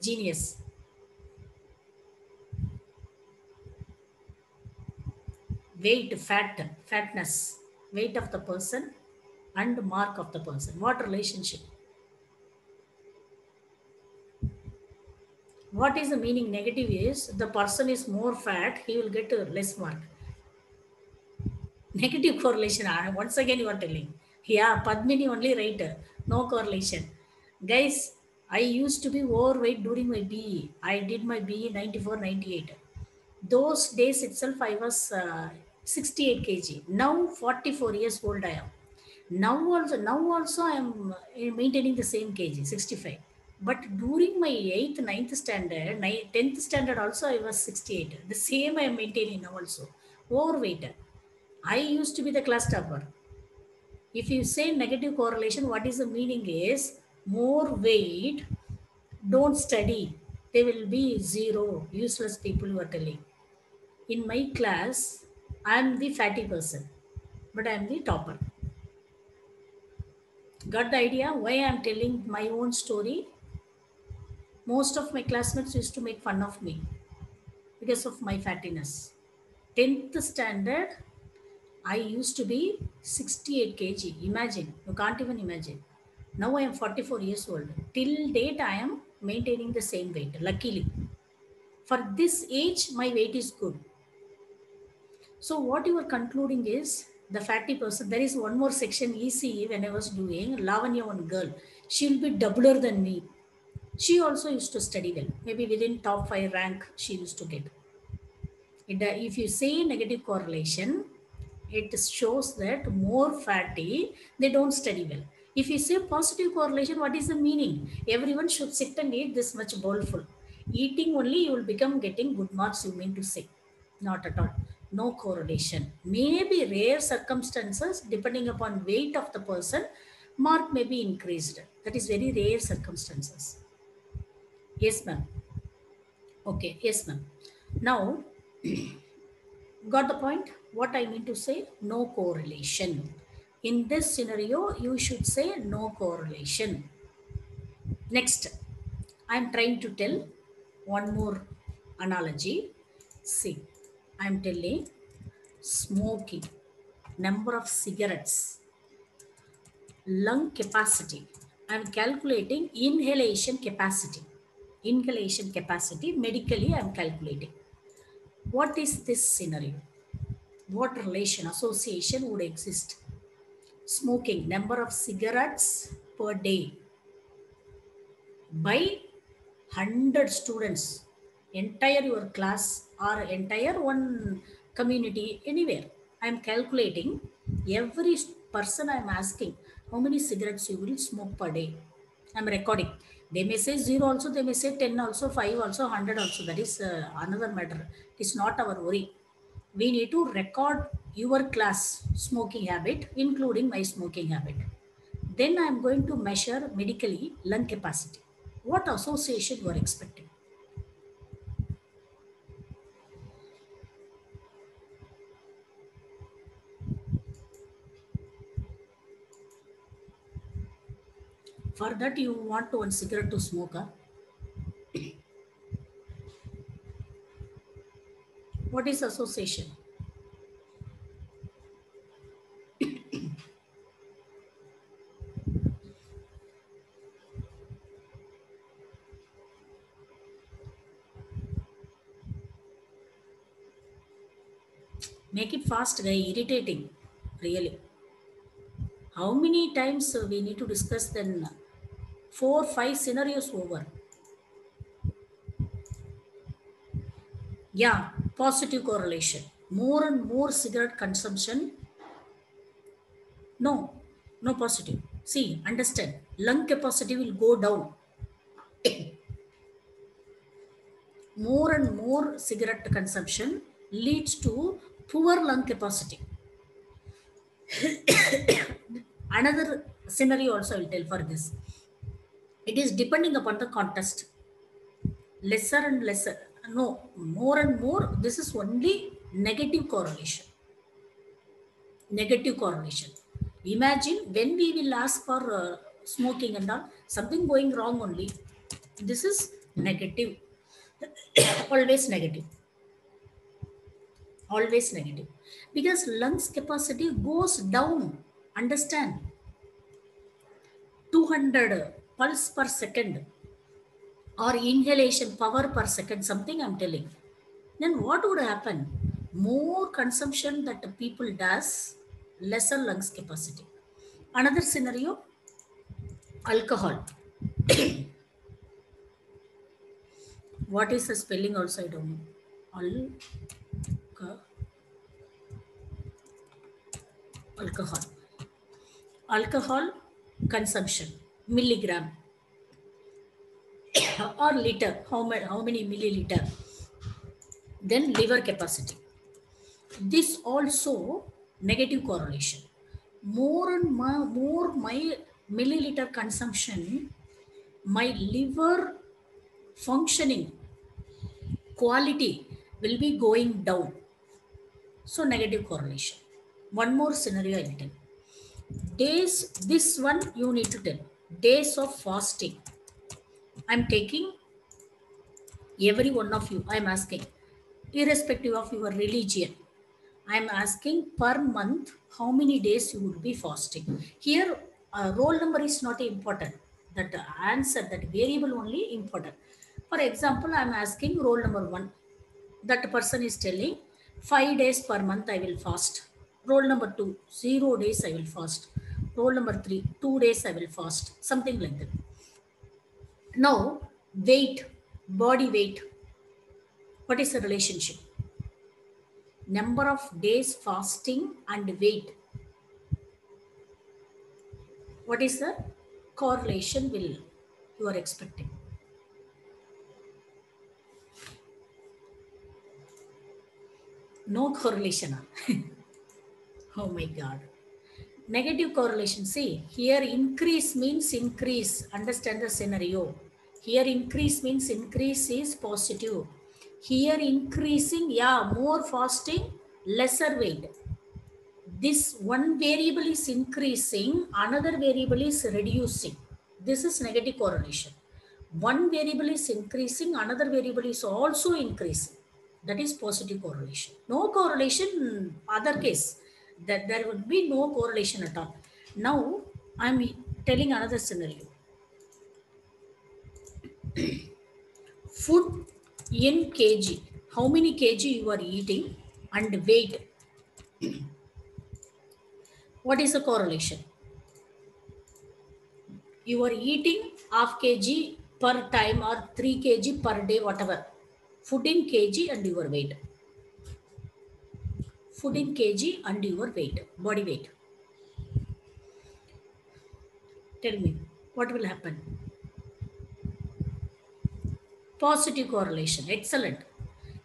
Speaker 3: genius. Weight, fat, fatness, weight of the person and mark of the person. What relationship? What is the meaning negative is the person is more fat, he will get less mark. Negative correlation, once again you are telling. Yeah, Padmini only writer. no correlation. Guys, I used to be overweight during my BE. I did my BE 94, 98. Those days itself, I was uh, 68 kg. Now, 44 years old I am. Now also, now also I am uh, maintaining the same kg, 65. But during my 8th, 9th standard, 9th, 10th standard also I was 68. The same I am maintaining now also. Overweight. I used to be the class topper. If you say negative correlation, what is the meaning is more weight, don't study. They will be zero, useless people you are telling. In my class, I am the fatty person, but I am the topper. Got the idea why I am telling my own story? Most of my classmates used to make fun of me because of my fattiness. 10th standard, I used to be 68 kg. Imagine, you can't even imagine. Now I am 44 years old. Till date, I am maintaining the same weight, luckily. For this age, my weight is good. So, what you are concluding is the fatty person. There is one more section ECE when I was doing Lavanya, one girl. She will be doubler than me. She also used to study well. Maybe within top five rank, she used to get. Uh, if you say negative correlation, it shows that more fatty, they don't study well. If you say positive correlation, what is the meaning? Everyone should sit and eat this much bowlful. Eating only, you will become getting good marks, you mean to say. Not at all. No correlation. Maybe rare circumstances, depending upon weight of the person, mark may be increased. That is very rare circumstances. Yes, ma'am. Okay, yes, ma'am. Now, got the point? What I mean to say? No correlation. In this scenario, you should say no correlation. Next, I'm trying to tell one more analogy. See, I'm telling smoking, number of cigarettes, lung capacity. I'm calculating inhalation capacity. Inhalation capacity, medically, I'm calculating. What is this scenario? What relation, association would exist? Smoking, number of cigarettes per day by 100 students, entire your class or entire one community, anywhere. I'm calculating every person I'm asking how many cigarettes you will smoke per day. I'm recording. They may say zero also, they may say 10 also, 5 also, 100 also. That is uh, another matter. It's not our worry. We need to record your class smoking habit, including my smoking habit. Then I'm going to measure medically lung capacity. What association you are expecting? For that, you want one cigarette to smoke. Huh? What is association? Make it fast, guy. Irritating, really. How many times we need to discuss then? Four, five scenarios over. Yeah, positive correlation. More and more cigarette consumption. No, no positive. See, understand. Lung capacity will go down. more and more cigarette consumption leads to poor lung capacity. Another scenario also I will tell for this. It is depending upon the context. Lesser and lesser. No, more and more. This is only negative correlation. Negative correlation. Imagine when we will ask for uh, smoking and all, something going wrong only. This is negative. Always negative always negative because lungs capacity goes down understand 200 pulse per second or inhalation power per second, something I'm telling. Then what would happen? More consumption that the people does, lesser lungs capacity. Another scenario, alcohol. what is the spelling also? I don't know. Alcohol. Alcohol. Alcohol consumption, milligram or liter, how many, how many milliliter. Then liver capacity. This also negative correlation. More and more, my milliliter consumption, my liver functioning quality will be going down. So negative correlation. One more scenario I tell. Days, this one you need to tell. Days of fasting. I'm taking every one of you. I'm asking, irrespective of your religion. I'm asking per month how many days you would be fasting. Here, uh, roll number is not important. That answer, that variable only important. For example, I'm asking roll number one. That person is telling five days per month I will fast. Roll number two, zero days I will fast. Roll number three, two days I will fast. Something like that. Now, weight, body weight. What is the relationship? Number of days fasting and weight. What is the correlation will you are expecting? No correlation. oh my God. Negative correlation. See, here increase means increase. Understand the scenario. Here increase means increase is positive. Here increasing, yeah, more fasting, lesser weight. This one variable is increasing, another variable is reducing. This is negative correlation. One variable is increasing, another variable is also increasing. That is positive correlation. No correlation, other case, that there would be no correlation at all. Now, I'm telling another scenario. Food in kg, how many kg you are eating and weight. what is the correlation? You are eating half kg per time or 3 kg per day, whatever. Food in kg and your weight. Food in kg and your weight, body weight. Tell me, what will happen? Positive correlation, excellent.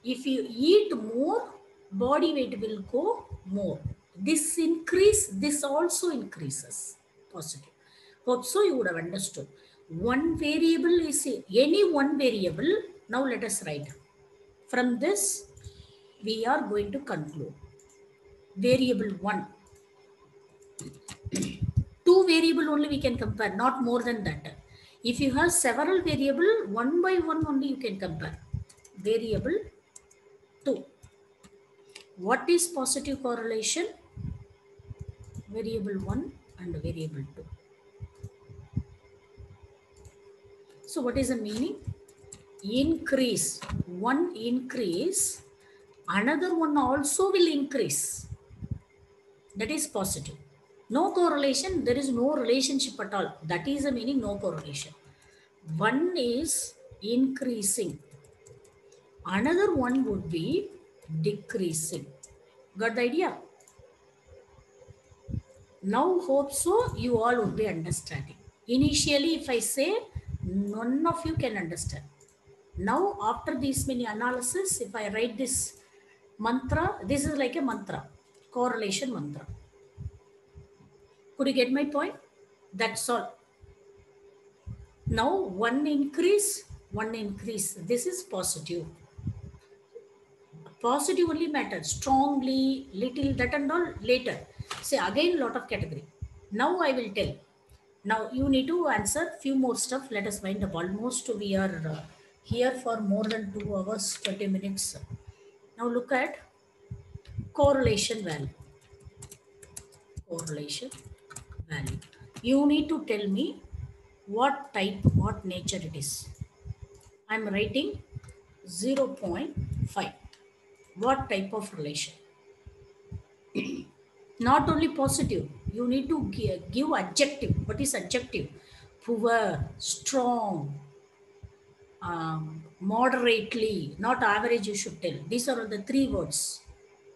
Speaker 3: If you eat more, body weight will go more. This increase, this also increases. Positive. Hope so you would have understood. One variable is any one variable. Now let us write. From this, we are going to conclude. Variable one. Two variable only we can compare, not more than that. If you have several variable, one by one only you can compare. Variable two. What is positive correlation? Variable one and variable two. So what is the meaning? Increase. One increase, another one also will increase. That is positive. No correlation, there is no relationship at all. That is the meaning, no correlation. One is increasing. Another one would be decreasing. Got the idea? Now hope so you all would be understanding. Initially, if I say, none of you can understand. Now, after this many analysis, if I write this mantra, this is like a mantra, correlation mantra. Could you get my point? That's all. Now, one increase, one increase. This is positive. Positive only matters. Strongly, little, that and all later. Say again, lot of category. Now I will tell. Now you need to answer few more stuff. Let us wind up. Almost we are uh, here for more than two hours, 20 minutes. Now look at correlation value. Correlation value. You need to tell me what type, what nature it is. I'm writing 0.5. What type of relation? Not only positive, you need to gi- give adjective. What is adjective? Poor, strong, um, moderately, not average, you should tell. These are the three words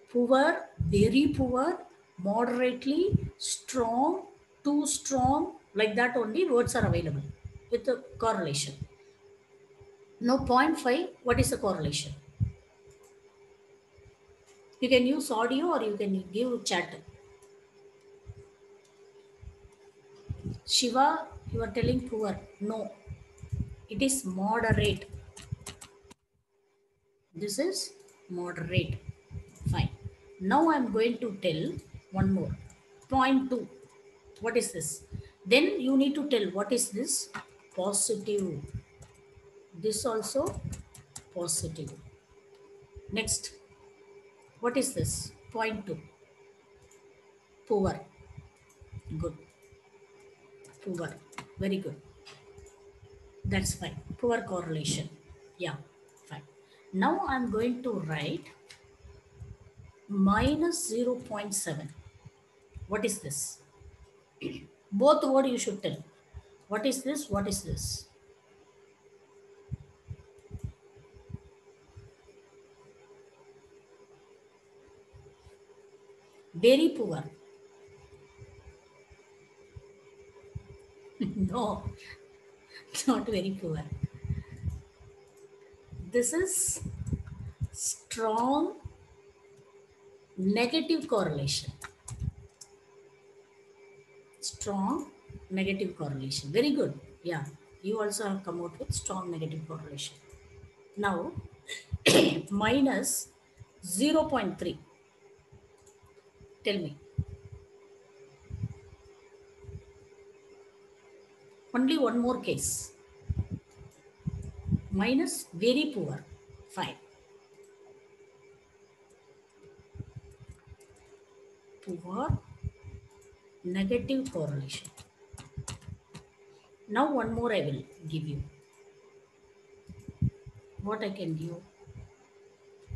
Speaker 3: poor, very poor, moderately, strong, too strong, like that only words are available with the correlation. Now, 0.5, what is the correlation? You can use audio or you can give chat. Shiva, you are telling poor. No, it is moderate. This is moderate. Fine. Now I'm going to tell one more. Point two. What is this? Then you need to tell what is this? Positive. This also positive. Next. What is this? Point two. Poor. Good. Poor. Very good. That's fine. Poor correlation. Yeah, fine. Now I'm going to write minus 0.7. What is this? Both word you should tell. What is this? What is this? Very poor. no, not very poor. This is strong negative correlation. Strong negative correlation. Very good. Yeah, you also have come out with strong negative correlation. Now, minus 0.3. Tell me. Only one more case. Minus very poor. Fine. Poor negative correlation. Now one more I will give you. What I can give?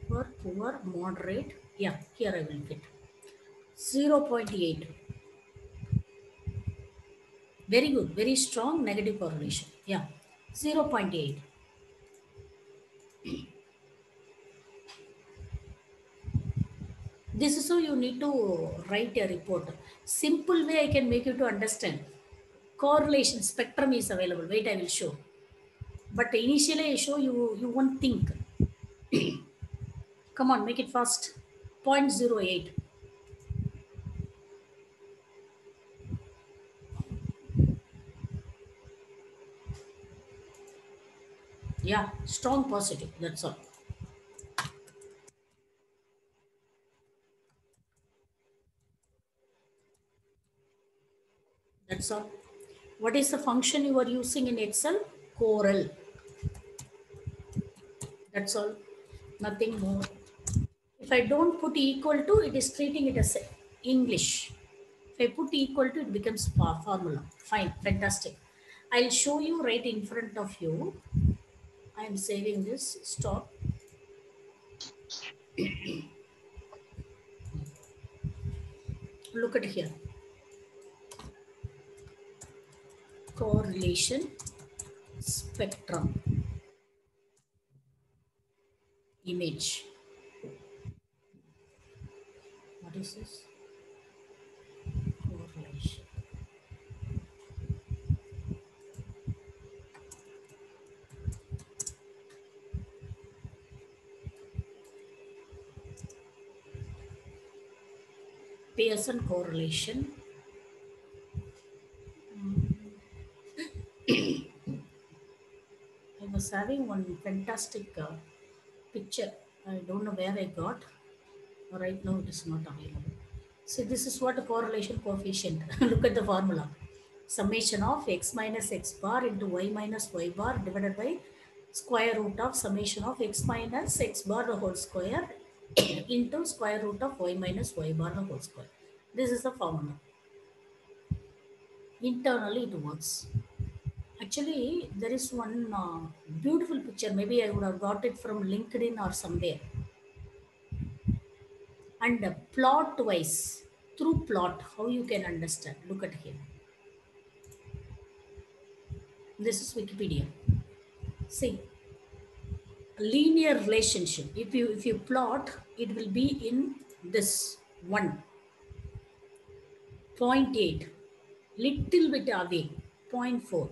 Speaker 3: Poor, poor, moderate. Yeah, here I will get. 0.8. Very good. Very strong negative correlation. Yeah. 0.8. This is how you need to write a report. Simple way I can make you to understand. Correlation spectrum is available. Wait, I will show. But initially I show you, you won't think. Come on, make it fast. 0.08. Yeah, strong positive. That's all. That's all. What is the function you are using in Excel? Correl. That's all. Nothing more. If I don't put equal to, it is treating it as English. If I put equal to, it becomes formula. Fine, fantastic. I'll show you right in front of you. I am saving this. Stop. Look at here. Correlation spectrum image. What is this? Correlation. Pearson correlation. I having one fantastic uh, picture. I don't know where I got. Right now it is not available. So this is what a correlation coefficient. Look at the formula. Summation of x minus x bar into y minus y bar divided by square root of summation of x minus x bar the whole square into square root of y minus y bar the whole square. This is the formula. Internally it works. Actually, there is one uh, beautiful picture. Maybe I would have got it from LinkedIn or somewhere. And uh, plot wise, through plot, how you can understand. Look at here. This is Wikipedia. See, linear relationship. If you if you plot, it will be in this one. 0.8, little bit away, 0.4,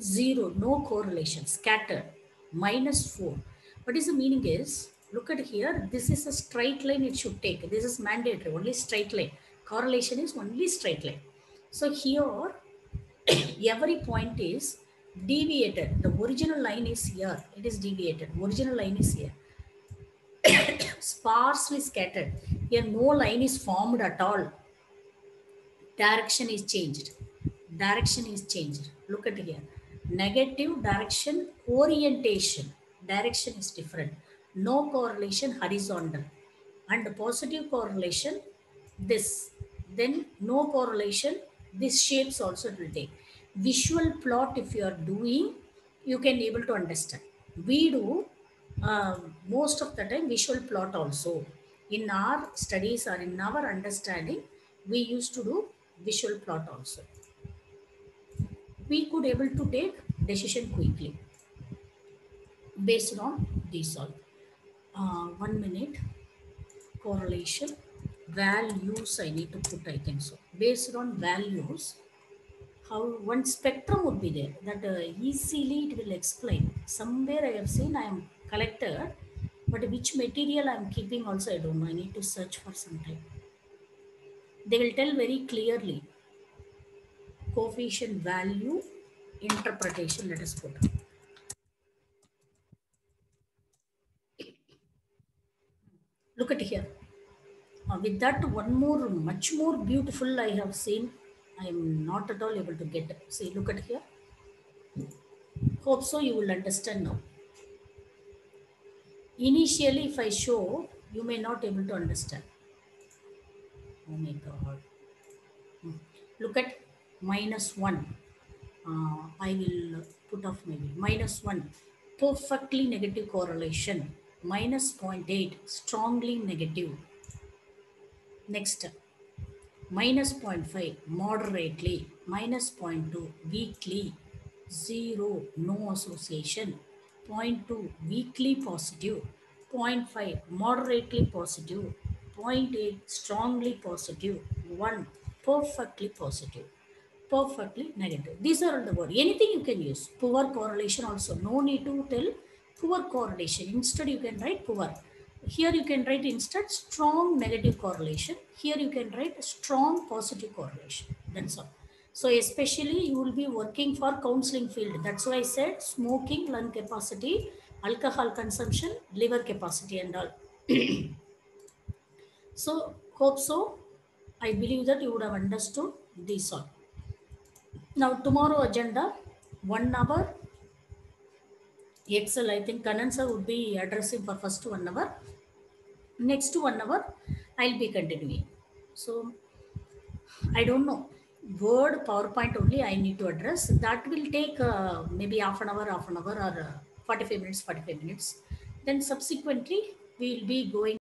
Speaker 3: 0, no correlation, scattered, minus 4. What is the meaning is, look at here, this is a straight line it should take. This is mandatory, only straight line. Correlation is only straight line. So here, every point is deviated. The original line is here. It is deviated. Original line is here. Sparsely scattered. Here no line is formed at all. Direction is changed. Direction is changed. Look at here. Negative direction orientation. Direction is different. No correlation horizontal. And positive correlation this. Then no correlation. This shapes also will take visual plot if you are doing you can able to understand we do uh, most of the time visual plot also in our studies or in our understanding we used to do visual plot also we could able to take decision quickly based on these all. Uh, one minute correlation values i need to put i think so. Based on values how one spectrum would be there. That uh, easily it will explain. Somewhere i have seen i am collected but which material i'm keeping also i don't know. I need to search for some time. They will tell very clearly coefficient value interpretation let us put look at here uh, with that one more much more beautiful i have seen I am not at all able to get. See, look at here. Hope so you will understand now. Initially, if I show, you may not able to understand. Oh my God. Hmm. Look at minus 1. Uh, I will put off maybe. Minus 1. Perfectly negative correlation. Minus 0.8. Strongly negative. Next minus 0.5 moderately, minus 0.2 weakly, 0 no association, 0.2 weakly positive. positive, 0.5 moderately positive. positive, 0.8 strongly positive. positive, 1 perfectly positive, perfectly negative. These are the words. Anything you can use. Poor correlation also. No need to tell poor correlation. Instead you can write poor. Here you can write instead strong negative correlation. Here you can write strong positive correlation. That's all. So especially you will be working for counseling field. That's why I said smoking, lung capacity, alcohol consumption, liver capacity and all. so hope so. I believe that you would have understood this all. Now tomorrow agenda, one hour. Excel, I think Kanan sir would be addressing for first one hour next to one hour I'll be continuing. So I don't know. Word PowerPoint only I need to address. That will take uh, maybe half an hour, half an hour, or uh, 45 minutes, 45 minutes. Then subsequently, we'll be going